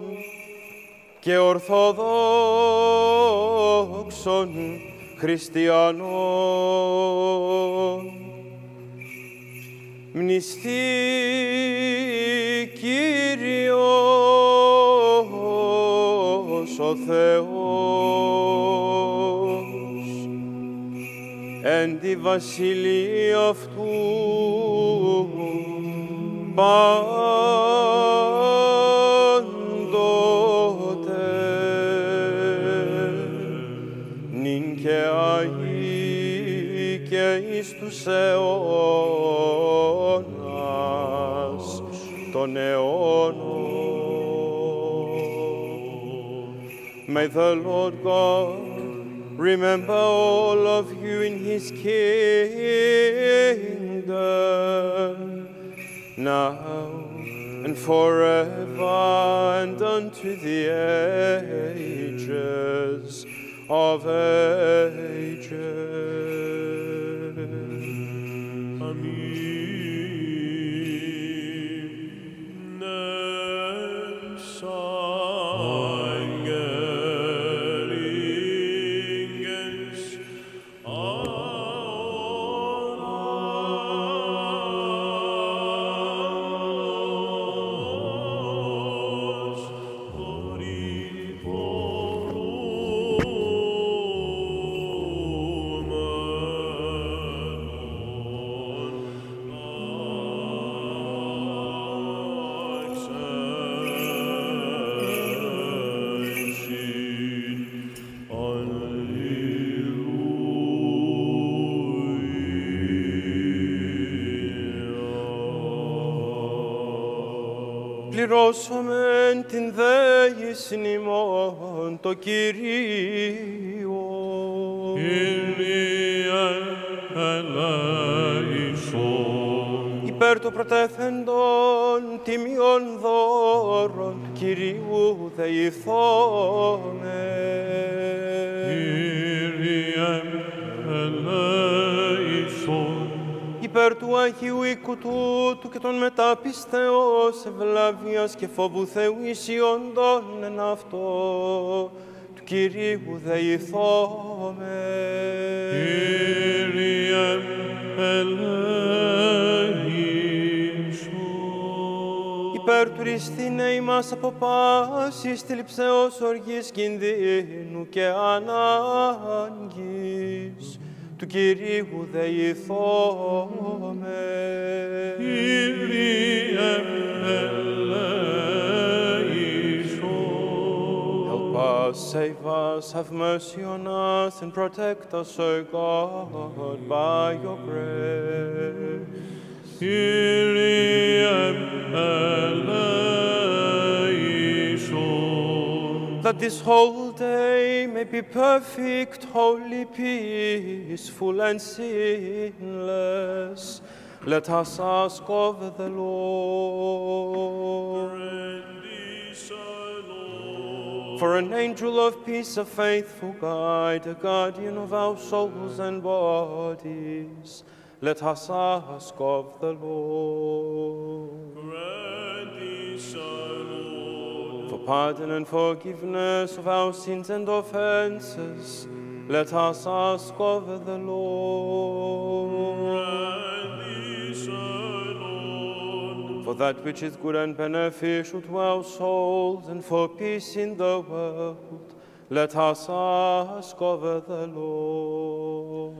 και ορθοδόξων χριστιανών. Εκπληρώσομεν την δέησιν ημών το Κυρίο. Κύριε ελέησον. Υπέρ του πρωτέθεντων τιμιών δώρων του Κυρίου δεηθώμε. Κύριε ελέησον. Υπέρ του Αγίου οίκου τούτου και των μεταπιστεώς ευλαβίας και φόβου Θεού ισιόντων εν αυτό του Κυρίου δεηθώμε. Κύριε ελέησον. Υπέρ του ρηστήνε ημάς από πάσης θλιψεώς οργής κινδύνου και ανάγκης του Κυρίου δεηθώμε. Κύριε ελέησον. Help us, save us, have mercy on us, and protect us, O God, by your grace. Kyrie eleison. That this whole day may be perfect, holy, peaceful, and sinless, let us ask of the Lord. For an angel of peace, a faithful guide, a guardian of our souls and bodies, let us ask of the Lord. For pardon and forgiveness of our sins and offenses, let us ask of the Lord. For that which is good and beneficial to our souls and for peace in the world, let us ask of the Lord.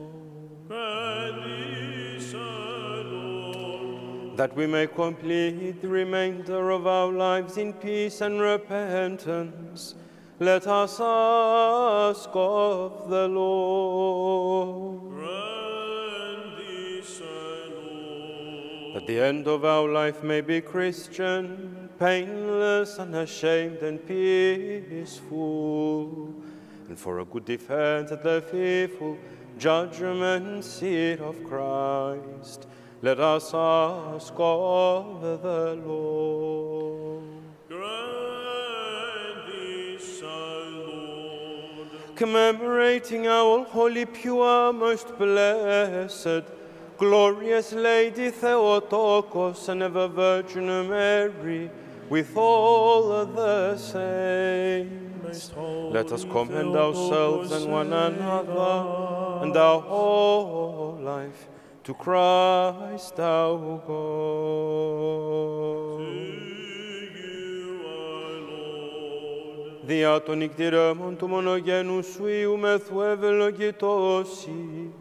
That we may complete the remainder of our lives in peace and repentance, let us ask of the Lord. That the end of our life may be Christian, painless, unashamed, and peaceful, and for a good defense at the fearful judgment seat of Christ, let us ask of the Lord. Commemorating our holy, pure, most blessed, glorious Lady Theotokos and ever Virgin Mary, with all the saints, let us commend ourselves and one another and our whole life to Christ our God. Δια των νυκτηρέμων του μονογένου σου Υιού μεθού ευλογητώσει,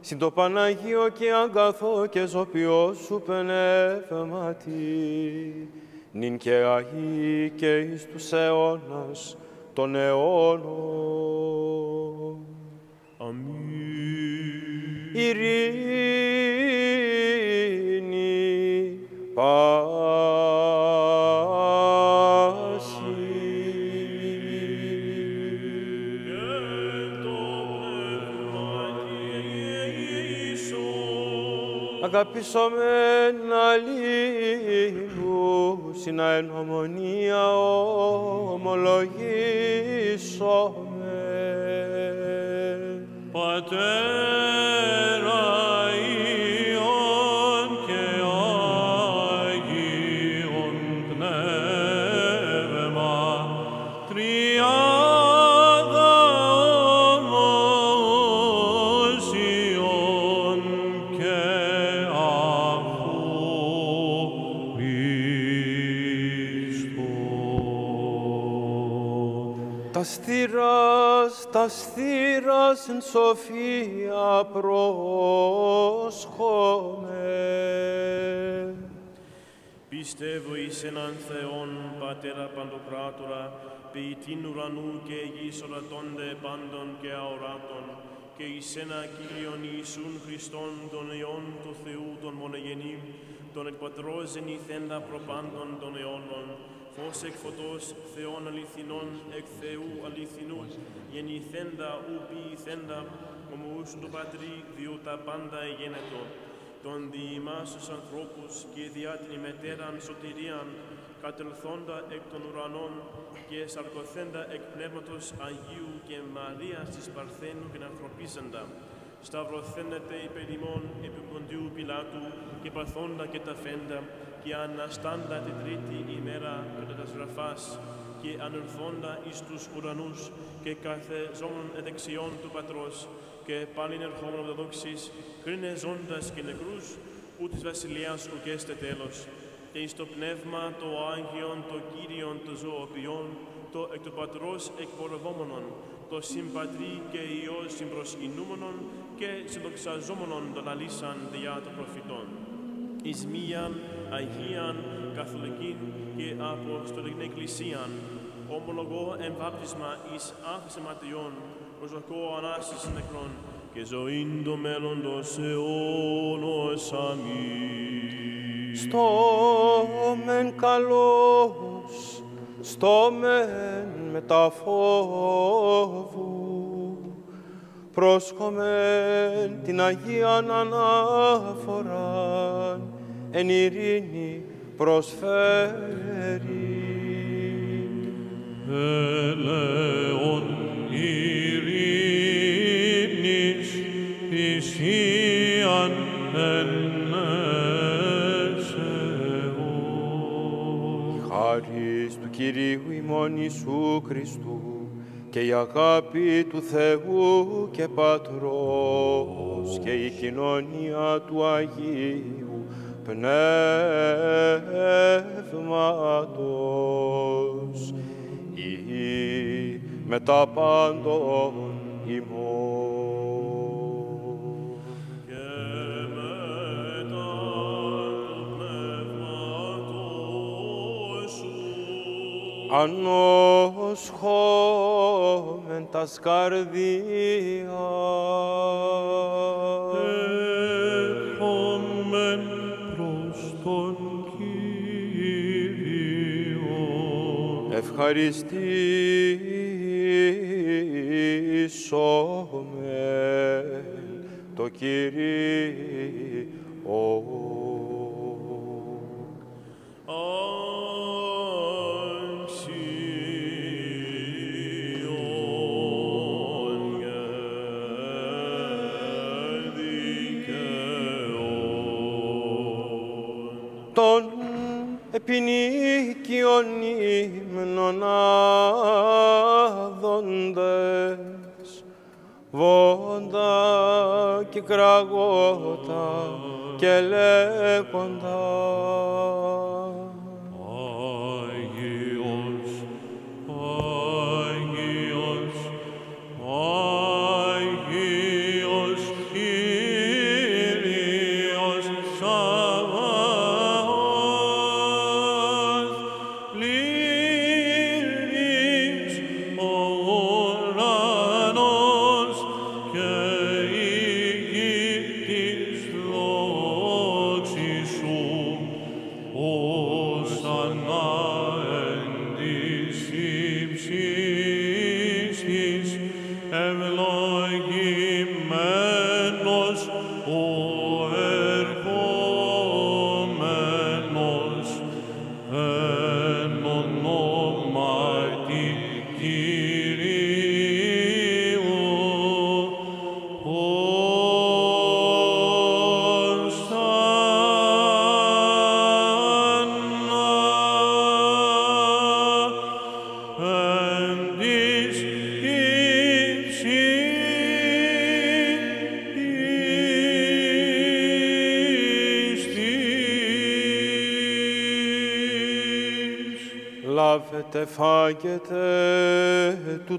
συν το Παναγίο και αγαθό και ζωπιό σου πνεύματι, νυν και αγί και εις τους αιώνας των αιώνων. Αμήν. Ειρήνη πάση. Αγαπησόμεν αλλήλους, συν εν ομονία ομολογήσομεν. Πατέρα στήρας, τα στήρας εν σοφία πρόσχομαι. Πιστεύω εις έναν Θεόν, Πατέρα Παντοκράτορα, ποιητήν ουρανού και γης ορατώνται πάντων και αοράτων, και εις ένα Κύριον Ιησούν Χριστόν, τον Υιόν του Θεού, τον μονογενή, τον εκ πατρός γεννηθέντα προπάντων των αιώνων, φως εκ φωτός Θεών αληθινών, εκ Θεού αληθινού, γεννηθέντα ου ποιηθέντα, ομούς του Πατρί, διού τα πάντα εγένετο, τον διημάς τους ανθρώπους και διά την ημετέραν σωτηρίαν, κατελθόντα εκ των ουρανών και σαρκωθέντα εκ πνεύματος Αγίου και Μαρίας της Παρθένου και ανθρωπίσαντα, σταυρωθένεται υπέρ ημών επί Ποντιού Πιλάτου και παθόντα και τα φέντα και αναστάντα την τρίτη ημέρα κατά τα σγραφάς και ανερθόντα εις τους ουρανούς και καθεζόμων εδεξιών του Πατρός και πάλιν ερχόμενο από τα δόξης, κρίνε ζώντας και νεκρούς, ού της βασιλείας ουκέστε τέλος. Και εις το πνεύμα το Άγιον, το Κύριον, το ζωοποιόν, το εκ του Πατρός εκπορευόμενον, το συμπατρί και Υιός συμπροσκυνούμενον και συνδοξαζόμενον τον αλήσαν διά των προφητών. Εις μίαν Αγίαν Καθολικήν και Αποστολικήν Εκκλησίαν, ομολογώ εν βάπτισμα εις άφηση ματιών, προσδοκώ Ανάσταση νεκρών και ζωήν το μέλλοντος αιώνος. Αμήν. στο μεν καλός, στο μεν μεταφόβου, πρόσχομεν την Αγίαν ανάφοραν, εν ειρήνη προσφέρει. Ελεον ειρήνης ισχύαν εν εσεώ. Χάρις του Κυρίου ημών Ιησού Χριστού και η αγάπη του Θεού και Πατρός και η κοινωνία του Αγίου Πνεύματος ή με τα πάντων ημών. και μετά το πνεύματός σου. ανόσχομεν τας καρδίας. Ευχαριστήσομεν το Κύριο. Αξιόν και δικαιών. των επινίκιων ύμνων άδοντες, βόντα και κραγότα και λέγοντα.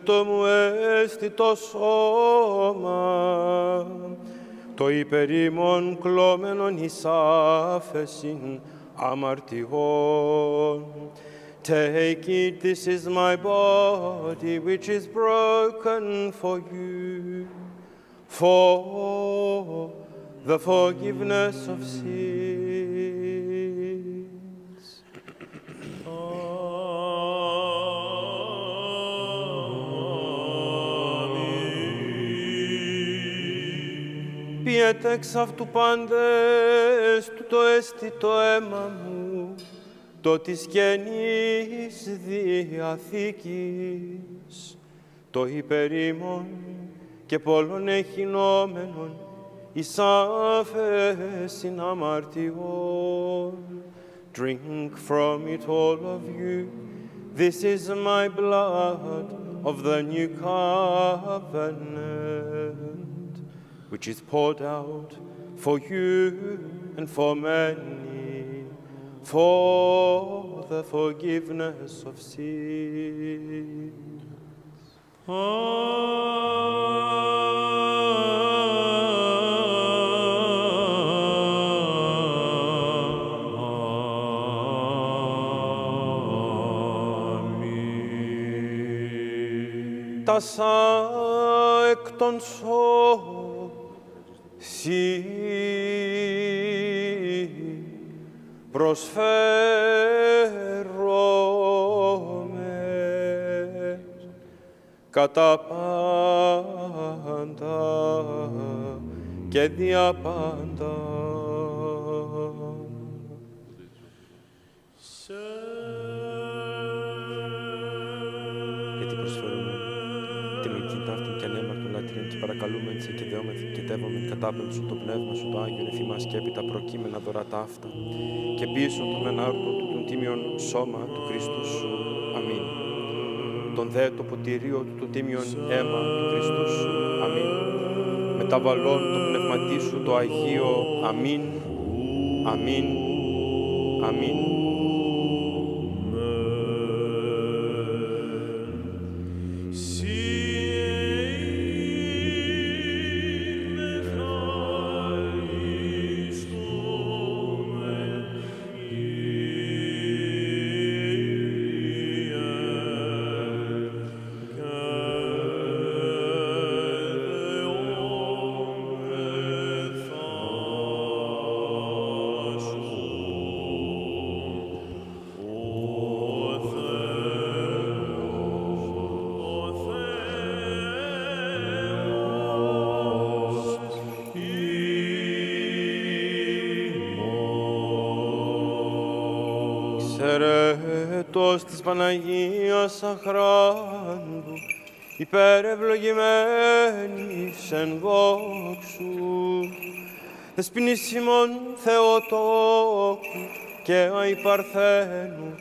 Τούτο μου έστι το σώμα, το υπερήμων κλώμενον εις άφεσιν αμαρτιών. Take it, this is my body, which is broken for you, for the forgiveness of sin. Πιείτε εξ αυτού πάντες του το έστι το αίμα μου, το της Καινής Διαθήκης, το υπερήμων και πολλών εχεινόμενων εις άφεσιν αμαρτιών. Drink from it all of you, this is my blood of the new covenant, which is poured out for you and for many for the forgiveness of sin. Τα σα εκ των σώ, σύ προσφέρομαι κατά πάντα και δια πάντα. Τεύομεν κατάπεμψου το πνεύμα σου το Άγιον εφημάς και έπειτα προκείμενα δωρά ταύτα και πίσω τον ενάρτων του τον τίμιον σώμα του Χριστού σου. Αμήν. Τον δε το ποτηρίο του το τίμιον αίμα του Χριστού σου. Αμήν. Μεταβαλών το πνευματί σου το Αγίο. Αμήν. Αμήν. Αμήν. Και αϊπαρθένου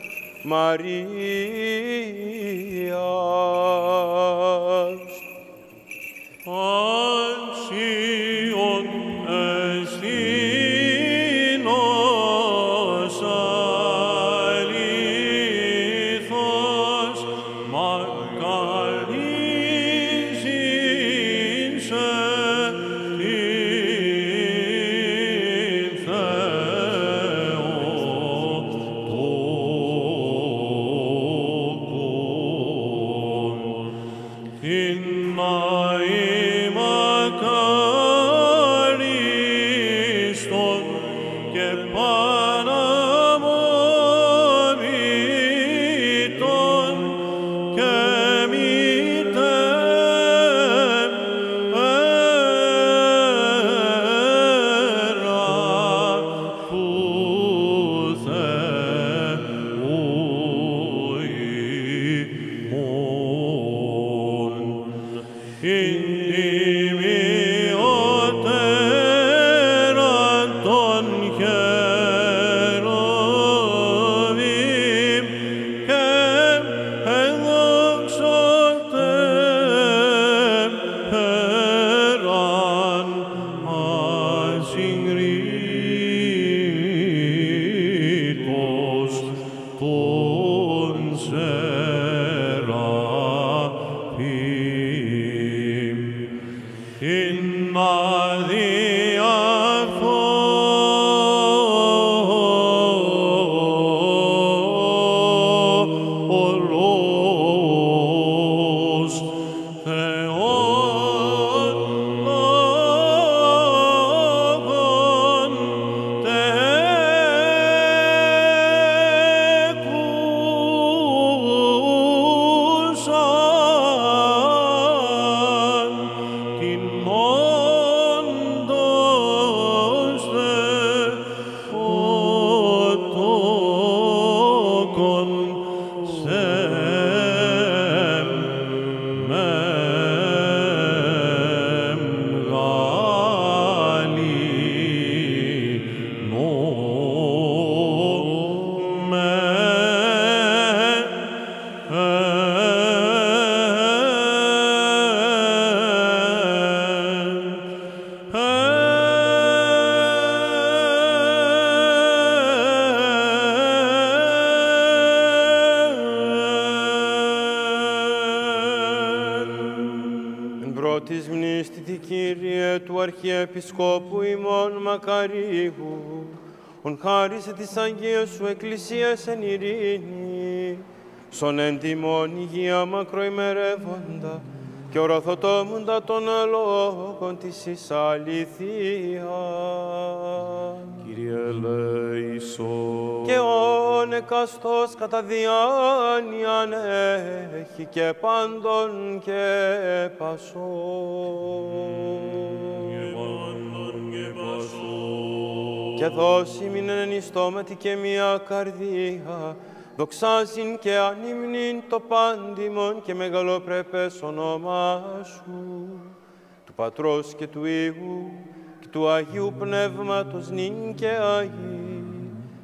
Σου Εκκλησίας εν ειρήνη, σον εν τιμών υγεία μακροημερεύοντα και οραθοτόμουντα των λόγων της εις αληθείας. Κύριε ελέησον. Και όν εκαστός κατά διάνοιαν έχει και πάντων και πασόν. Και δώσει μην ενιστόματι και μία καρδία, δοξάζειν και ανήμνην το πάντιμον και μεγαλοπρεπές όνομά Σου, του Πατρός και του Υιού και του Αγίου Πνεύματος νυν και Αγί,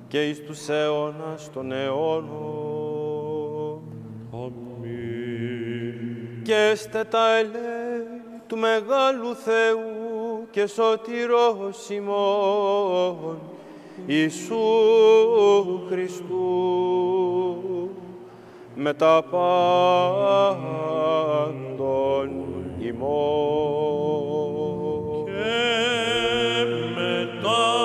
και εις τους αιώνας των αιώνων. Αμήν. Και έστε τα ελέη του Μεγάλου Θεού και σωτηρός ημών, Ιησού Χριστού, με τα πάντων ημών. Και μετά του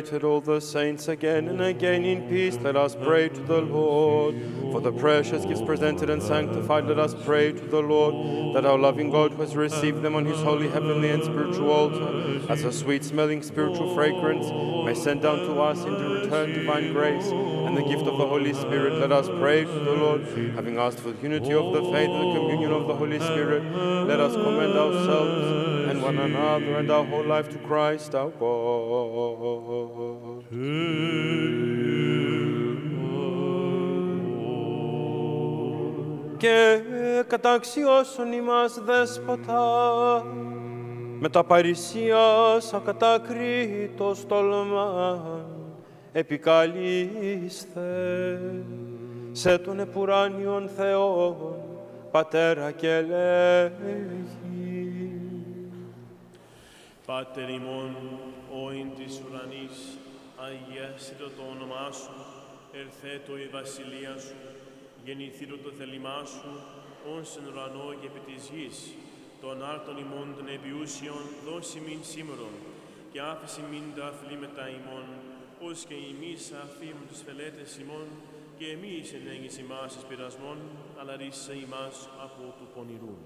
commemorated all the saints again and again in peace, let us pray to the Lord. For the precious gifts presented and sanctified, let us pray to the Lord, that our loving God who has received them on his holy, heavenly, and spiritual altar, as a sweet smelling spiritual fragrance, may send down to us in return divine grace and the gift of the Holy Spirit. Let us pray to the Lord, having asked for the unity of the faith and the communion of the Holy Spirit, let us commend ourselves and one another and our whole life to Christ our God. Και καταξιώσον ημάς δέσποτα, με τα παρησίας ακατακρίτως τολμάν, επικαλείστε σε τον επουράνιον Θεόν, Πατέρα και λέγει. Πάτερ ημών, ο ειν της ουρανής, αγιάσιτο το όνομά σου, ερθέτω η βασιλεία σου, γεννηθήτω το θέλημά σου, όν στην ουρανό και επί της γης, των άρτων ημών των επιούσιων, δώσει μην σήμερον, και άφηση μην τα αθλήματα ημών, ως και εμείς αφήμουν τους φελέτες ημών, και εμείς ενέγγις ημάς εις πειρασμών, αλλά ρίσε ημάς από του πονηρού.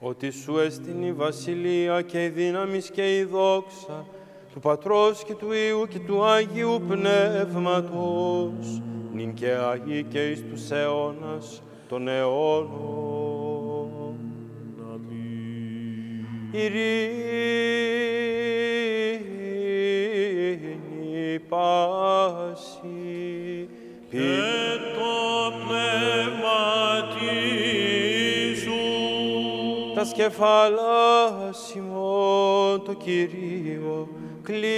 Ότι σου έστειν η βασιλεία και η δύναμη και η δόξα του Πατρός και του Υιού και του Αγίου Πνεύματος, νυν και Αγί και εις τους αιώνας των αιώνων. Ειρήνη πάση, Και το πνεύμα σου. Τα σκεφάλας ημών το Κυρίο κλείνομαι.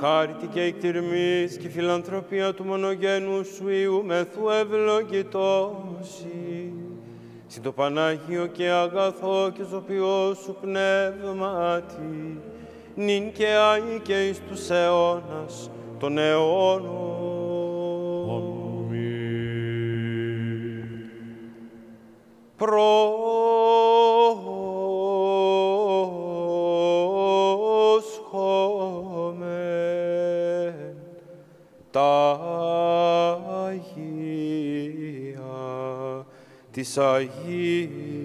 Χάρητη και εκτιρμής και η φιλανθρωπία του μονογένου σου Υιού μεθού ευλογητώσει. Συν το Πανάγιο και αγαθό και ζωπιό σου πνεύματι, νυν και άι και εις τους αιώνας των αιώνων. Αμήν. Πρόσχομαι τα Αγία της Αγίας.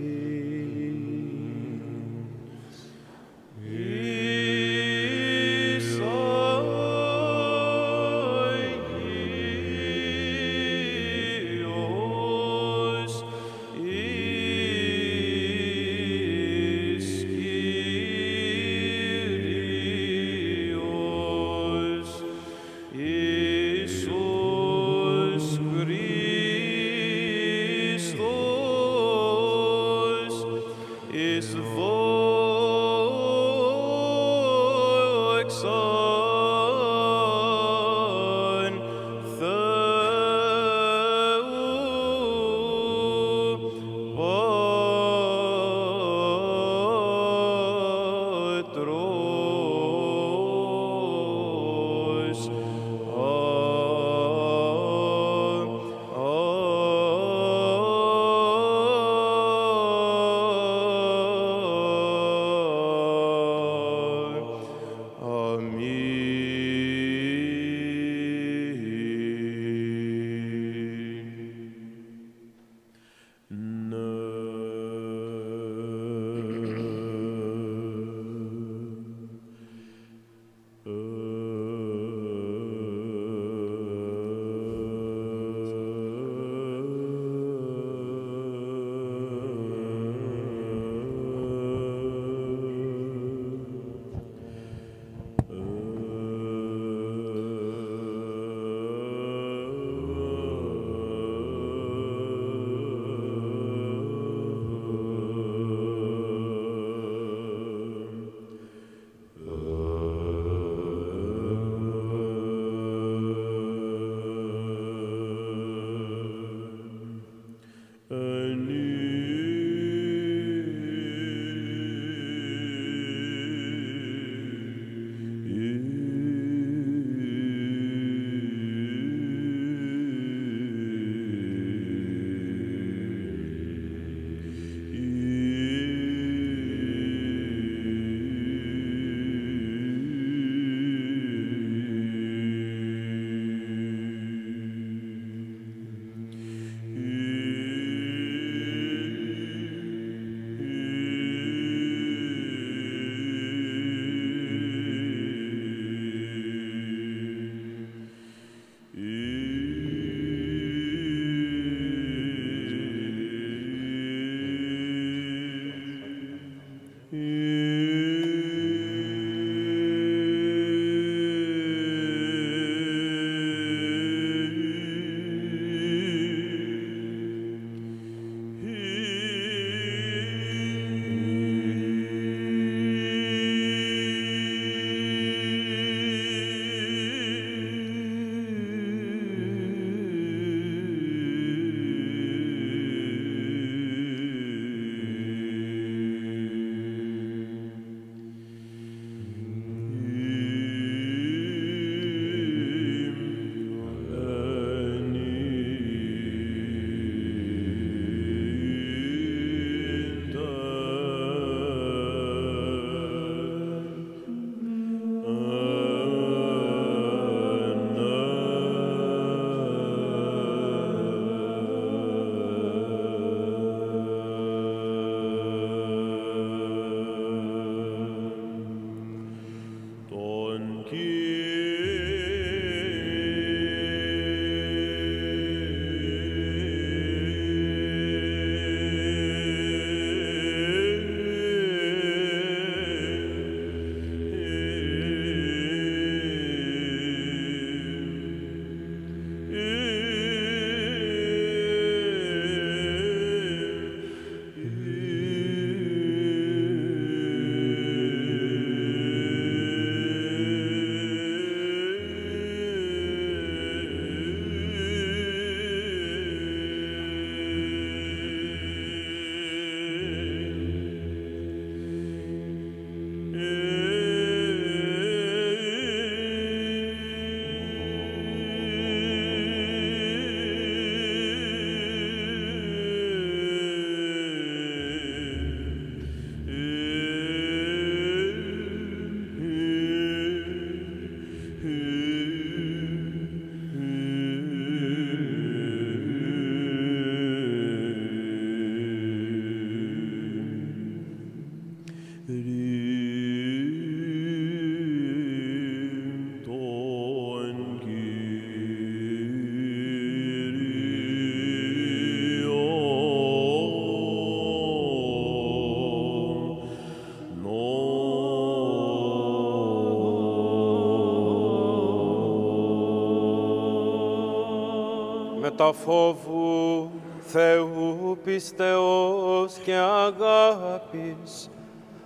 Με τα φόβου Θεού πιστεώς και αγάπης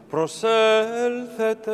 προσέλθετε.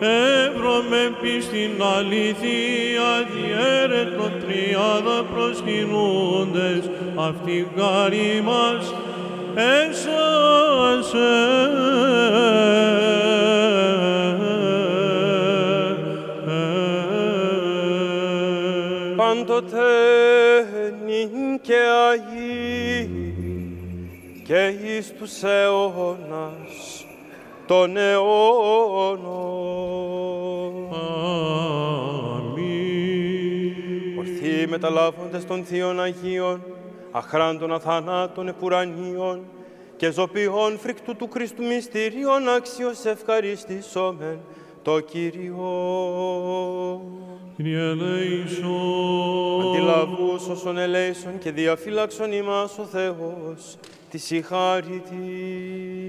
Επουράνιον, εύρωμε πίστην αληθεία, διέρετο τριάδα προσκυνούντες, αυτή χάρη μας έσωσε. Πάντοτε νυν και αγί και εις τους αιώνας των αιώνων. Αμήν. Ορθοί μεταλάβοντες των Θείων Αγίων, αχράντων αθανάτων επουρανίων και ζωπιών φρικτού του Χριστού μυστηρίων αξίως ευχαριστήσομεν το Κύριο. Kyrie eleison. Αντιλαβούς όσων ελέησον και διαφύλαξον ημάς ο Θεός, της η χάρητη.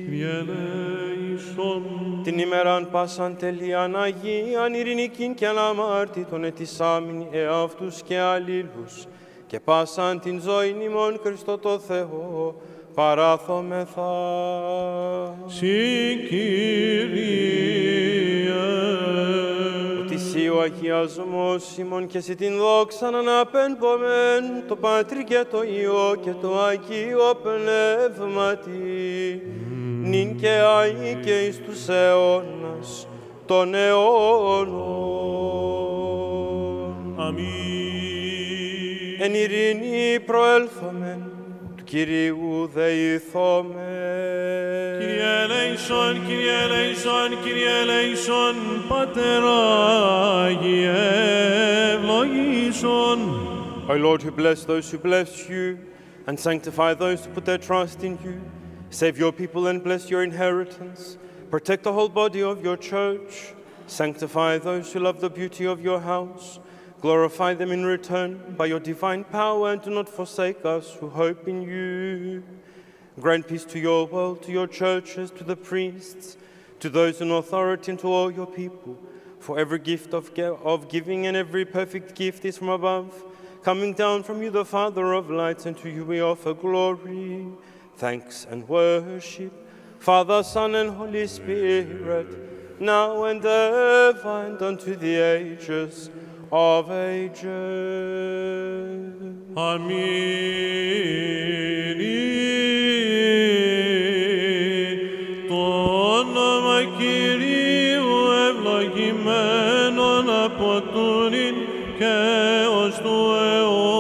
Kyrie eleison. Την ημέραν πάσαν τελείαν Αγίαν ειρηνικήν και αναμάρτητον ετισάμιν εαυτούς και αλλήλους και πάσαν την ζωή ημών Χριστό το Θεό παράθομεθα. Συ Ότι σύ ο αγιασμός ημών και σύ την δόξαν αναπέμπομεν το Πατρί και το Υιό και το Αγίο Πνεύματι νυν και αεί και εις τους αιώνας των αιώνων. Αμήν. Εν ειρήνη προέλθομεν, του Κυρίου δεηθόμεν. Kyrie eleison, Kyrie eleison, Kyrie eleison, Pater Άγιε, ευλογήσον. Our Lord, who bless those who bless you, and sanctify those who put their trust in you, save your people and bless your inheritance. Protect the whole body of your church. Sanctify those who love the beauty of your house. Glorify them in return by your divine power and do not forsake us who hope in you. Grant peace to your world, to your churches, to the priests, to those in authority, and to all your people. For every gift of, of giving and every perfect gift is from above, coming down from you, the Father of lights, and to you we offer glory, thanks, and worship. Father, Son, and Holy Spirit, now and ever, and unto the ages of ages. Αμήν. Το όνομα Κυρίου ευλογημένον από τούριν και ως του αιώνος.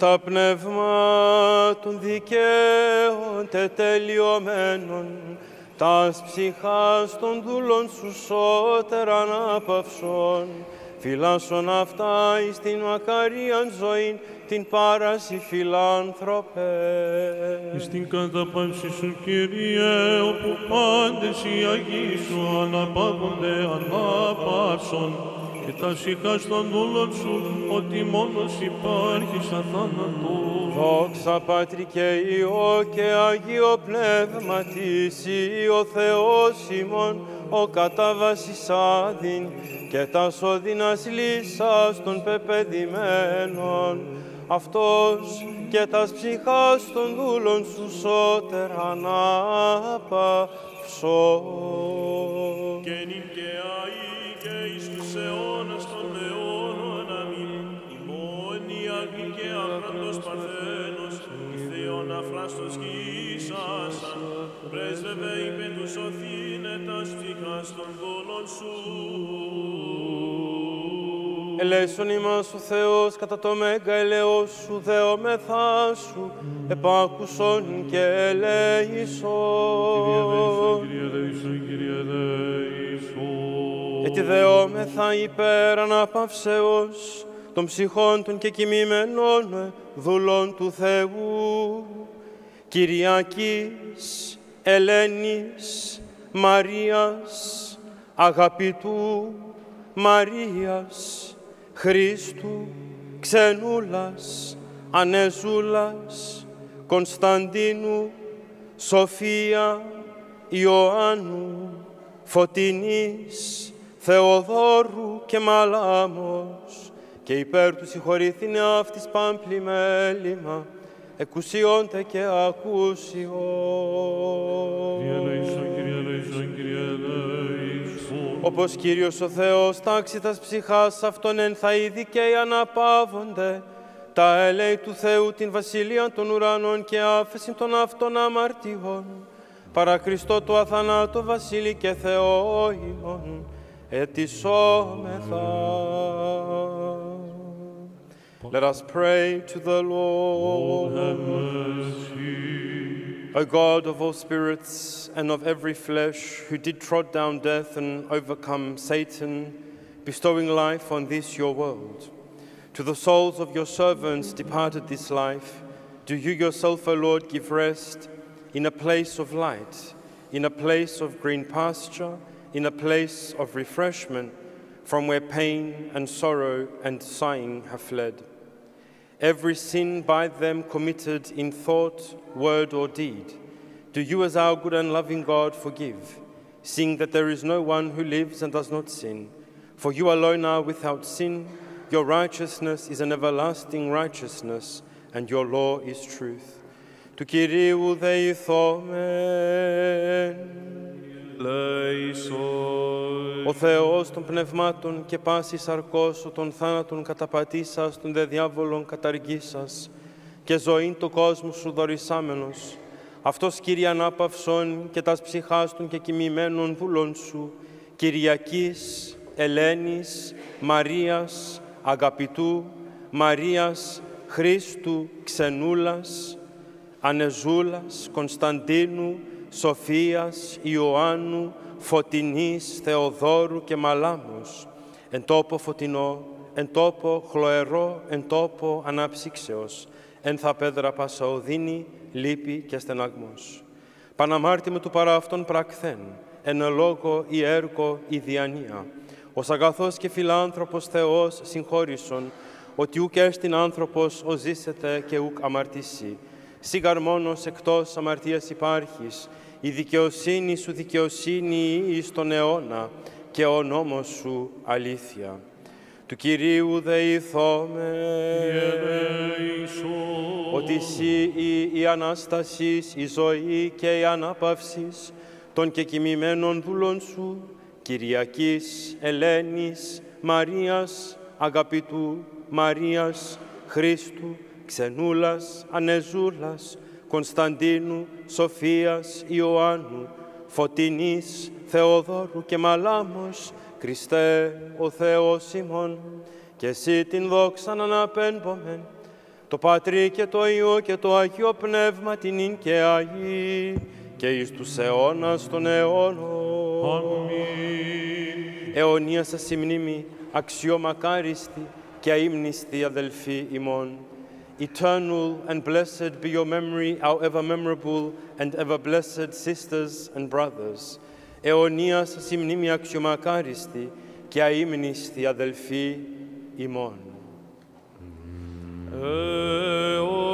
Τα πνεύμα των δικαίων τετελειωμένων, τα ψυχάς των δούλων σου σώτερα ανάπαυσον, φυλάσσον αυτά εις την μακαρίαν ζωήν, την πάραση φιλάνθρωπε. Εις την καταπάμψη σου, Κύριε, όπου πάντες οι Αγίοι σου αναπαύονται ανάπαυσον και τα ψυχάς των δούλων σου, ότι μόνος υπάρχεις αθάνατος. Δόξα Πατρί και Υιό και Αγίο Πνεύμα της ο Θεός ημών, ο κατάβασης άδειν και τα σώδυνας λύσας των πεπαιδημένων. Αυτός και τας ψυχάς των δούλων σου σώτερ ανάπαυσον. Και νυν και αεί και εις τους αιώνας των αιώνων αμήν. ημών η αγνή και άχραντος παρθένος, η Θεόν αφράστος γήσασαν, πρέσβευε υπέ τους σωθήνε τας ψυχάς των δούλων σου. Ελέησον ημάς ο Θεός κατά το μέγα ελεός σου, δεόμεθά σου, επάκουσον και ελέησον. Κύριε Δεήσον, Κύριε Δεήσον. Έτσι δεόμεθα υπέρ αναπαυσεώς των ψυχών των και κοιμημένων δουλών του Θεού, Κυριακής, Ελένης, Μαρίας, Αγαπητού, Μαρίας, Χρήστου, Ξενούλας, Ανεζούλας, Κωνσταντίνου, Σοφία, Ιωάννου, Φωτεινής, Θεοδόρου και Μαλάμος, και υπέρ του συγχωρήθηνε αυτής πάμπλη μέλημα, εκουσιόντε και ακούσιο. Κύριε Λέησον, Κύριε Λέησον, Κύριε Λέησον. Όπως Κύριος ο Θεός τάξει τας ψυχάς αυτών εν θα είδη και οι αναπαύονται, τα έλεη του Θεού την βασιλεία των ουρανών και άφεση των αυτών αμαρτιών, παρά Χριστό του αθανάτου βασίλη και Θεό ημών, ετισόμεθα. Let us pray to the Lord. Have mercy. O God of all spirits and of every flesh, who did trod down death and overcome Satan, bestowing life on this your world, to the souls of your servants departed this life, do you yourself, O Lord, give rest in a place of light, in a place of green pasture, in a place of refreshment, from where pain and sorrow and sighing have fled every sin by them committed in thought, word, or deed, do you, as our good and loving God, forgive, seeing that there is no one who lives and does not sin. For you alone are without sin, your righteousness is an everlasting righteousness, and your law is truth. To Kyrie Utheizomen. Λέησον. Ο Θεός των πνευμάτων και πάσης σαρκώσου των θάνατων καταπατήσας, των δε διάβολων καταργήσας και ζωήν του κόσμου σου δωρησάμενος. Αυτός Κύριε ανάπαυσον και τας ψυχάς των και κοιμημένων δούλων σου, Κυριακής, Ελένης, Μαρίας, Αγαπητού, Μαρίας, Χρήστου, Ξενούλας, Ανεζούλας, Κωνσταντίνου, Σοφίας, Ιωάννου, Φωτεινής, Θεοδόρου και Μαλάμους, εν τόπο φωτεινό, εν τόπο χλωερό, εν τόπο ανάψυξεως, εν θα πέδρα πασαοδίνη, λύπη και στεναγμός. Παναμάρτημα του παρά αυτόν πρακθέν, εν λόγω ή έργο ή διανία, ως αγαθός και φιλάνθρωπος Θεός συγχώρησον, ότι ουκ έστιν άνθρωπος ο ζήσετε και ουκ αμαρτήσει. Σίγαρ μόνος εκτός αμαρτίας υπάρχεις, η δικαιοσύνη σου δικαιοσύνη εις τον αιώνα και ο νόμος σου αλήθεια. Του Κυρίου δεηθώμε, ότι εσύ η, η Ανάστασης, η ζωή και η ανάπαυσης των και κοιμημένων δούλων σου, Κυριακής, Ελένης, Μαρίας, Αγαπητού, Μαρίας, Χρήστου, Ξενούλας, Ανεζούλας, Κωνσταντίνου, Σοφίας, Ιωάννου, Φωτεινής, Θεοδόρου και Μαλάμος, Χριστέ, ο Θεός ημών, και εσύ την δόξα να αναπέμπομεν, το Πατρί και το Υιό και το Αγίο Πνεύμα την ίν και Αγί, και εις τους αιώνας των αιώνων. Αμήν. Αιωνία σας η μνήμη, αξιομακάριστη και αείμνηστη αδελφοί ημών. Eternal and blessed be your memory, our ever memorable and ever blessed sisters and brothers. Αιωνία σας η μνήμη αξιομακάριστη και αείμνηστη αδελφοί ημών. Αιωνία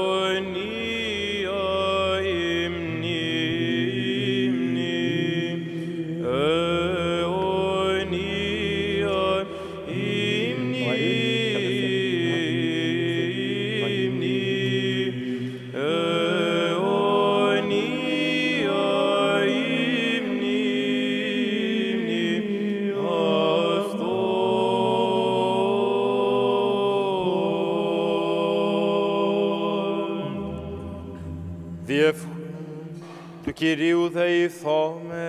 Κυρίου δεηθώμε.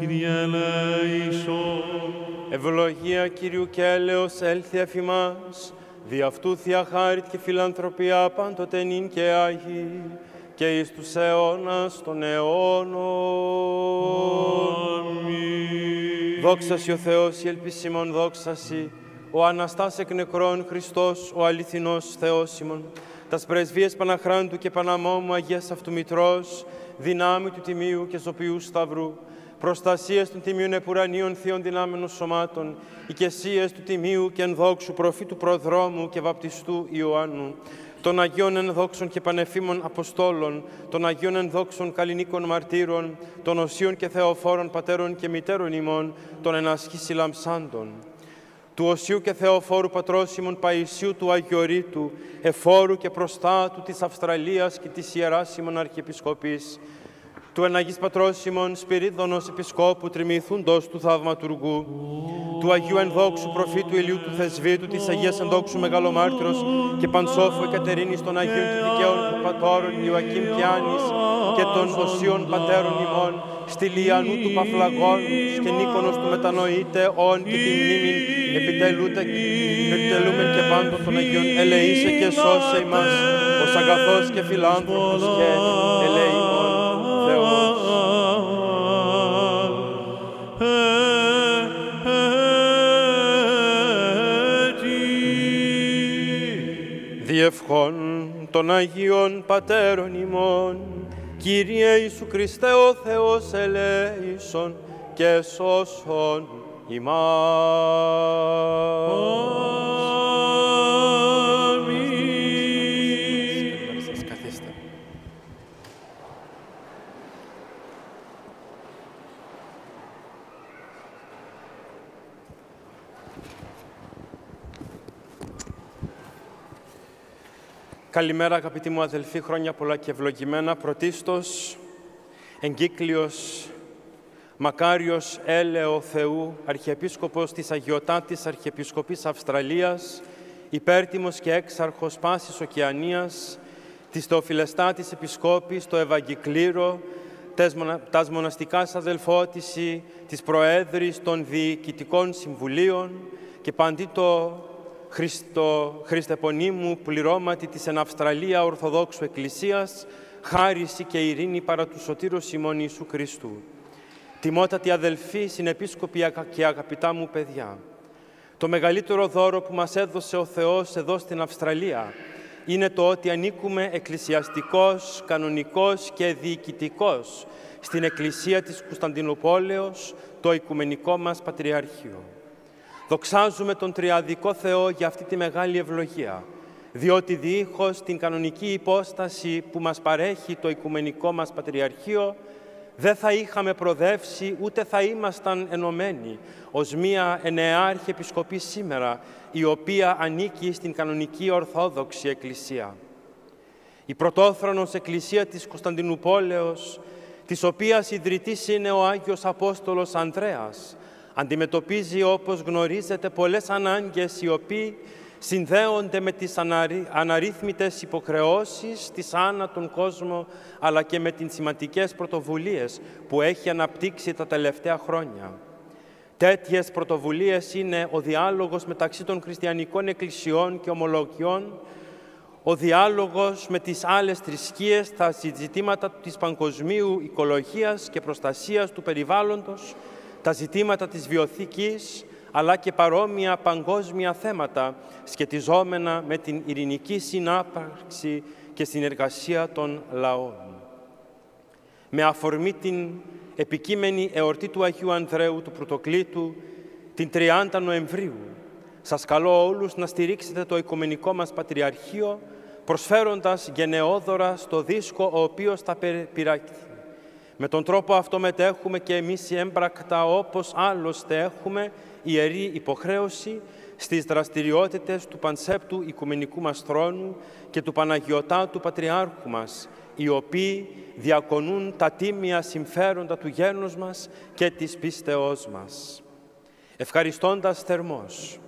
Κύριε ελέησον. Ευλογία Κυρίου και έλεος έλθει εφ' ημάς, δι' αυτού Θεία χάριτ και φιλανθρωπία πάντοτε νυν και Άγιοι, και εις τους αιώνας των αιώνων. Δόξα Σοι ο Θεός, η ελπισιμόν δόξα Σοι, ο Αναστάς εκ νεκρών Χριστός, ο αληθινός Θεός ημών, τας πρεσβείες Παναχράντου και Παναμόμου Αγίας Αυτού Μητρός, δυνάμει του Τιμίου και Ζωπιού Σταυρού, προστασίες των Τιμίων Επουρανίων Θείων Δυνάμενων Σωμάτων, οικεσίες του Τιμίου και ενδόξου προφήτου Προδρόμου και Βαπτιστού Ιωάννου, των Αγίων Ενδόξων και Πανεφήμων Αποστόλων, των Αγίων Ενδόξων Καλλινίκων Μαρτύρων, των Οσίων και Θεοφόρων Πατέρων και Μητέρων ημών, των Ενασχής Λαμψάντων του Οσίου και Θεοφόρου Πατρόσιμων Παϊσίου του Αγιορείτου, εφόρου και προστάτου της Αυστραλίας και της Ιεράσιμων Αρχιεπισκοπής, του Εναγής Πατρόσιμων Σπυρίδωνος Επισκόπου Τριμηθούντος του Θαυματουργού, του Αγίου Ενδόξου Προφήτου Ηλίου του Θεσβήτου, της Αγίας Ενδόξου Μεγαλομάρτυρος και Πανσόφου Εκατερίνης των Αγίων και Δικαίων Πατώρων Ιωακήμ και Άνης και των Οσίων Πατέρων ημών, Στυλιανού του Παφλαγών και Νίκονος του Μετανοείτε, όν και τη μνήμη επιτελούτε, επιτελούμεν και πάντων των Αγίων, ελεήσε και σώσε ημάς, ως αγαθός και φιλάνθρωπος και ελεήμων Θεός. Διευχών των Αγίων Πατέρων ημών, Κύριε Ιησού Χριστέ ο Θεός ελέησον και σώσον ημάς. Σας καθίστε. Καλημέρα αγαπητοί μου αδελφοί, χρόνια πολλά και ευλογημένα. Πρωτίστως, εγκύκλιος Μακάριος Έλεο Θεού, Αρχιεπίσκοπος της Αγιωτάτης Αρχιεπισκοπής Αυστραλίας, υπέρτιμος και έξαρχος πάσης Οκεανίας, της Θεοφιλεστάτης Επισκόπης, το Ευαγγικλήρο, τας μοναστικάς αδελφότηση, της Προέδρης των Διοικητικών Συμβουλίων και παντί το Χριστο, Χριστεπονίμου πληρώματι της εν Αυστραλία Ορθοδόξου Εκκλησίας, χάριση και ειρήνη παρά του Σωτήρου ημών Ιησού Χριστού. Τιμότατη αδελφοί, συνεπίσκοποι και αγαπητά μου παιδιά, το μεγαλύτερο δώρο που μας έδωσε ο Θεός εδώ στην Αυστραλία είναι το ότι ανήκουμε εκκλησιαστικός, κανονικός και διοικητικός στην Εκκλησία της Κωνσταντινούπολεως, το Οικουμενικό μας Πατριαρχείο. Δοξάζουμε τον Τριαδικό Θεό για αυτή τη μεγάλη ευλογία, διότι δίχως την κανονική υπόσταση που μας παρέχει το Οικουμενικό μας Πατριαρχείο, δεν θα είχαμε προδεύσει ούτε θα ήμασταν ενωμένοι ως μία ενεάρχη επισκοπή σήμερα, η οποία ανήκει στην κανονική Ορθόδοξη Εκκλησία. Η πρωτόθρονος Εκκλησία της Κωνσταντινούπολεως, της οποίας ιδρυτής είναι ο Άγιος Απόστολος Ανδρέας, αντιμετωπίζει όπως γνωρίζετε πολλές ανάγκες οι οποίοι συνδέονται με τις αναρρύθμιτες υποχρεώσεις της άνα τον κόσμο, αλλά και με τις σημαντικές πρωτοβουλίες που έχει αναπτύξει τα τελευταία χρόνια. Τέτοιες πρωτοβουλίες είναι ο διάλογος μεταξύ των χριστιανικών εκκλησιών και ομολογιών, ο διάλογος με τις άλλες θρησκείες, τα ζητήματα της παγκοσμίου οικολογίας και προστασίας του περιβάλλοντος, τα ζητήματα της βιοθήκης, αλλά και παρόμοια παγκόσμια θέματα σχετιζόμενα με την ειρηνική συνάπαρξη και συνεργασία των λαών. Με αφορμή την επικείμενη εορτή του Αγίου Ανδρέου του Πρωτοκλήτου την 30 Νοεμβρίου, σας καλώ όλους να στηρίξετε το Οικουμενικό μας Πατριαρχείο προσφέροντας γενναιόδωρα στο δίσκο ο οποίος θα πειραχθεί. Με τον τρόπο αυτό μετέχουμε και εμείς οι έμπρακτα όπως άλλωστε έχουμε ιερή υποχρέωση στις δραστηριότητες του Πανσέπτου Οικουμενικού μας Θρόνου και του Παναγιωτάτου Πατριάρχου μας, οι οποίοι διακονούν τα τίμια συμφέροντα του γένους μας και της πίστεώς μας. Ευχαριστώντας θερμός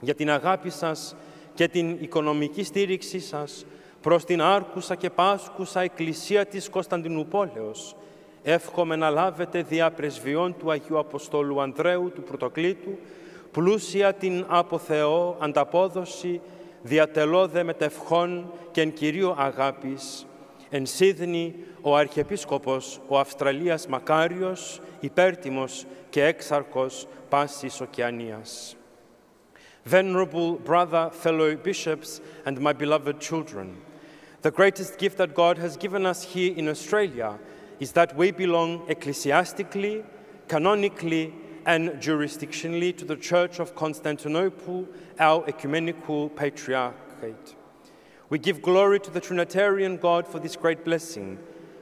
για την αγάπη σας και την οικονομική στήριξή σας προς την άρκουσα και πάσκουσα Εκκλησία της Κωνσταντινούπολεως, εύχομαι να λάβετε δια πρεσβειών του Αγίου Αποστόλου Ανδρέου του Πρωτοκλήτου πλούσια την από Θεό ανταπόδοση διατελώδε μετευχών και εν κυρίω αγάπης εν Σίδνη ο Αρχιεπίσκοπος ο Αυστραλίας Μακάριος υπέρτιμος και έξαρκος πάσης Οκεανίας. Venerable brother, fellow bishops and my beloved children, the greatest gift that God has given us here in Australia is that we belong ecclesiastically, canonically, and jurisdictionally to the Church of Constantinople, our ecumenical patriarchate. We give glory to the Trinitarian God for this great blessing,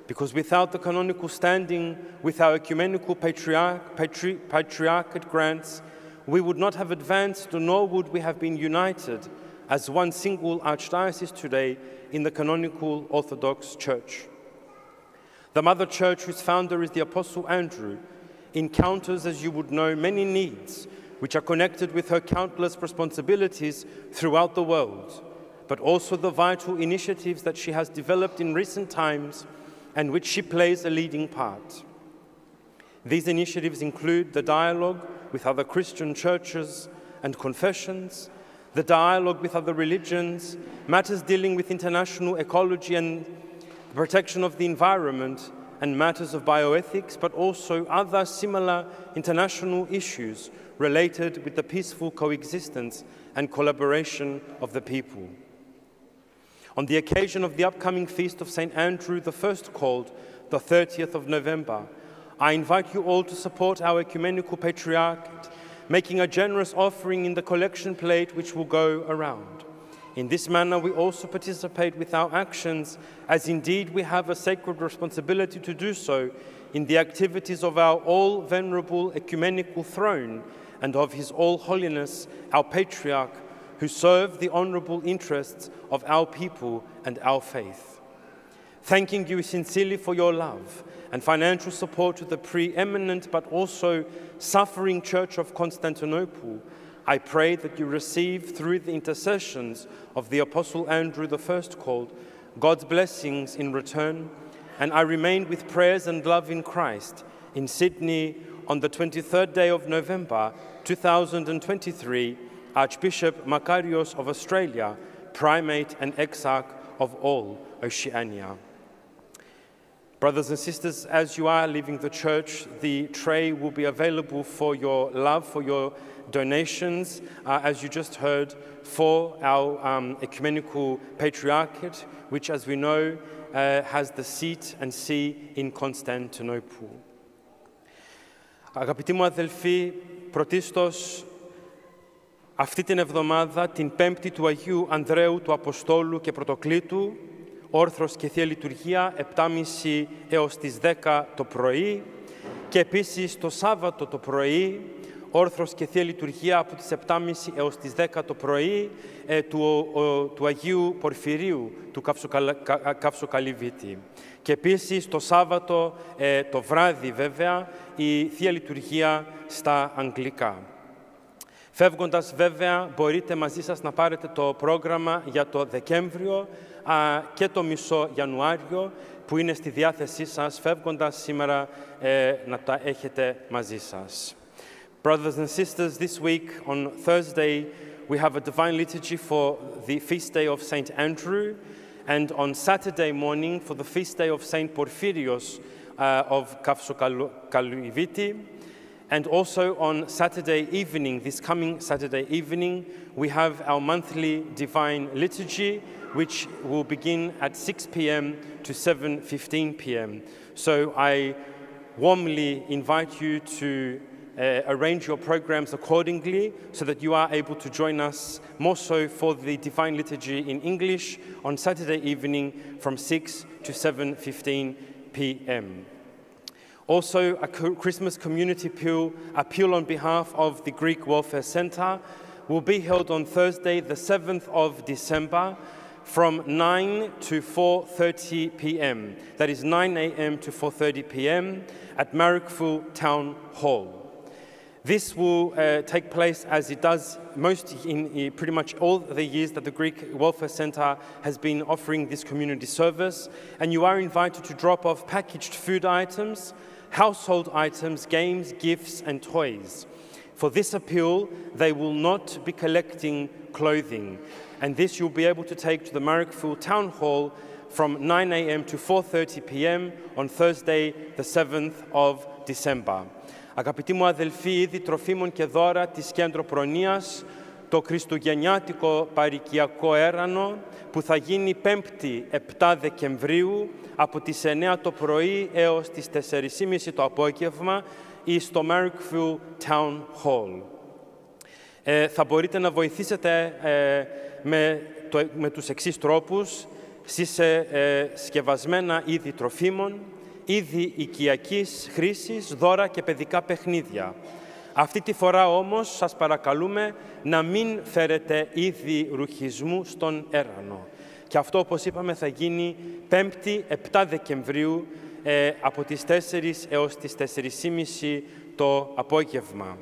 because without the canonical standing with our ecumenical patriarch, patri, patriarchate grants, we would not have advanced, nor would we have been united as one single archdiocese today in the canonical Orthodox Church. The Mother Church, whose founder is the Apostle Andrew, encounters, as you would know, many needs which are connected with her countless responsibilities throughout the world, but also the vital initiatives that she has developed in recent times and which she plays a leading part. These initiatives include the dialogue with other Christian churches and confessions, the dialogue with other religions, matters dealing with international ecology and protection of the environment and matters of bioethics, but also other similar international issues related with the peaceful coexistence and collaboration of the people. On the occasion of the upcoming feast of St. Andrew, the first called, the 30th of November, I invite you all to support our ecumenical patriarchate, making a generous offering in the collection plate which will go around. In this manner, we also participate with our actions, as indeed we have a sacred responsibility to do so in the activities of our all venerable ecumenical throne and of His All Holiness, our Patriarch, who serve the honorable interests of our people and our faith. Thanking you sincerely for your love and financial support to the preeminent but also suffering Church of Constantinople I pray that you receive through the intercessions of the Apostle Andrew the first called God's blessings in return, and I remain with prayers and love in Christ in Sydney on the 23rd day of November 2023, Archbishop Makarios of Australia, Primate and Exarch of all Oceania. Brothers and sisters, as you are leaving the church, the tray will be available for your love, for your donations, uh, as you just heard, for our um, ecumenical patriarchate, which, as we know, uh, has the seat and see in Constantinople. Αγαπητοί μου αδελφοί, πρωτίστως αυτή την εβδομάδα, την πέμπτη του Αγίου Ανδρέου του Αποστόλου και Πρωτοκλήτου, όρθρος και Θεία Λειτουργία, 7.30 έως τις 10 το πρωί και επίσης το Σάββατο το πρωί, όρθρος και Θεία Λειτουργία από τις 7.30 έως τις 10 το πρωί ε, του, του Αγίου Πορφυρίου του Καυσοκαλυβίτη. Και επίσης το Σάββατο ε, το βράδυ βέβαια η Θεία Λειτουργία στα Αγγλικά. Φεύγοντας βέβαια μπορείτε μαζί σας να πάρετε το πρόγραμμα για το Δεκέμβριο και το μισό Ιανουάριο που είναι στη διάθεσή σας φεύγοντας σήμερα ε, να τα έχετε μαζί σας. Brothers and sisters, this week on Thursday we have a divine liturgy for the feast day of Saint Andrew and on Saturday morning for the feast day of Saint Porphyrios uh, of Kafsokaliviti. And also on Saturday evening, this coming Saturday evening, we have our monthly divine liturgy, which will begin at 6 p.m. to 7:15 p.m. So I warmly invite you to uh, arrange your programs accordingly so that you are able to join us more so for the Divine Liturgy in English on Saturday evening from 6 to 7.15 p.m. Also, a Christmas community appeal, appeal on behalf of the Greek Welfare Center will be held on Thursday, the 7th of December from 9 to 4.30 p.m. That is 9 a.m. to 4.30 p.m. at Marrickville Town Hall. This will uh, take place as it does most in, pretty much all the years that the Greek Welfare Center has been offering this community service. And you are invited to drop off packaged food items, household items, games, gifts, and toys. For this appeal, they will not be collecting clothing. And this you'll be able to take to the Marrickville Town Hall from 9 a.m. to 4.30 p.m. on Thursday, the 7th of December. Αγαπητοί μου αδελφοί, είδη τροφίμων και δώρα της Κέντρο Προνοίας, το Χριστουγεννιάτικο Παρικιακό Έρανο, που θα γίνει 5η 7 Δεκεμβρίου από τις 9 το πρωί έως τις 4.30 το απόγευμα ή στο Marrickville Town Hall. Ε, θα μπορείτε να βοηθήσετε ε, με, το, με τους εξής τρόπους, στις ε, σκευασμένα είδη τροφίμων, είδη οικιακής χρήσης, δώρα και παιδικά παιχνίδια. Αυτή τη φορά όμως σας παρακαλούμε να μην φέρετε είδη ρουχισμού στον έρανο. Και αυτό, όπως είπαμε, θα γίνει 5η 7 Δεκεμβρίου ε, από τις 4 έως τις 4.30 το απόγευμα.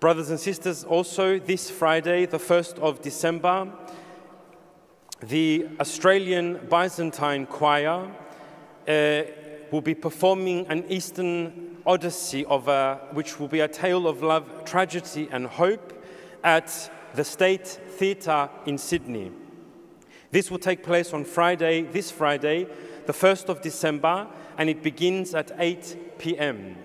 Brothers and sisters, also this Friday, the 1st of December, the Australian Byzantine Choir uh, will be performing an Eastern Odyssey, of a, which will be a tale of love, tragedy, and hope at the State Theatre in Sydney. This will take place on Friday, this Friday, the 1st of December, and it begins at 8 p.m.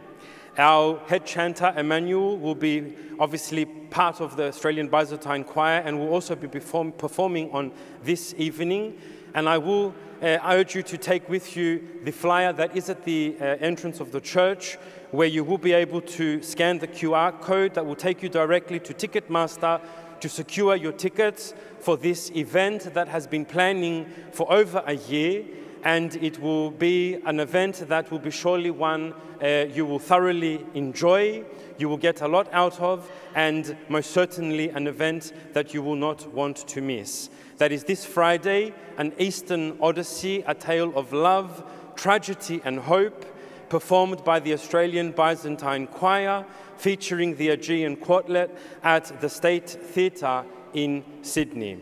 Our head chanter, Emmanuel, will be obviously part of the Australian Byzantine Choir and will also be perform performing on this evening. And I will uh, urge you to take with you the flyer that is at the uh, entrance of the church, where you will be able to scan the QR code that will take you directly to Ticketmaster to secure your tickets for this event that has been planning for over a year. And it will be an event that will be surely one uh, you will thoroughly enjoy, you will get a lot out of, and most certainly an event that you will not want to miss. That is this Friday, an Eastern Odyssey, a tale of love, tragedy, and hope, performed by the Australian Byzantine Choir, featuring the Aegean Quartet at the State Theatre in Sydney.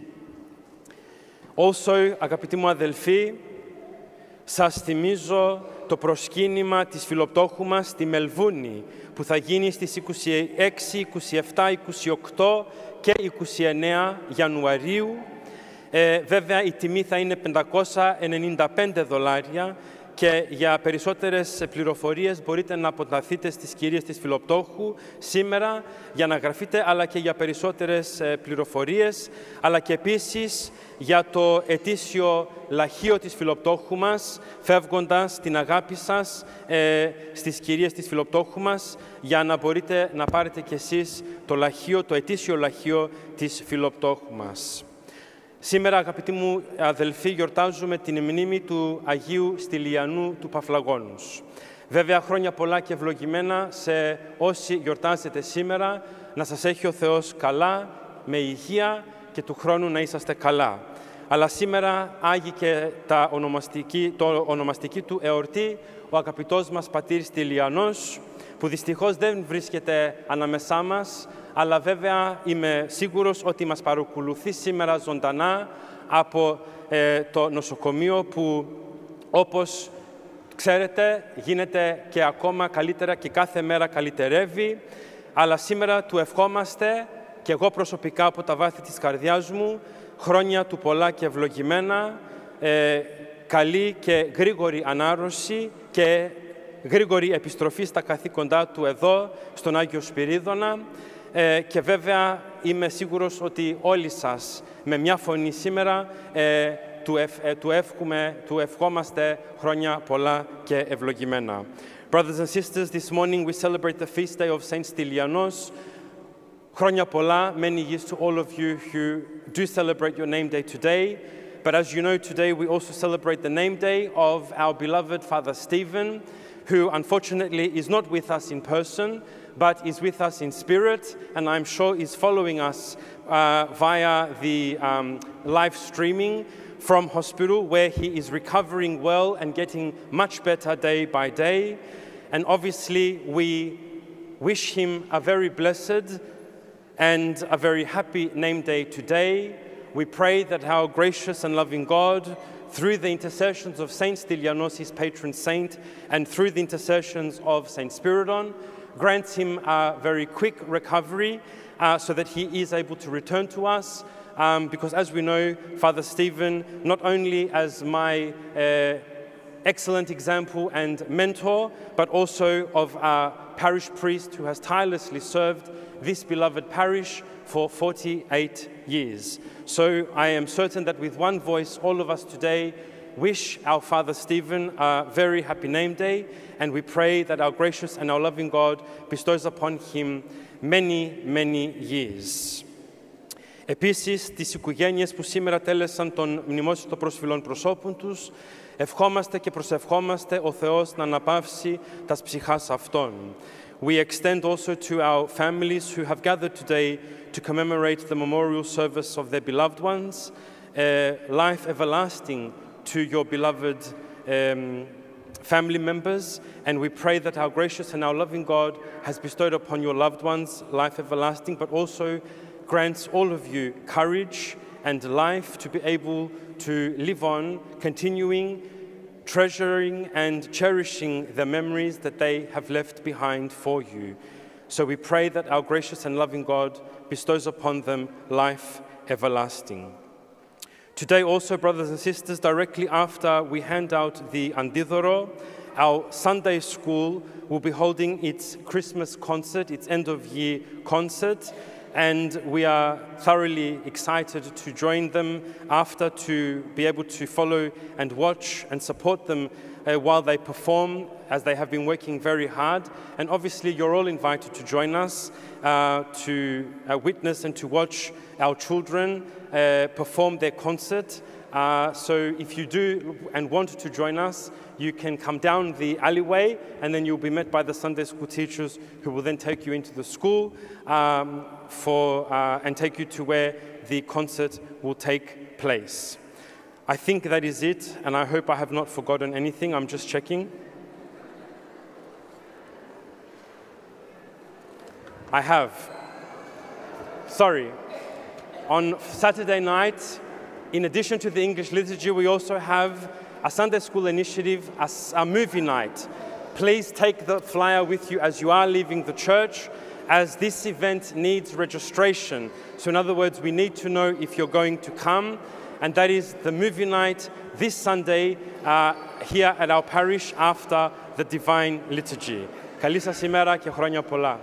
Also, αγαπητοί μου αδελφοί, Σας θυμίζω το προσκύνημα της φιλοπτώχου μας στη Μελβούνη, που θα γίνει στις 26, 27, 28 και 29 Ιανουαρίου. Ε, βέβαια, η τιμή θα είναι 595 δολάρια και για περισσότερες πληροφορίες μπορείτε να αποταθείτε στις κυρίες της Φιλοπτώχου σήμερα για να γραφείτε, αλλά και για περισσότερες ε, πληροφορίες, αλλά και επίσης για το ετήσιο λαχείο της Φιλοπτώχου μας, φεύγοντας την αγάπη σας ε, στις κυρίες της Φιλοπτώχου μας, για να μπορείτε να πάρετε κι εσείς το λαχείο, το ετήσιο λαχείο της Φιλοπτώχου μας. Σήμερα, αγαπητοί μου αδελφοί, γιορτάζουμε την μνήμη του Αγίου Στυλιανού του Παφλαγόνους. Βέβαια, χρόνια πολλά και ευλογημένα σε όσοι γιορτάζετε σήμερα, να σας έχει ο Θεός καλά, με υγεία και του χρόνου να είσαστε καλά. Αλλά σήμερα άγει και τα ονομαστική, το ονομαστική του εορτή ο αγαπητός μας πατήρ Στυλιανός, που δυστυχώς δεν βρίσκεται ανάμεσά μας, αλλά βέβαια είμαι σίγουρος ότι μας παρακολουθεί σήμερα ζωντανά από ε, το νοσοκομείο που όπως ξέρετε γίνεται και ακόμα καλύτερα και κάθε μέρα καλυτερεύει, αλλά σήμερα του ευχόμαστε και εγώ προσωπικά από τα βάθη της καρδιάς μου χρόνια του πολλά και ευλογημένα, ε, καλή και γρήγορη ανάρρωση και γρήγορη επιστροφή στα καθήκοντά του εδώ, στον Άγιο Σπυρίδωνα. Ε, και βέβαια είμαι σίγουρος ότι όλοι σας με μια φωνή σήμερα ε, του, ευ, ε, του, εύχουμε, του ευχόμαστε χρόνια πολλά και ευλογημένα. Brothers and sisters, this morning we celebrate the feast day of Saint Stylianos. Χρόνια πολλά, many years to all of you who do celebrate your name day today. But as you know, today we also celebrate the name day of our beloved Father Stephen, who unfortunately is not with us in person, but is with us in spirit, and I'm sure is following us uh, via the um, live streaming from hospital, where he is recovering well and getting much better day by day. And obviously, we wish him a very blessed and a very happy name day today. We pray that our gracious and loving God, through the intercessions of Saint Stylianos, his patron saint, and through the intercessions of Saint Spiridon, grants him a very quick recovery uh, so that he is able to return to us. Um, because as we know, Father Stephen, not only as my uh, excellent example and mentor, but also of our parish priest who has tirelessly served this beloved parish for 48 years. So I am certain that with one voice, all of us today wish our Father Stephen a very happy name day, and we pray that our gracious and our loving God bestows upon him many, many years. Επίσης, τις οικογένειες που σήμερα τέλεσαν τον μνημόσυνο των προσφυλών προσώπων τους, ευχόμαστε και προσευχόμαστε ο Θεός να αναπαύσει τα ψυχάς αυτών. We extend also to our families who have gathered today to commemorate the memorial service of their beloved ones, uh, life everlasting to your beloved um, family members, and we pray that our gracious and our loving God has bestowed upon your loved ones life everlasting, but also grants all of you courage and life to be able to live on, continuing, treasuring, and cherishing the memories that they have left behind for you. So we pray that our gracious and loving God bestows upon them life everlasting. Today, also, brothers and sisters, directly after we hand out the Andidoro, our Sunday school will be holding its Christmas concert, its end of year concert, and we are thoroughly excited to join them after to be able to follow and watch and support them uh, while they perform, as they have been working very hard. And obviously, you're all invited to join us uh, to uh, witness and to watch our children uh, perform their concert. Uh, so if you do and want to join us, you can come down the alleyway and then you'll be met by the Sunday school teachers who will then take you into the school um, for, uh, and take you to where the concert will take place. I think that is it, and I hope I have not forgotten anything. I'm just checking. I have. Sorry. On Saturday night, in addition to the English liturgy, we also have a Sunday school initiative, a, s- a movie night. Please take the flyer with you as you are leaving the church, as this event needs registration. So, in other words, we need to know if you're going to come, and that is the movie night this Sunday uh, here at our parish after the Divine Liturgy. Καλή σας ημέρα και χρόνια πολλά.